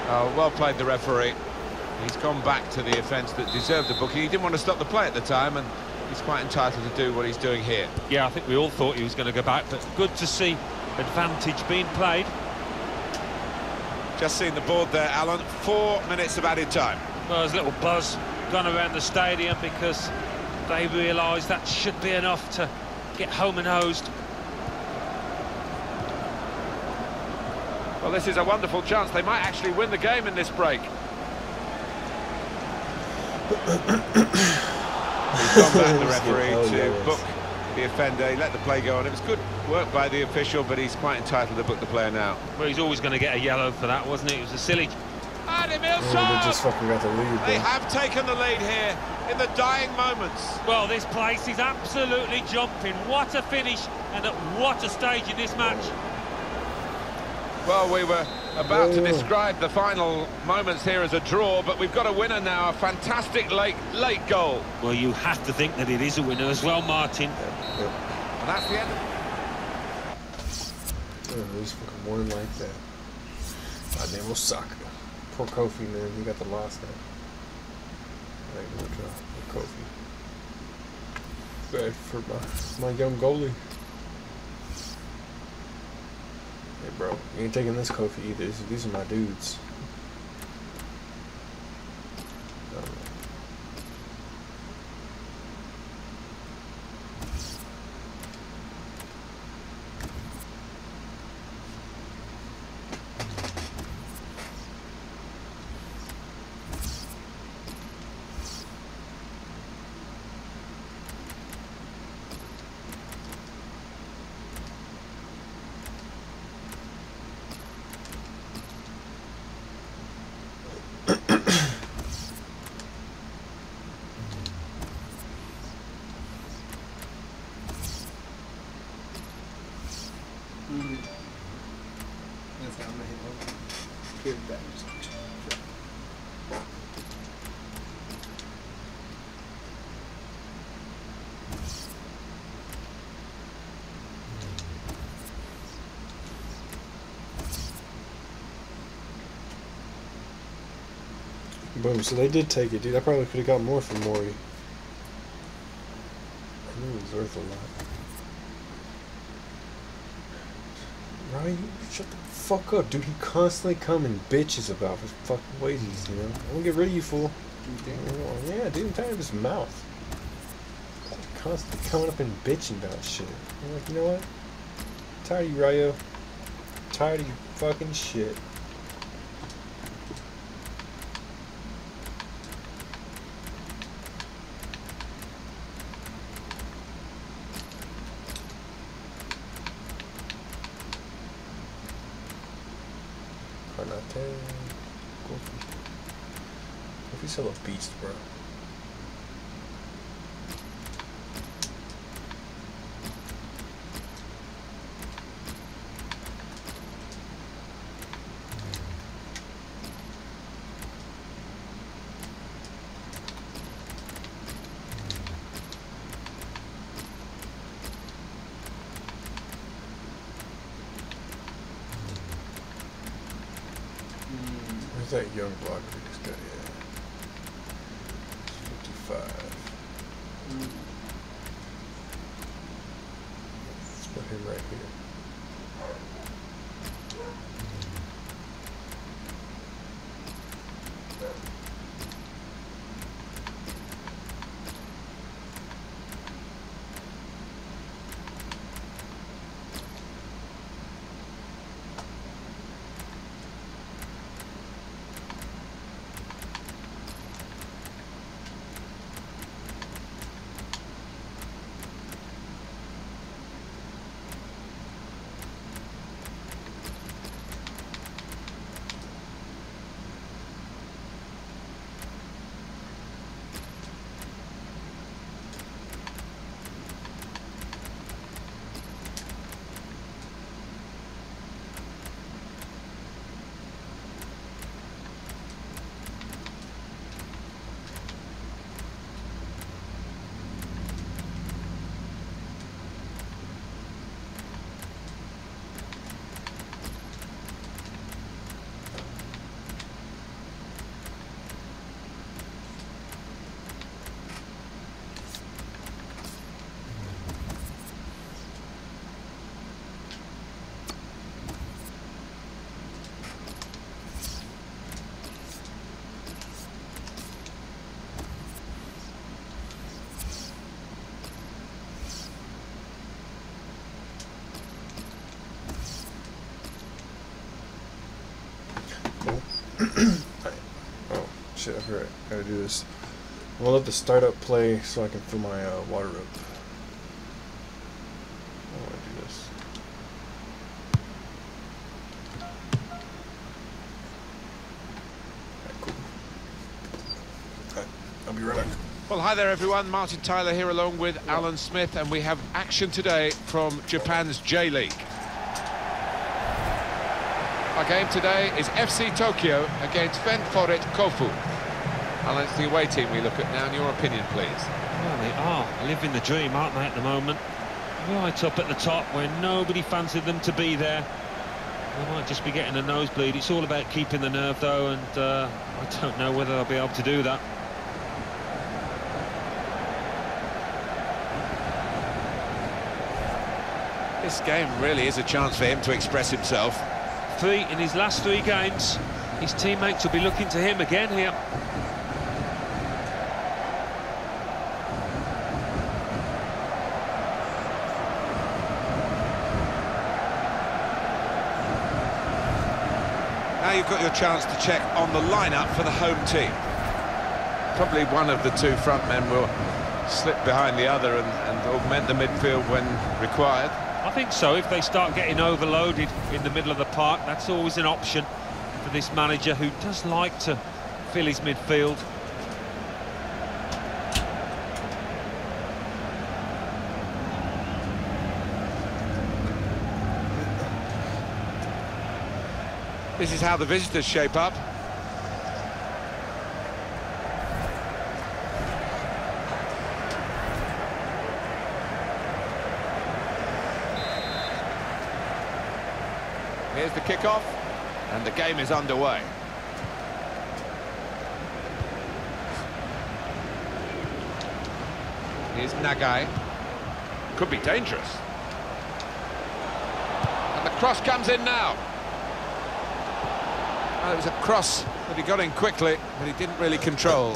Oh, well played, the referee. He's gone back to the offence that deserved the booking. He didn't want to stop the play at the time, and he's quite entitled to do what he's doing here. Yeah, I think we all thought he was going to go back, but good to see advantage being played. Just seen the board there, Alan. Four minutes of added time. Well, there's a little buzz gone around the stadium because they realise that should be enough to get home and hosed. Well, this is a wonderful chance. They might actually win the game in this break. He's gone back, the referee, Oh, to yes. book the offender. He let the play go on. It was good work by the official, but he's quite entitled to book the player now. Well, he's always going to get a yellow for that, wasn't it? It was a silly... And Oh, they just fucking got the lead, They bro. have taken the lead here in the dying moments. Well, this place is absolutely jumping. What a finish and at what a stage in this match. Well, we were about to oh. describe the final moments here as a draw, but we've got a winner now. A fantastic late, late goal. Well, you have to think that it is a winner as well, Martin. Yep. And that's the end. Oh, he's fucking born like that. God damn Osaka. Poor Kofi, man. He got the loss now. Right, draw. Poor Kofi. Bad for my, my young goalie. Hey, bro. You ain't taking this Kofi either. These, these are my dudes. Oh, no, no. Mhm. That's how I'm gonna hit over. Give it back. Just- Boom. So they did take it, dude. I probably could have got more from Maury. I knew it was worth a lot. Ryan, shut the fuck up, dude. He constantly coming and bitches about his fucking wages, you know? I'm gonna get rid of you, fool. You? Yeah, dude, I'm tired of his mouth. Constantly coming up and bitching about shit. I'm like, you know what? tired of you, Ryo. tired of you fucking shit. Oh, shit, I forgot. I gotta do this. I'm gonna let the startup play so I can fill my uh, water up. I wanna do this. Alright, cool. Alright, I'll be right back. Well, hi there, everyone. Martin Tyler here along with Alan Smith, and we have action today from Japan's J League. Our game today is FC Tokyo against Ventforet Kofu. Alan, it's the away team we look at now. In your opinion, please. Well, they are living the dream, aren't they, at the moment? Right up at the top where nobody fancied them to be there. They might just be getting a nosebleed. It's all about keeping the nerve, though, and uh, I don't know whether they'll be able to do that. This game really is a chance for him to express himself. In his last three games. His teammates will be looking to him again here. Now you've got your chance to check on the lineup for the home team. Probably one of the two front men will slip behind the other and, and augment the midfield when required. I think so. If they start getting overloaded in the middle of the park, that's always an option for this manager who does like to fill his midfield. This is how the visitors shape up. Kickoff, and the game is underway. Here's Nagai. Could be dangerous. And the cross comes in now. Well, it was a cross that he got in quickly, but he didn't really control.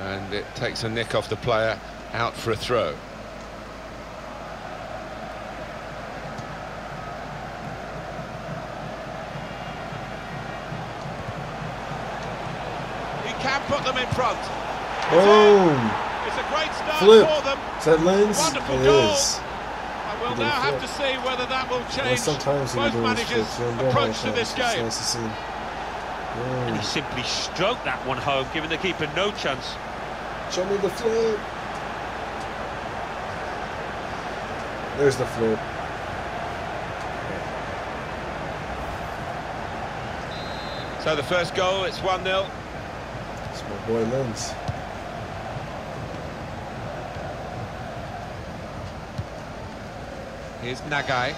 And it takes a nick off the player out for a throw. He can put them in front. Boom! It's a great start Flip. for them. Is that lens? Wonderful It goal. is. And we'll now have to see whether that will Well, change sometimes both can do his managers' flips. You don't know approach to this It's game. nice to see. And he simply stroked that one home, giving the keeper no chance. Show me the flip. There's the flip. So the first goal, it's 1-0. My boy Lens. Here's Nagai.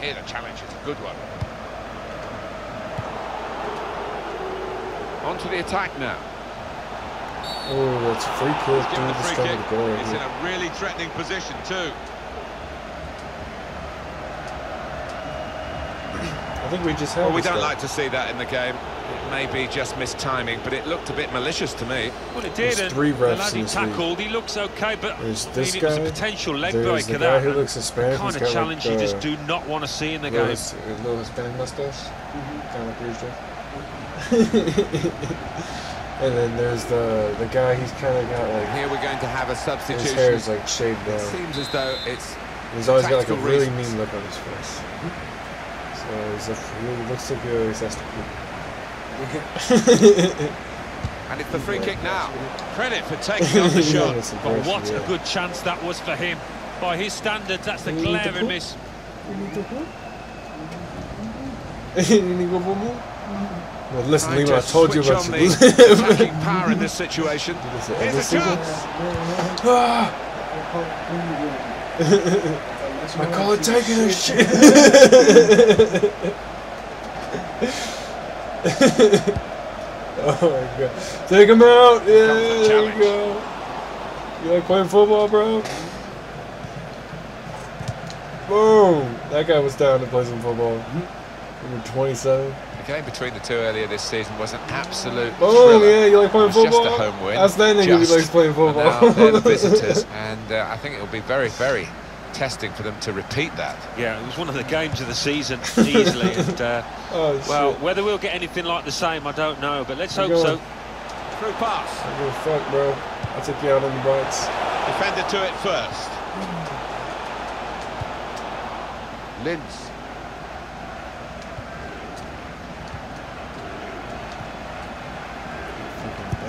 Here the challenge is a good one. On to the attack now. Oh, that's a free kick. He's the free kick. goal He's in a really threatening position too. I think we just have Well, we don't like to see that in the game. It may be just missed timing, but it looked a bit malicious to me. Well, it did, and three the refs lad in he this league. tackled, he looks okay, but There's I this mean, it was a potential leg There's breaker the guy that. who looks Hispanic. the kind of challenge like, you just uh, do not want to see in the little, game. his- a little Hispanic mustache, kind of like yours, and then there's the the guy. He's kind of got like Here we're going to have a substitution. his substitution. hair is like shaved down. It seems as though it's He's always got like a tactical really reasons. mean look on his face. So he's a, he looks like he always has to poop. and it's the free kick now. Credit for taking on the shot. But what a good chance that was for him. By his standards, that's the You need to glaring miss. You need to go boom boom? Well, listen, Lima, I told you about the power in this situation. Here's a chance. Ah, I call it taking a shit. oh my god. Take him out. Yeah, the there challenge. go. You like playing football, bro? Boom. That guy was down to play some football. Number 27. The game between the two earlier this season was an absolute Oh thriller. yeah, you like playing football? just a home win. Outstanding Just. he likes playing And football. now they're the visitors, and uh, I think it will be very, very testing for them to repeat that. Yeah, it was one of the games of the season, easily. and, uh, oh, well, shit. whether we'll get anything like the same, I don't know, but let's Keep hope going. so. Through pass. I don't give fuck, bro. I'll take you out on the bites. Defender to it first. Linz.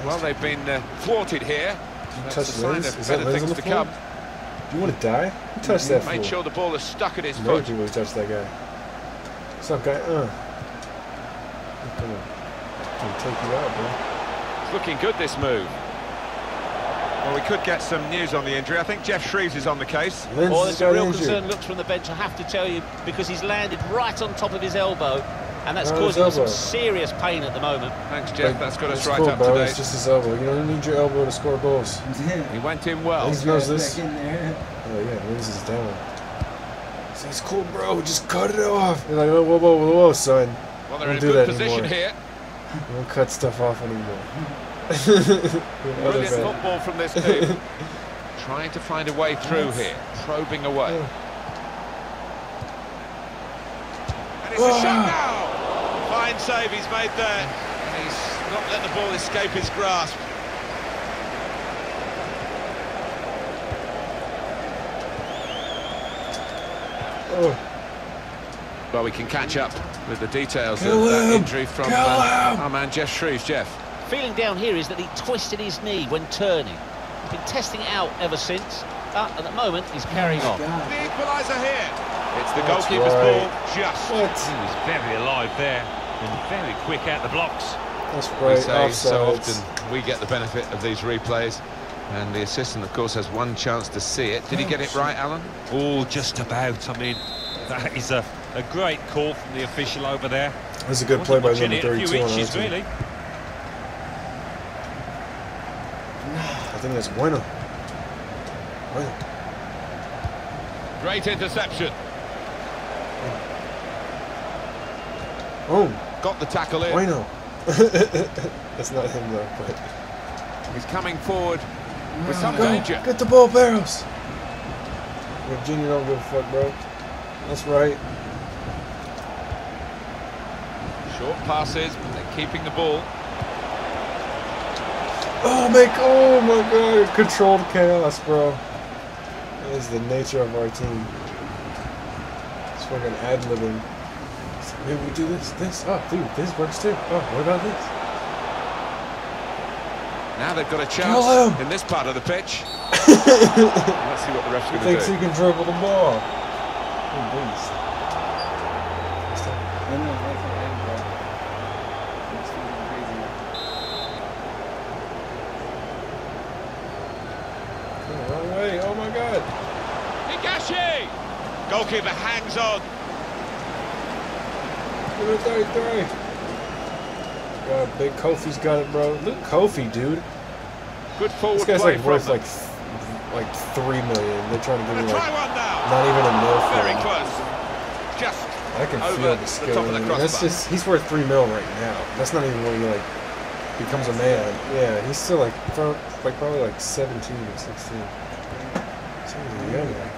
Well, they've been uh, thwarted here. That's a sign of better things to come. Do you want to die? Who touched that Made fool? sure the ball is stuck at his No, foot. you really touched that guy. What's up, guy? Uh. I'm gonna, gonna take you out, bro. It's looking good, this move. Well, we could get some news on the injury. I think Geoff Shreeves is on the case. Linz Well, there's a real injured. concern looks from the bench, I have to tell you, because he's landed right on top of his elbow, and that's causing him some serious pain at the moment. Thanks, Geoff. Like, That's got us right cool, up bro. to It's just his elbow. You don't need your elbow to score goals. He went in well. Linz knows this. Back in there. Oh yeah, Linz is down. So it's cool, bro. Just cut it off. You're like, whoa, whoa, whoa, whoa, whoa, son. Well, they're Don't a do good that position anymore. here. We don't cut stuff off anymore. Brilliant football from this team. Trying to find a way through here, probing away. Yeah. And it's a Ah. shot now! Fine save he's made there. And he's not let the ball escape his grasp. Oh, Well, we can catch up with the details Kill of that him! injury from Kill uh, our man Geoff Shreeves. Geoff. Feeling down here is that he twisted his knee when turning. He's been testing it out ever since, but at the moment he's carrying on. The equaliser here. It's the That's goalkeeper's right. ball, just. what? He was very alive there, and very quick out the blocks. That's We say so often we get the benefit of these replays. And the assistant, of course, has one chance to see it. Did he get it right, Alan? Oh, just about. I mean, that is a, a great call from the official over there. That's a good play by Wasn't number much in it, a 32 few inches, team. really. I think that's bueno. Bueno. Great interception. Boom. Got the tackle in. Bueno. that's not him though. But He's coming forward with mm. some go, danger. get the ball, Barros. Virginia don't give a fuck, bro. That's right. Short passes, but they're keeping the ball. Oh make oh my god, controlled chaos, bro. That is the nature of our team. It's fucking ad libbing. Maybe we do this, this. Oh, dude, this works too. Oh, what about this? Now they've got a chance in this part of the pitch. Let's see what the ref's He going thinks to he do. can dribble the ball. Oh, beast. I know, that's what I am, bro. Crazy. Oh. Oh my god. Higashi! Goalkeeper hangs on. Me 33. God, Big Kofi's got it, bro. Look, Kofi, dude. Good forward This guy's play like worth like like three million. They're trying to give me like not even a mil for Very him. close. Just I can feel the skill. top of in the him. That's crossbar. just he's worth three mil right now. That's not even when he like becomes a man. Yeah, he's still like like probably like seventeen or sixteen. So he's young. Like,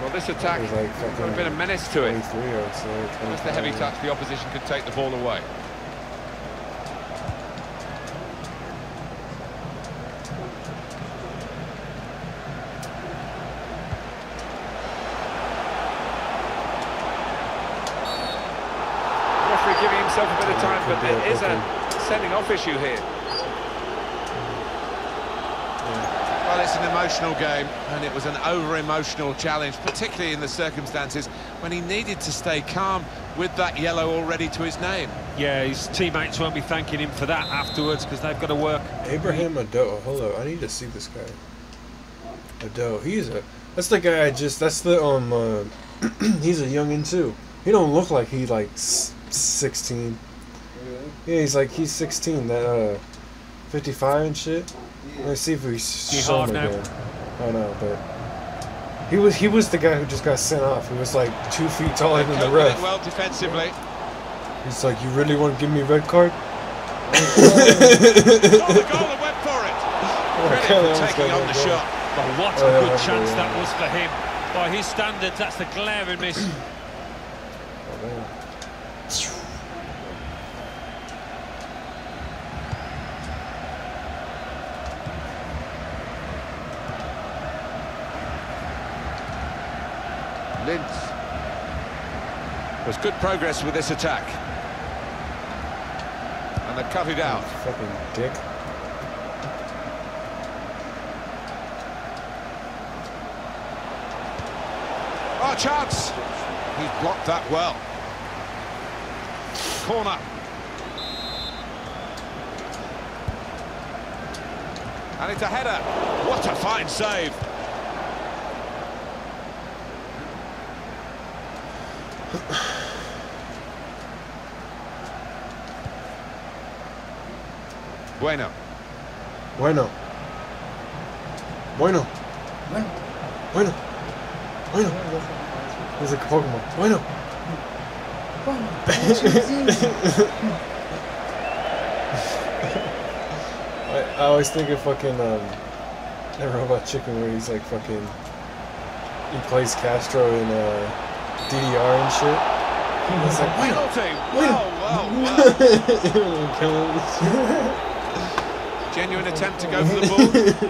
well, this attack He's like got a bit of menace to it. 23 I. Just a heavy 25. touch, the opposition could take the ball away. Referee giving himself a bit of time, but there is a sending off issue here. Well, it's an emotional game, and it was an over-emotional challenge, particularly in the circumstances when he needed to stay calm with that yellow already to his name. Yeah, his teammates won't be thanking him for that afterwards because they've got to work. Abraham Ado. hello, I need to see this guy. Ado. He's a. That's the guy I just. That's the um. Uh, he's a youngin too. He don't look like he like sixteen. Yeah, he's like he's sixteen. That uh, fifty-five and shit. Let's see if we He saw him now? again. I know, but he was he was the guy who just got sent off. He was like two feet taller than the Cope ref. well defensively. He's like, you really want to give me a red card? Got the goal and went for it. Credit for taking on the goal. shot. But what Oh, a yeah, good that's chance good, that was for him. By his standards, that's the glaring miss. Oh, Linz. There's good progress with this attack. And they cut it out. Fucking dick. Oh, chance! He's blocked that well. Corner. And it's a header. What a fine save. Bueno. Bueno. Bueno. Bueno. Bueno. He's like a Pokemon. Bueno. I, I always think of fucking um, that robot chicken where he's like fucking he plays Castro in uh, DDR and shit. Hmm. It's like bueno. Penalty. Well, well, well. Kill him. Genuine attempt to go for the ball.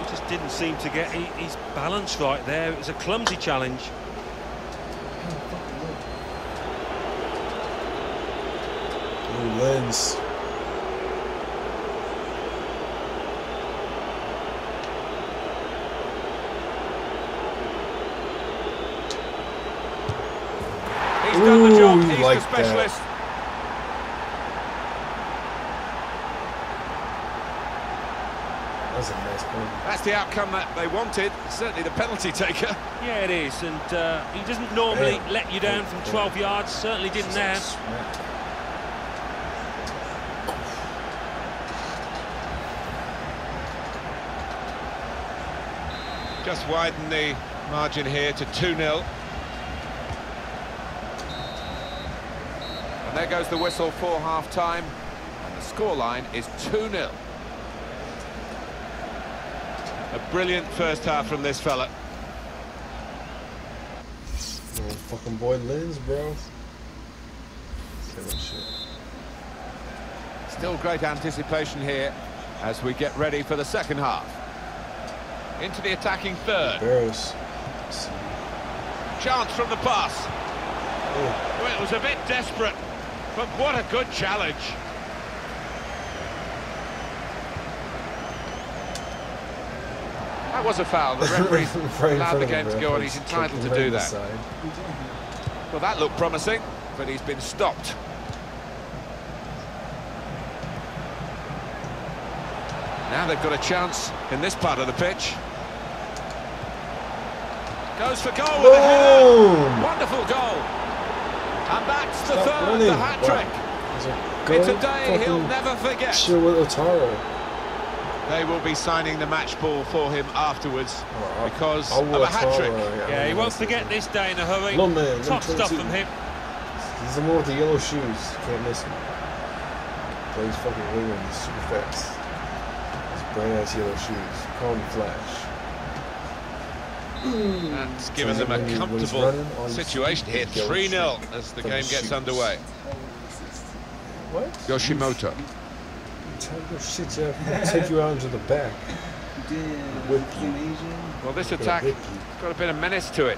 he just didn't seem to get he, his balance right there. It was a clumsy challenge. Lens. He's done the job. Ooh, He's like the that. specialist. That's a nice point. That's the outcome that they wanted. Certainly the penalty taker. Yeah, it is, and uh, he doesn't normally Damn. let you down from 12 yards. Certainly didn't there. Smack. Just widen the margin here to 2-0. There goes the whistle for half-time. And the scoreline is 2-0. A brilliant first half from this fella. Oh, fucking boy lens, bro. Still great anticipation here as we get ready for the second half. Into the attacking third. Barros. Chance from the pass. Oh, Well, it was a bit desperate, but what a good challenge. That was a foul. The referee's allowed the game to go on. He's entitled to do that. Well, that looked promising, but he's been stopped. Now they've got a chance in this part of the pitch. Goes for goal with a header. that's Wonderful goal. And And running. the hat trick. He's like, go It's a day he'll never forget. chill with Otaro. They will be signing the match ball for him afterwards Oh, because I of a hat trick. Otaro, Yeah, he wants to get this day in a hurry. Little man, Top number stuff from him. He's the one with the yellow shoes. Can't miss him. Plays fucking winging. He's super fast. His bright ass yellow shoes. Call him Flash. That's mm. given them a he- when he's comfortable running, all you situation see here. is yellow 3 0 as the game gets underway. What? Yoshimoto. Tell your shit, Jeff. Take you out into the back. Did Whip he's you. an Asian? Well, this attack whip got a bit of menace to it.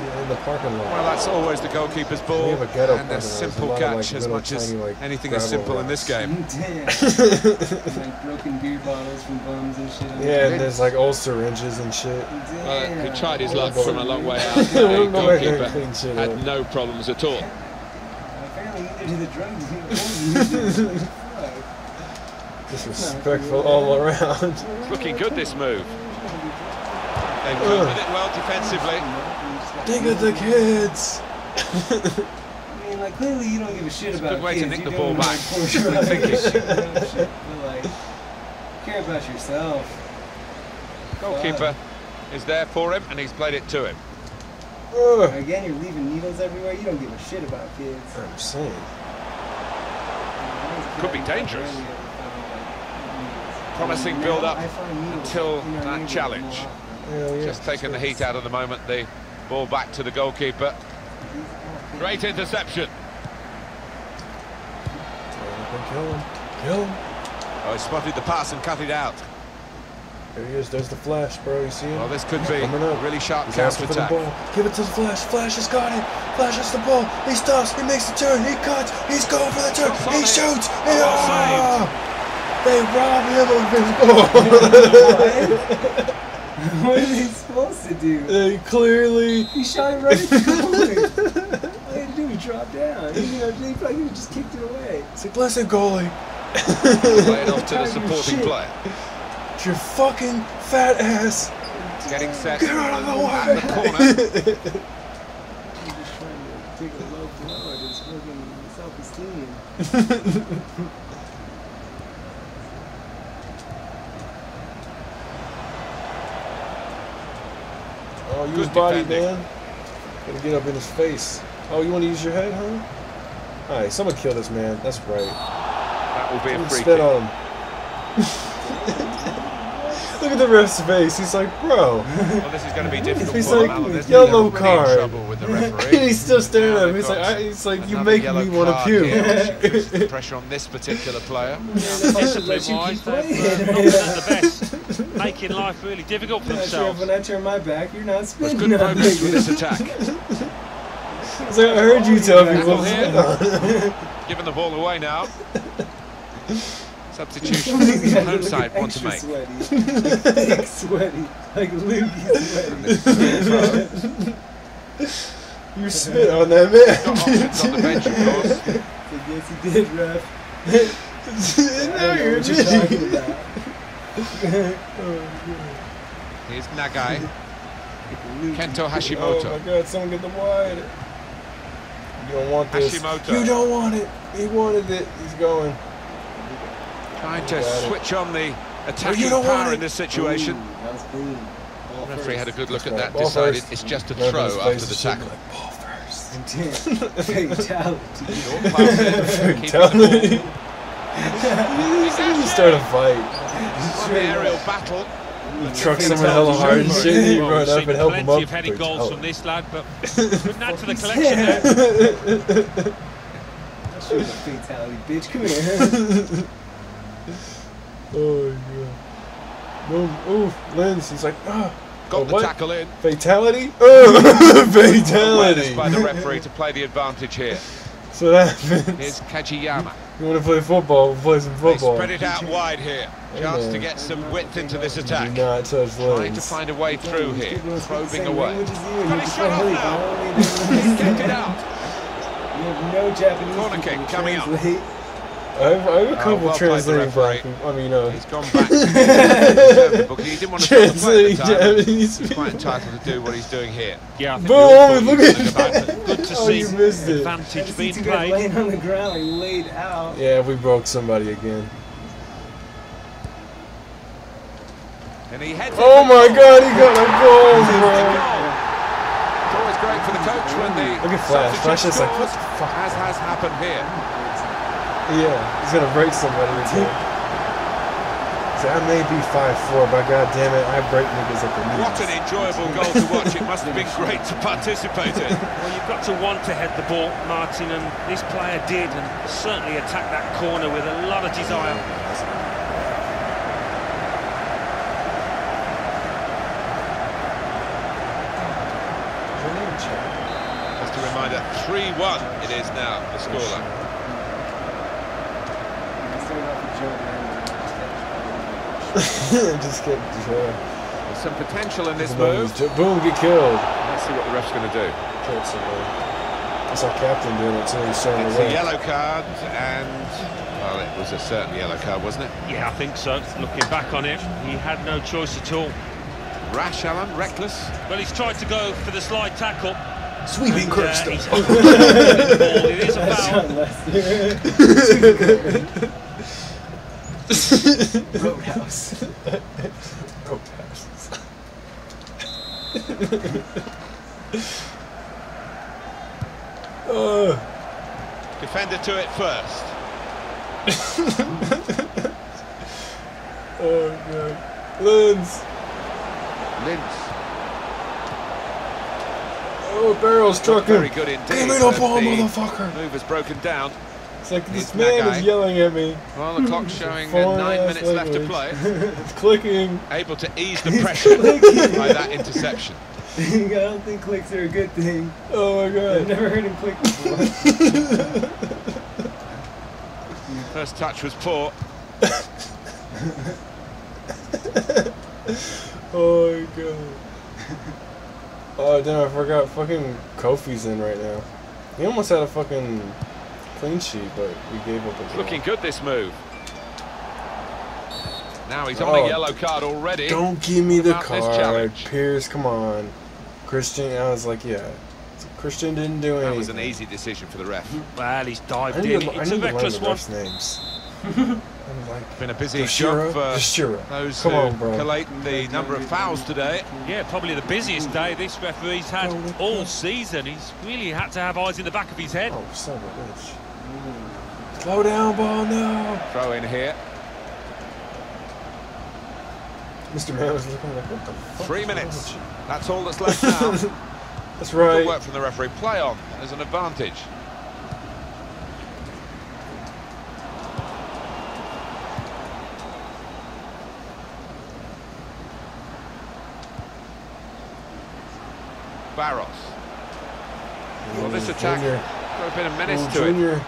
Yeah, in the parking lot. Well, that's always the goalkeeper's We ball. have a ghetto And parking a lot. There's simple lot of, like, catch as little much as tiny, like, anything is gravel simple in this game. Like broken beer bottles from bums and shit. Yeah, and there's like old syringes and shit. Well, Damn. Uh, he tried his luck God. from a long way out. The go back there and goalkeeper clean shit had up. no problems at all. Apparently, neither do the drugs he was using. Disrespectful all around. It's looking good, this move. They've dealt with it well defensively. Think of the kids. I mean, like clearly you don't give a shit It's a about good way to nick You're the doing ball like back. Porsche Good rides thinking. and shit, you know, But like, care about yourself. Goalkeeper is there for him, and he's played it to him. Ugh. Again, you're leaving needles everywhere. You don't give a shit about kids. I'm saying. Could be dangerous. Barely ever found, like, Promising build-up I find needles until in that challenge. more yeah. Just taking the heat out of the moment. The ball back to the goalkeeper. Great interception. Kill him. Kill him. Oh, he spotted the pass and cut it out. There he is. There's the flash, bro. You see him? Well, this could be a really sharp He's asking the counter-attack. ball. Give it to the Flash. Flash has got it. Flash has the ball. He stops. He makes the turn. He cuts. He's going for the turn. He it. shoots. Oh, Yeah! They rob him of his ball. what are they supposed to do? they clearly. He shot it right at the goalie. All he had to do was drop down. You know, he probably just kicked it away. It's like, listen, goalie. Play it off to the supporting shit. player. It's your fucking fat ass. Getting set Get out of the at the way. corner. He's just trying to take a low blow at his fucking self-esteem. Oh, use Good body, defending. man. Gonna get up in his face. Oh, you want to use your head, huh? Alright, someone kill this man. That's right. That will be a Someone free spit kick. on him. Look at the ref's face. He's like, bro. Well, this is going to be difficult He's like, them, Alan, isn't it? yellow They're really in card. trouble with the and he's still staring at him. He's like, I, he's like, you make yellow me want to card here, which puts puke. pressure on this particular player. Discipline-wise, they've not at the best, making life really difficult for Not sure themselves. when I turn my back, you're not There's spinning. good on progress me. with this attack. He's like, I heard you tell me Tackle what here. Giving the ball away now. Substitution Some the guys home side want to make. Sweaty. Big sweaty. Like Lukey sweaty. You spit on that man. options on the bench, of course. So yes, he did, ref. now I don't know you're what you're talking about. Oh, Here's Nagai. Kento Oh my god, someone get the wide. You don't want this. Hashimoto. You don't want it. He wanted it. He's going. Trying to switch on the attacking you power in this situation. Ooh, that was clean. Ball The referee had a good look at that, ball decided first. it's just a Referee's throw face after the tackle. Ball first. Intent. Fatality. Short pass in, keeping the Fatality. ball. You start a fight. On the aerial battle. You truck someone hella hard and shit. and You run up and help him plenty up. of heading goals Fatality. from this lad, but couldn't add to the collection eh? there. That shit a fatality, bitch. Come here. Oh yeah. Boom. Ooh, Lens. He's like, ah. Got Oh, the what? tackle in. Fatality? Oh, fatality. by the referee to play the advantage here. So that happens. Here's Kajiyama. You want to play football? We'll play some They football. spread it out wide here. Chance to get some width into this attack. Do not touch Trying to find a way through here. People don't the Probing away. language as you, Can he shut off now? He's kicked it out. You have no Japanese Corner kick coming up. Translate. I have, I have a couple well played, the translating referee. black. I mean, uh, He's gone back to book. He didn't want to play translating the time. Japanese. He's quite entitled to do what he's doing here. Yeah, I think Boom! we all thought Look at gonna that. Good to Oh, see you missed it. advantage being played. laying on the ground, he laid out. Yeah, we broke somebody again. And he heads Oh my goal. god, he got a goal, It's bro. always great for the coach when the Look at Flash. substitute Flash is like, what the fuck? as has happened here. Yeah, he's gonna break somebody again. See, I may be 5'4", but god damn it, I break niggas at the knees. What an enjoyable goal to watch. It must have been great to participate in. Well, you've got to want to head the ball, Martin, and this player did, and certainly attacked that corner with a lot of desire. Your? Just a reminder, 3-1 it is now, the scoreline. I started off with Joe Just get uh, There's some potential in this boom, move. boom, get killed. Let's see what the ref's going to do. Killed. That's our captain doing it too. He's It's the a way. yellow card, and, well, it was a certain yellow card, wasn't it? Yeah, I think so. Looking back on it, he had no choice at all. Rash, Alan, reckless. Well, he's tried to go for the slide tackle. Sweeping and, uh, curse he's overlooked the ball. It is a foul. Roadhouse. Oh, passes. uh, Defender to it first. oh god. Lens. Lintz. Oh, barrel struck him. Very good indeed. Give me the ball, motherfucker. Move has broken down. It's like this It's man Nagai. is yelling at me. Well, the clock's showing nine ass minutes left to play. It's clicking. Able to ease the pressure by that interception. I don't think clicks are a good thing. Oh my god. I've god. never heard him click before. First touch was poor. Oh my god. Oh damn, I forgot fucking Kofi's in right now. He almost had a fucking clean sheet, but we gave up a goal. Looking good this move. Now he's on Oh, a yellow card already. Don't give me the card. Pierce, come on. Christian, I was like, yeah. Christian didn't do anything. That was an easy decision for the ref. Well, he's I dived need, in. to, I It's need a to learn reckless the one. names. Like, Been a busy Yoshiro? job for Yoshiro. those Come who on, bro. collate the number of fouls today. Yeah, probably the busiest day this referee's had all season. He's really had to have eyes in the back of his head. Oh, son of a bitch. Slow down, ball, no. Throw in here. Mr. Man was looking like, what the fuck? Three is wrong minutes. That's all that's left now. That's Good right. work from the referee. Play on. There's an advantage. Barros. Well, this attack Junior. got a bit of menace Oh, to it.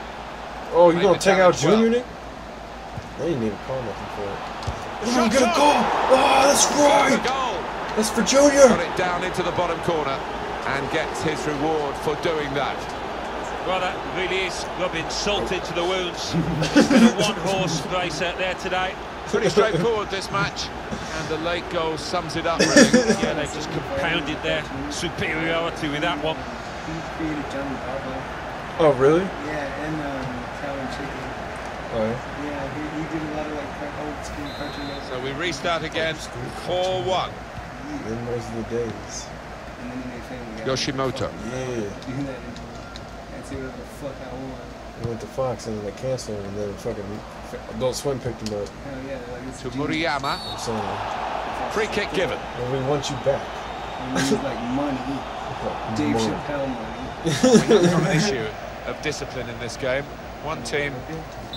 Junior. Oh, you Made gonna take out. Junior, Nick? They didn't even call nothing for it. Oh, Shot get a on. goal! Oh, that's right! goal. That's for Got Junior! it down into the bottom corner and gets his reward for doing that. Well, that really is rubbing salt into the wounds. It's been a one-horse race out there today. Pretty straightforward this match, and the late goal sums it up. Really. Yeah, they've just compounded their superiority with that one. He created Johnny Bravo. Oh, really? Yeah, and Cow and Chicken. Oh, yeah. Yeah, he, he did a lot of like old school cartoon. So we restart again, 4-1. In those are the days. And then they family Yoshimoto. Yeah. Do that. And say whatever the fuck I want. He went to Fox and then they canceled him and then fucking Adult Swim picked him up. Hell yeah, like To genius. Muriyama, I'm saying, free kick given. well, we want you back. And he's like money. Dave More. Chappelle money. We have an issue of discipline in this game. One team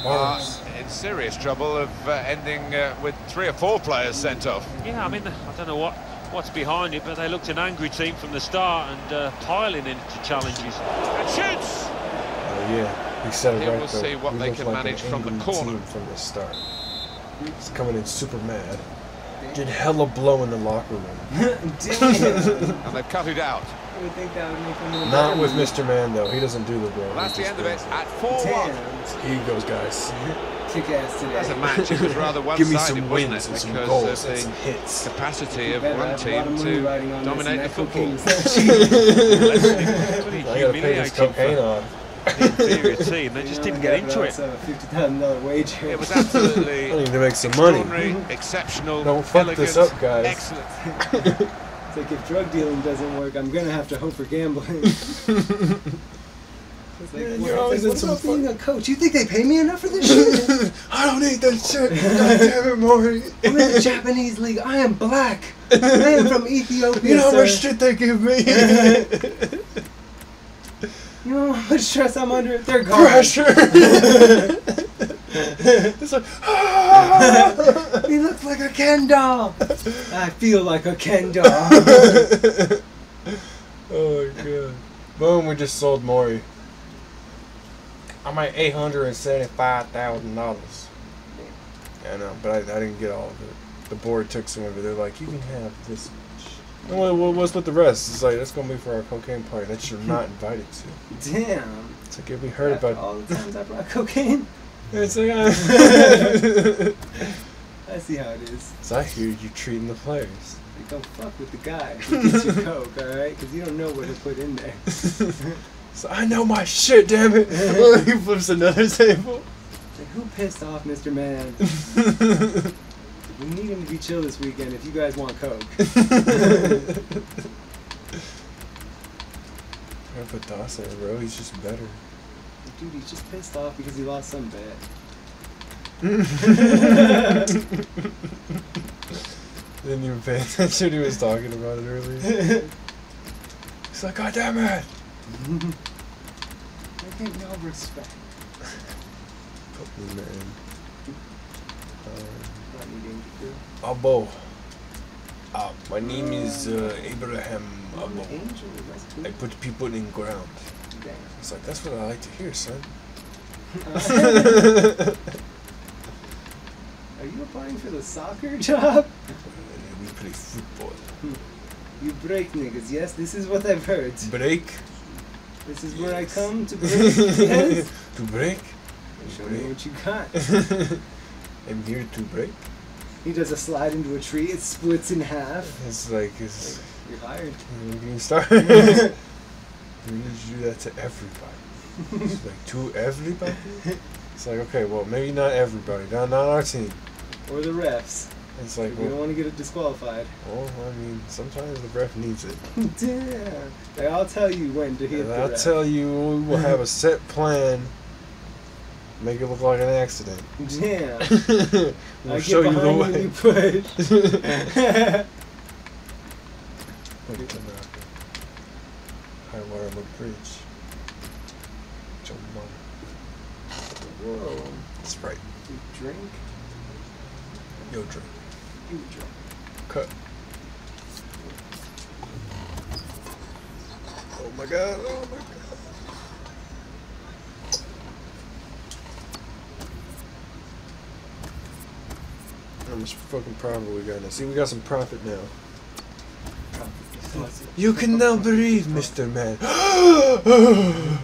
are in serious trouble of uh, ending uh, with three or four players sent off. Yeah, I mean, I don't know what what's behind it, but they looked an angry team from the start and uh, piling into challenges. And shoots! Oh, yeah. He said it Here right, we'll though. see what We they can like an manage from the corner. team From the start. He's coming in super mad. Did hella blow in the locker room. And they've cut it out. I would think that would make him more Not with. Mr. Man though. He doesn't do the blow. Well, that's the end of it at 4-1. Damn. Here you goes, guys. Kick ass today. As a match, it was rather Give me one-sided, some wasn't wins it? and some Because goals of and some the hits. capacity of one have of team to dominate the football. cocaine is. I gotta pay this cocaine off. Inferior team. They just didn't get into it. fifty thousand dollar. It was absolutely. I absolutely need to make some money. exceptional, Don't fuck elegant, this up, guys. excellent. It's like if drug dealing doesn't work, I'm gonna have to hope for gambling. It's like, Man, you're always what in some about being fuck- a coach? You think they pay me enough for this shit? I don't need that shit. God damn it, Maury. I'm in the Japanese league. I am black. I am from Ethiopia. You know how much sir. shit they give me? You know how much stress I'm under? They're gone. Pressure. it's like, ah. He looks like a Ken doll. I feel like a Ken doll. oh my god. Boom, we just sold Maury. I'm at eight hundred and seventy-five thousand dollars. I know, but I, I didn't get all of it. The board took some of it. They're like, you can have this much. And what, what, what's with the rest? It's like that's gonna be for our cocaine party that you're not hmm. invited to. Damn. It's like if we heard After about. all the times I brought cocaine, It's like, I see how it is. so I hear you treating the players. Like, don't fuck with the guy who gets you coke, alright? Because you don't know what to put in there. So I know my shit, damn it. he flips another table. Like, who pissed off Mr. Man? We need him to be chill this weekend if you guys want coke. I put Dawson bro. He's just better. Dude, he's just pissed off because he lost some bet. Didn't even pay attention. He was talking about it earlier. He's like, God damn it. I think no respect. Fuck me, man. Abo. Uh, my name is uh, Abraham Abo. angel, that's cool. I put people in ground. It's like, that's what I like to hear, son. Are you applying for the soccer job? We play football. You break niggas, yes? This is what I've heard. Break. This is where I come to break, yes? to break. Show me what you got. I'm here to break. He does a slide into a tree, it splits in half. It's like, it's, You're hired. you can start. we need to do that to everybody. It's like, to everybody? It's like, okay, well, maybe not everybody. Not, not our team. Or the refs. It's like, we don't want to get it disqualified. well, I mean, sometimes the ref needs it. Damn. Like, I'll tell you when to hit And the I'll ref. tell you, we will have a set plan. Make it look like an accident. Damn. we'll I show get you the way. you push. Look at the. High water mark bridge. Jump on. Whoa. Sprite. You drink? Yo, drink. You drink. Cut. Oh my god, oh my god. How much fucking profit we got now? See, we got some profit now. You can now breathe, Mr. Man.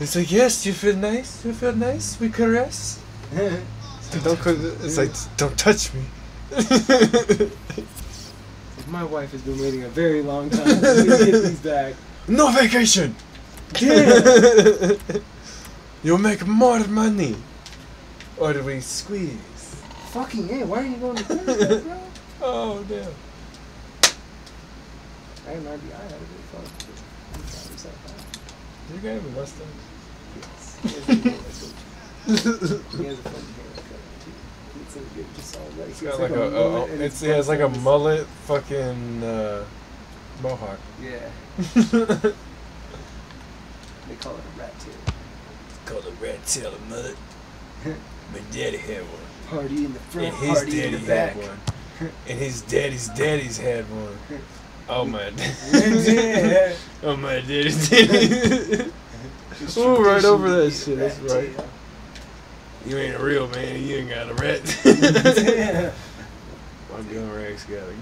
it's like, yes, you feel nice? You feel nice? We caress? Don't, co- it's like, don't touch me. My wife has been waiting a very long time to get these back. No vacation! Damn. You'll make more money. Or do we squeeze? Fucking hey, why are you going to Thursday, bro? Oh, damn. I had an RBI out of it. Fuck. Shot. You guy have a mustache? Yes. He has a good haircut. He has a funny haircut, too. It's a good, just all right. It's He got like a, mullet a, and it's, it has like a mullet fucking uh, mohawk. Yeah. They call it a rat tail. It's Called a rat tail a mullet. My daddy had one. Party in the front, And his party in daddy the back. had one. And his daddy's daddy's had one. Oh my. Yeah. oh my daddy's daddy. It's Ooh, right over that shit, that's right. tail. you ain't a real man. You ain't got a rat. Yeah. I'm doing rags together.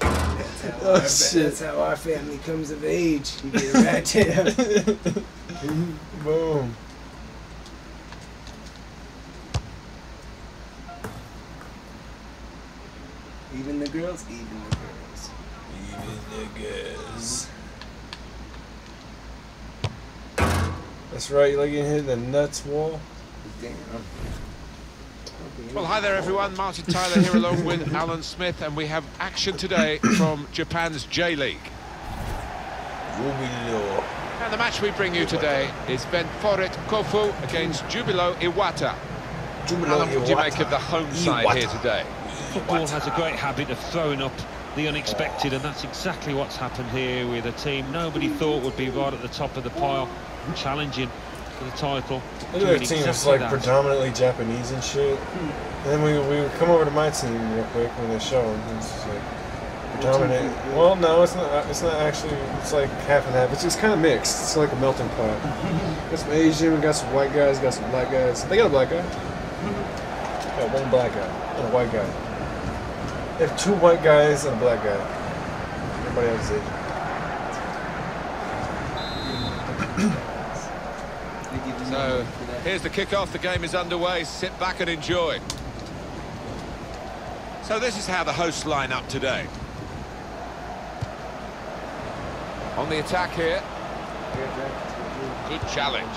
That's how, Oh, our, shit. that's how our family comes of age. You get a rat tail. Boom. Even the girls, even the girls. Even the girls. Mm-hmm. That's right, you like getting hit the nuts wall? Damn. Well, hi there, everyone. Martin Tyler here along with Alan Smith, and we have action today from Japan's J League. Rubio. And the match we bring you today is Ventforet Kofu against mm. Jubilo Iwata. Alan, what do you make of the home side here today? Football has a great habit of throwing up the unexpected, and that's exactly what's happened here with a team nobody thought would be right at the top of the pile, challenging for the title. Look at their team, exactly like that. predominantly Japanese and shit. And then we, we come over to my team real quick when they show them. It's just like predominant. Well, no, it's not. Uh, it's not actually. It's like half and half. It's just kind of mixed. It's like a melting pot. got some Asian, we got some white guys, got some black guys. They got a black guy. One black guy and a white guy. Have two white guys and a black guy. Everybody else is Asian. So here's the kickoff. The game is underway. Sit back and enjoy. So this is how the hosts line up today. On the attack here. Good challenge.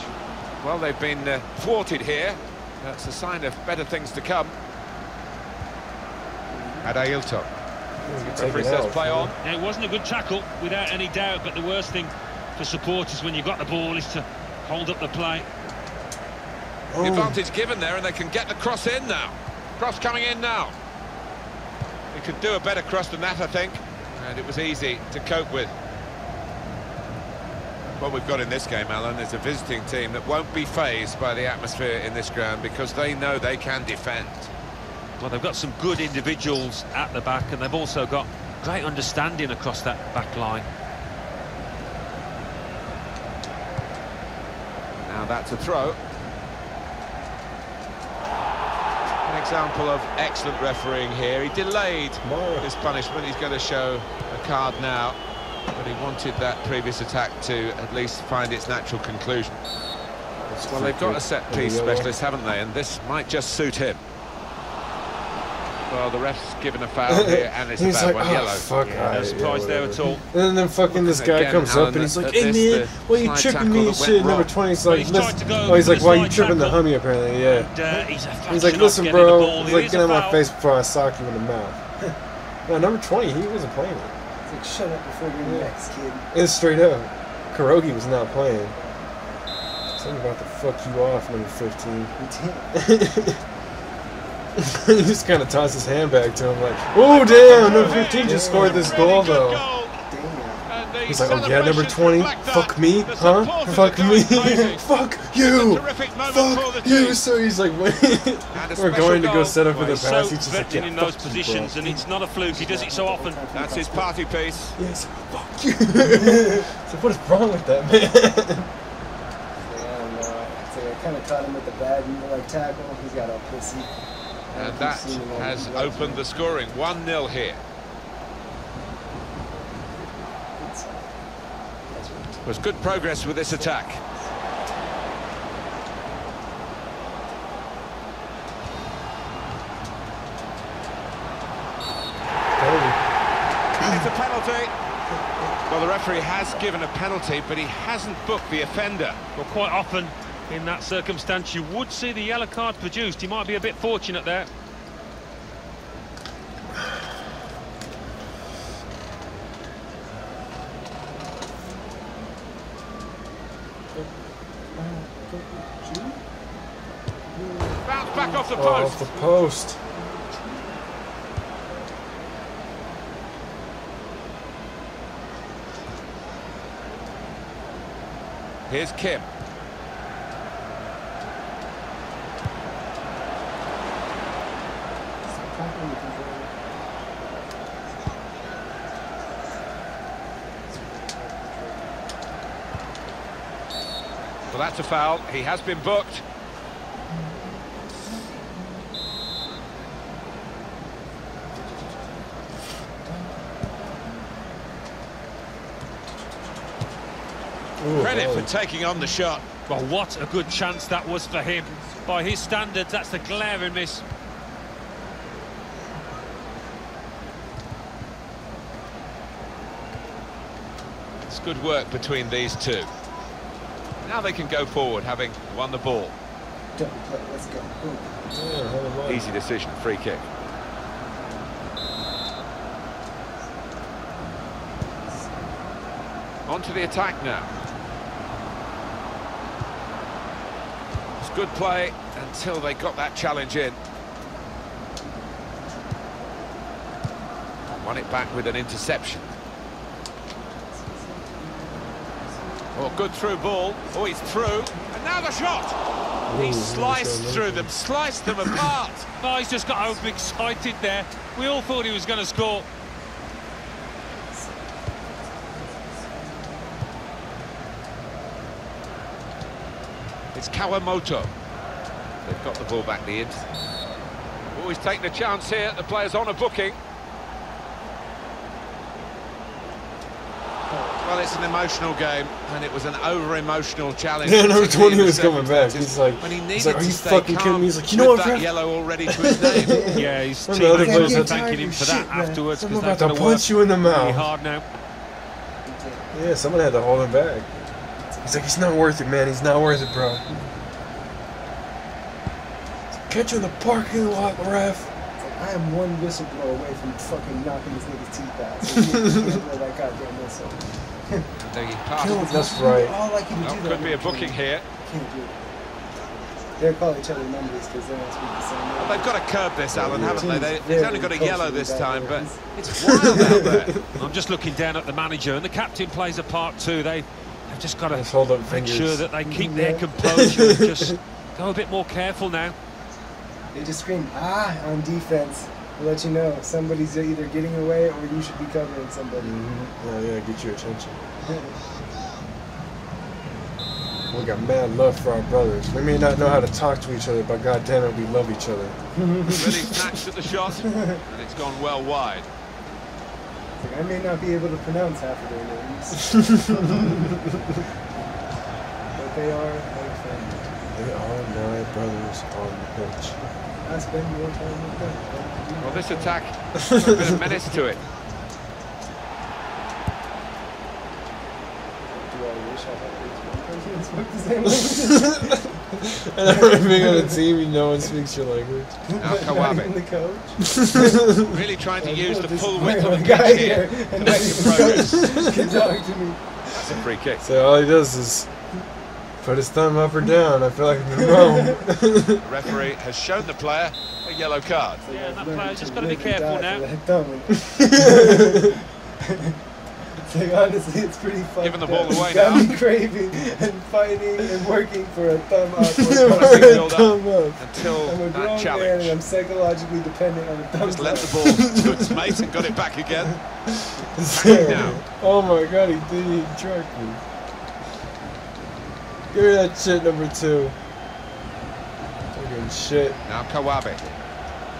Well, they've been uh, thwarted here. That's a sign of better things to come. At Ailton. Referee says play on. Yeah, it wasn't a good tackle, without any doubt, but the worst thing for supporters when you've got the ball is to hold up the play. The advantage given there, and they can get the cross in now. Cross coming in now. He could do a better cross than that, I think, and it was easy to cope with. What we've got in this game, Alan, is a visiting team that won't be phased by the atmosphere in this ground because they know they can defend. Well, they've got some good individuals at the back, and they've also got great understanding across that back line. Now that's a throw. An example of excellent refereeing here. He delayed his punishment. He's going to show a card now, but he wanted that previous attack to at least find its natural conclusion. Well, they've got a set-piece specialist, haven't they? And this might just suit him. Well, the ref's given a foul here, and it's a bad like, one, oh, yellow. fuck. Yeah, no surprise yeah, there at all. And then fucking this guy Again, comes Alan, up and he's like, that "Hey this, man, the why you tripping me and shit?" Number twenty, he's Well, like, he's to go Oh, he's like, "Why you slide tripping the hummy?" Apparently, yeah. And, uh, he's, He's like, "Listen, bro." He's like, "Get a out of my face before I sock you in the mouth." no, number twenty, he wasn't playing it. It's like, shut up before you're Yeah. next, kid. It's straight up. Kurogi was not playing. Something about to fuck you off, number fifteen. Damn. he just kind of tossed his hand back to him, like, "Oh damn, number fifteen just scored this goal though." Damn. He's like, oh yeah, number 20, fuck me, huh? Fuck me, fuck you, fuck you. So he's like, wait, we're going to go set up for the He's so pass. He's just like, yeah, in those positions, bro. and it's not a fluke. He does it so often. That's his party piece. Yes, fuck you. so what is wrong with that, man? Yeah, uh, I don't know. It's like I kind of caught him with the bad like tackle. He's got all pussy. I And keep that seeing him on has opened the scoring. 1-0 here. It's- That's right. Was good progress with this attack. It's a penalty. Well, the referee has given a penalty, but he hasn't booked the offender. Well, quite often in that circumstance, you would see the yellow card produced. He might be a bit fortunate there. Bounce back off the post. off the post. Here's Kim. Stop tackling the controller. Well, that's a foul. He has been booked. Ooh, Credit oh. for taking on the shot. Well, what a good chance that was for him. By his standards, that's a glaring miss. It's good work between these two. Now they can go forward, having won the ball. Let's go. Yeah, hell of a lot. Easy decision, free kick. On to the attack now. It's good play until they got that challenge in. Won it back with an interception. Oh, good through ball. Oh, he's through. And now the shot! He Ooh, sliced through them, sliced them apart. Oh, he's just got overexcited there. We all thought he was going to score. It's Kawamoto. They've got the ball back, the int. Always oh, taking a chance here. The player's on a booking. Well, it's an emotional game, and it was an over-emotional challenge. Yeah, number particularly 20 in the was coming back. He's like, when he he's needed like, are to you stay fucking kidding me? He's like, you know with what, that ref? yellow already to his name. Yeah, he's Some of the other teammates players were thanking him for that man. afterwards I'm because about they're to going to work punch you in the really mouth. hard now. Yeah, someone had to hold him back. He's like, he's not worth it, man. He's not worth it, bro. Catch you in the parking lot, ref. I am one whistle blow away from fucking knocking this nigga's teeth out. So you blow that goddamn whistle. Kill. That's right. All I can well, do could be a booking here. Can't do it. They'll call each other numbers because they don't speak the same Well, they've got to curb this, Alan, Yeah. haven't they? they they've only got a yellow this time, but it's wild out there. I'm just looking down at the manager, and the captain plays a part too. They, they've just got to Let's hold up make fingers. sure that they keep their composure and just go a bit more careful now. They just scream ah on defense to let you know somebody's either getting away or you should be covering somebody. Mm-hmm. Yeah, yeah, get your attention. We got mad love for our brothers. We may not know how to talk to each other, but goddamn it, we love each other. Really snatched at the shot, and it's gone well wide. It's like, I may not be able to pronounce half of their names, but they are my family. They are my brothers on the pitch. I spend more time with them. Well, this attack has got a bit of menace to it. Do I wish I had at least one person that spoke the? And everyone being on a team, you know one speaks your language. Now Not Kawabe, the coach. really trying to use the this full is width of the guy here. here, and not even the coach can talk to me. That's a free kick. So all he does is put his thumb up or down. I feel like I'm in Rome. The referee has shown the player a yellow card. Yeah, that learned player's just gotta be careful now. for that thumb. it's like honestly, it's pretty fucked Giving the up. ball away You got now. me craving and fighting and working for a thumb up. Never or a Honestly, heard build up. thumb up. Until I'm a that grown man and challenge. I'm psychologically dependent on a thumb Just let the up. ball to its mate and got it back again. now. Oh my god, he did. He tracked me. Give me that shit number two. Fucking shit. Now Kawabe.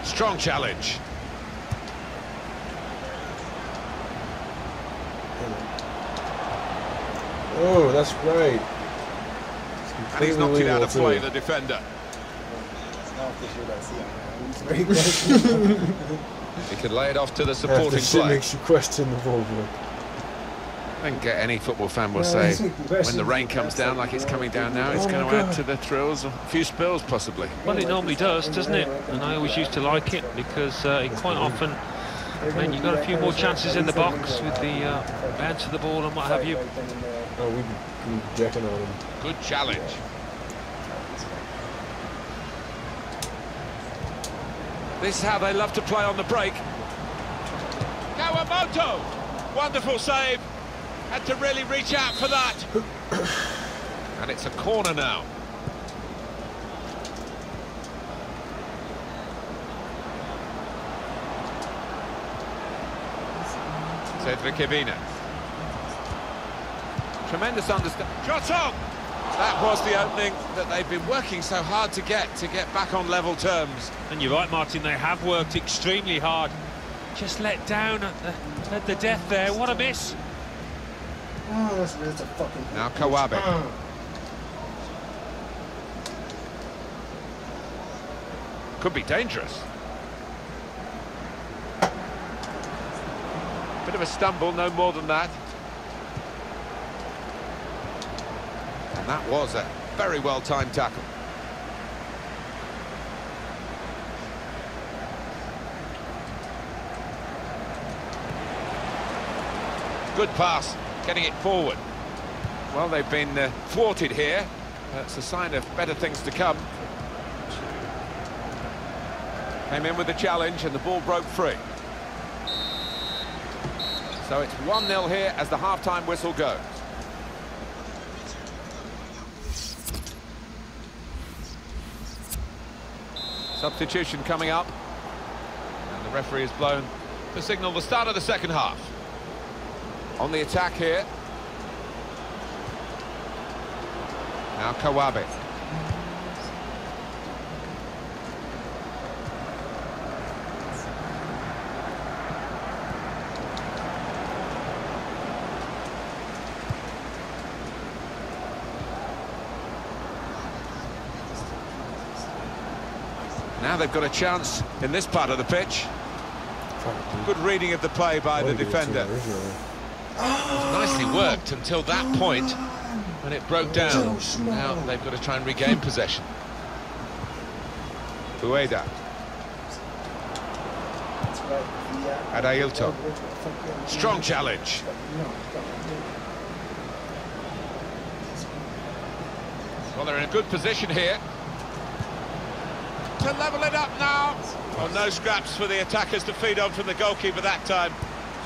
Strong challenge. Oh, that's right. It's And he's knocked it out of play, the defender. Not the shit I see on there. It's very questionable. He can lay it off to the supporting the shit play. makes you question the ball book. I think any football fan will No, say when the rain comes down like it's coming down now, it's Oh going to add to the thrills, a few spills possibly. Well, it normally does, doesn't it? And I always used to like it because uh, it quite often They're gonna meant you do got a few more chances in the box with the out uh, bounce of the ball and what have you. Right then and there. Oh, we we decking on him. Good challenge. This is how they love to play on the break. Kawamoto! Wonderful save. Had to really reach out for that. and it's a corner now. Cedric Evina. Tremendous understanding. Shot on! That was the opening that they've been working so hard to get, to get back on level terms. And you're right, Martin, they have worked extremely hard. Just let down at the, at the death there. What a miss. Oh, that's, that's a fucking. Now Kawabe. Oh. Could be dangerous. Bit of a stumble, no more than that. And that was a very well-timed tackle. Good pass, getting it forward. Well, they've been uh, thwarted here. That's a sign of better things to come. Came in with the challenge and the ball broke free. So it's 1-0 here as the half-time whistle goes. Substitution coming up. And the referee has blown to signal the start of the second half. On the attack here. Now Kawabe. They've got a chance in this part of the pitch. Good reading of the play by the defender. Nicely worked until that point when it broke down. Now they've got to try and regain possession. Ueda. Adailton. Strong challenge. Well, they're in a good position here. To level it up now. Well, no scraps for the attackers to feed on from the goalkeeper that time.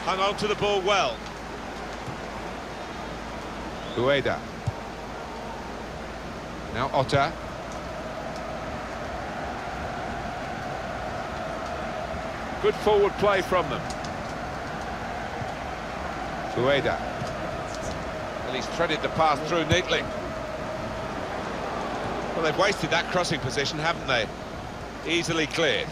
Hung on to the ball well. Ueda. Now Otta. Good forward play from them. Ueda. Well, he's threaded the pass through neatly. Well, they've wasted that crossing position, haven't they? Easily cleared.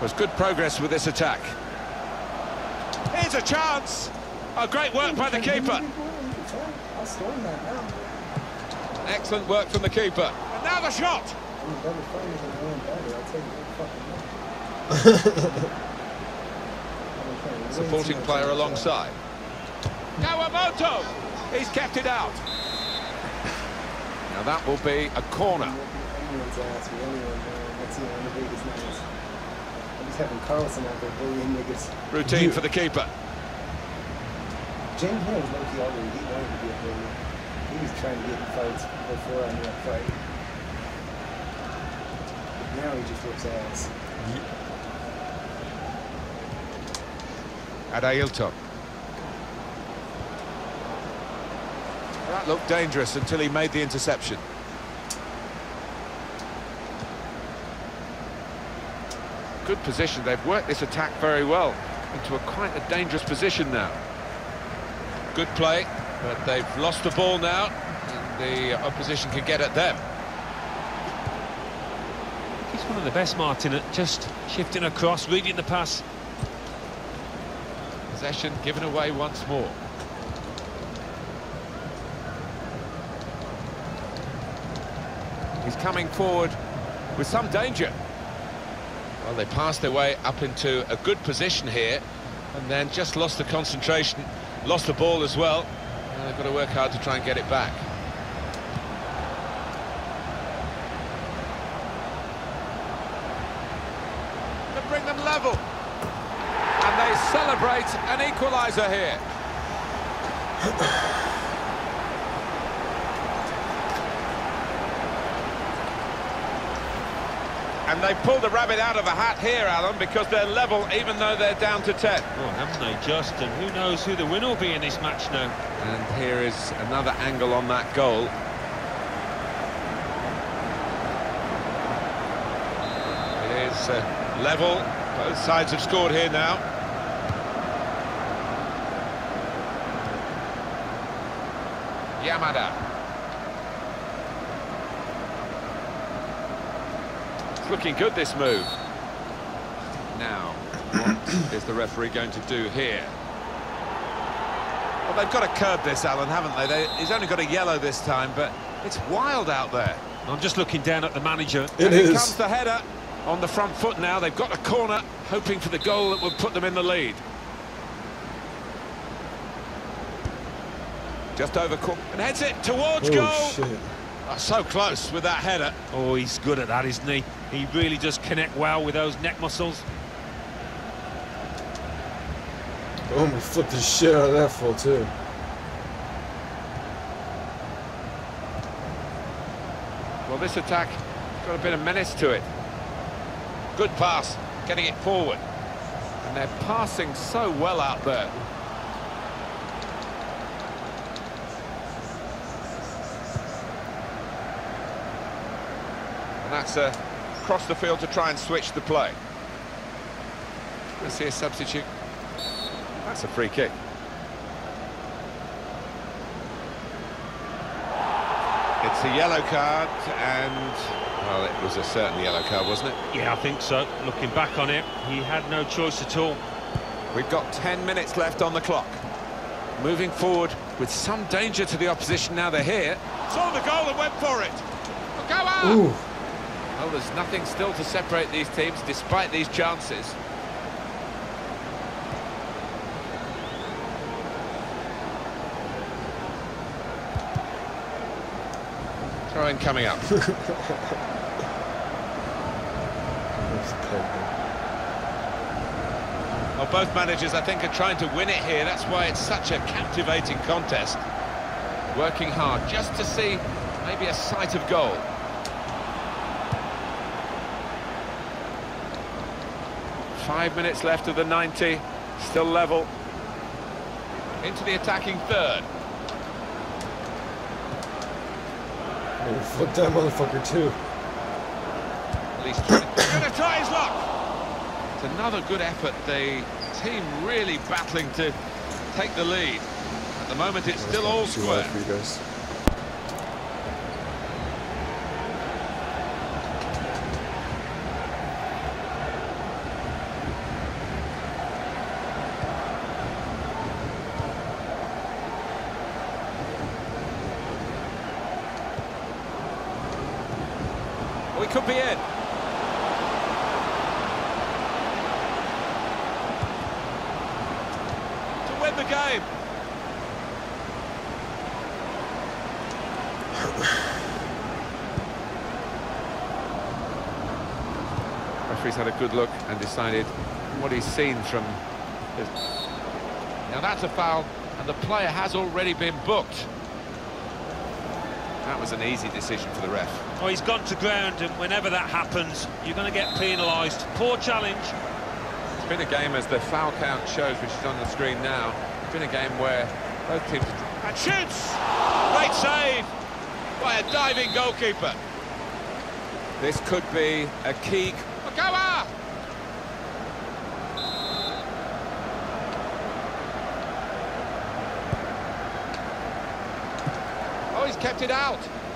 Was good progress with this attack. Here's a chance. Oh, great work by the keeper. Excellent work from the keeper. The shot. I mean, better find it than doing better. I'll take it fucking now. Supporting player alongside. Kawamoto. He's kept it out. Now that will be a corner. Anyone's ass, or anyone, man. That's the only biggest nights. I'm just having Carlson out there bullying niggas. Routine for the keeper. James Hill was low-key already. He wanted to be a bully. He was trying to get in fights before I knew that fight. Now he just looks ass. Adailton. That looked dangerous until he made the interception. Good position. They've worked this attack very well into a quite a dangerous position now. Good play, but they've lost the ball now, and the opposition can get at them. One of the best, Martin, at just shifting across, reading the pass. Possession given away once more. He's coming forward with some danger. Well, they passed their way up into a good position here and then just lost the concentration, lost the ball as well. And they've got to work hard to try and get it back. To bring them level. And they celebrate an equaliser here. And they pulled the rabbit out of a hat here, Alan, because they're level even though they're down to 10. Oh, haven't they just? And who knows who the winner will be in this match now. And here is another angle on that goal. It is uh, level. Both sides have scored here now. Yamada. It's looking good, this move. Now, what is the referee going to do here? Well, they've got to curb this, Alan, haven't they? they? He's only got a yellow this time, but it's wild out there. I'm just looking down at the manager. It and here is. comes the header on the front foot now. They've got a corner, hoping for the goal that would put them in the lead. Just over court and heads it towards oh, goal. Oh shit. Oh, so close with that header. Oh, he's good at that, isn't he? He really does connect well with those neck muscles. Oh, we flipped the shit out of that full too. Well, this attack got a bit of menace to it. Good pass, getting it forward. And they're passing so well out there. That's uh, across the field to try and switch the play. Let's see a substitute. That's a free kick. It's a yellow card, and well, it was a certain yellow card, wasn't it? Yeah, I think so. Looking back on it, he had no choice at all. We've got 10 minutes left on the clock. Moving forward with some danger to the opposition now they're here. Saw the goal and went for it. Go on! Well, there's nothing still to separate these teams despite these chances. Throw in coming up. Well, both managers, I think, are trying to win it here. That's why it's such a captivating contest. Working hard just to see maybe a sight of goal. Five minutes left of the 90, still level. Into the attacking third. Oh, we flipped that motherfucker too. At least to try his luck. It's another good effort. The team really battling to take the lead. At the moment, it's still all square. for you guys. We could be in. To win the game. Referee's had a good look decided what he's seen from... His... Now that's a foul, and the player has already been booked. That was an easy decision for the ref. Oh, he's gone to ground, and whenever that happens, you're going to get penalised. Poor challenge. It's been a game, as the foul count shows, which is on the screen now, it's been a game where both teams... And shoots! Great save by a diving goalkeeper. This could be a key... Okawa! Oh, he's kept it out.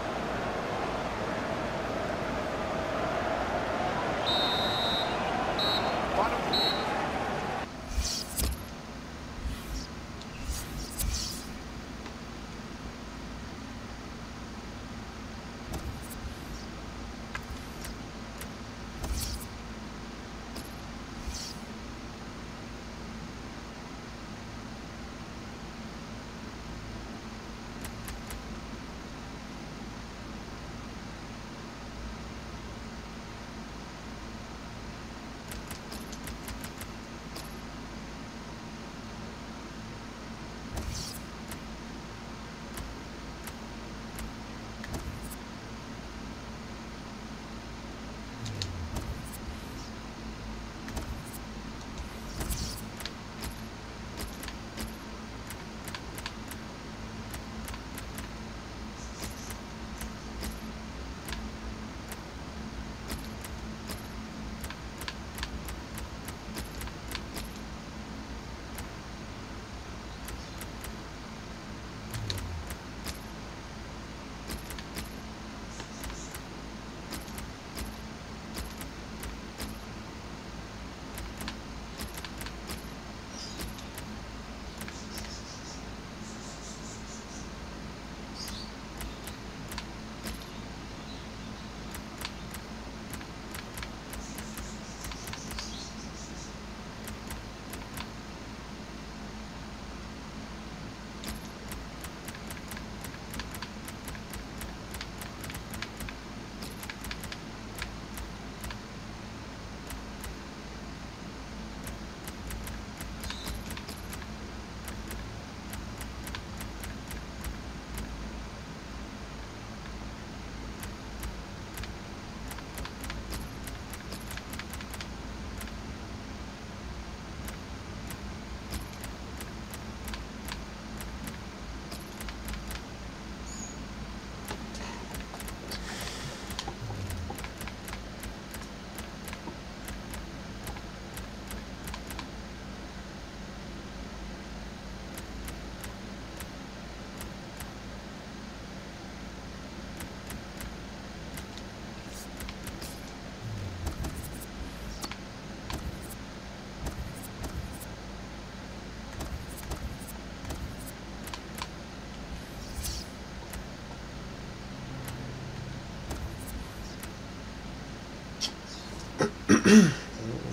I'm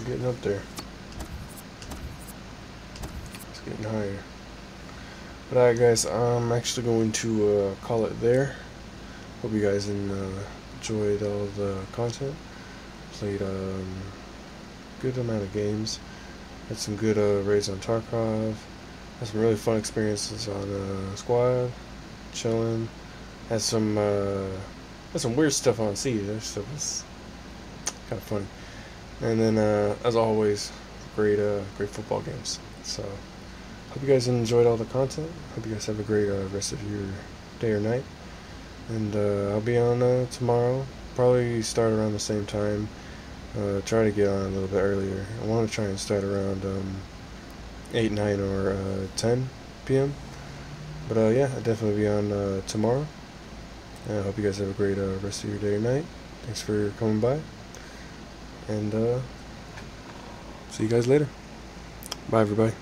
getting up there. It's getting higher. But alright guys, I'm actually going to uh, call it there. Hope you guys uh, enjoyed all the content. Played a um, good amount of games. Had some good uh, raids on Tarkov. Had some really fun experiences on uh, Squad. Chilling. Had some uh, had some weird stuff on Siege. That stuff was kind of funny. And then, uh, as always, great uh, great football games. So, hope you guys enjoyed all the content. Hope you guys have a great uh, rest of your day or night. And uh, I'll be on uh, tomorrow. Probably start around the same time. Uh, try to get on a little bit earlier. I want to try and start around um, 8, 9, or uh, 10 p.m. But yeah, I'll definitely be on tomorrow. I hope you guys have a great rest of your day or night. Thanks for coming by. And uh, see you guys later. Bye, everybody.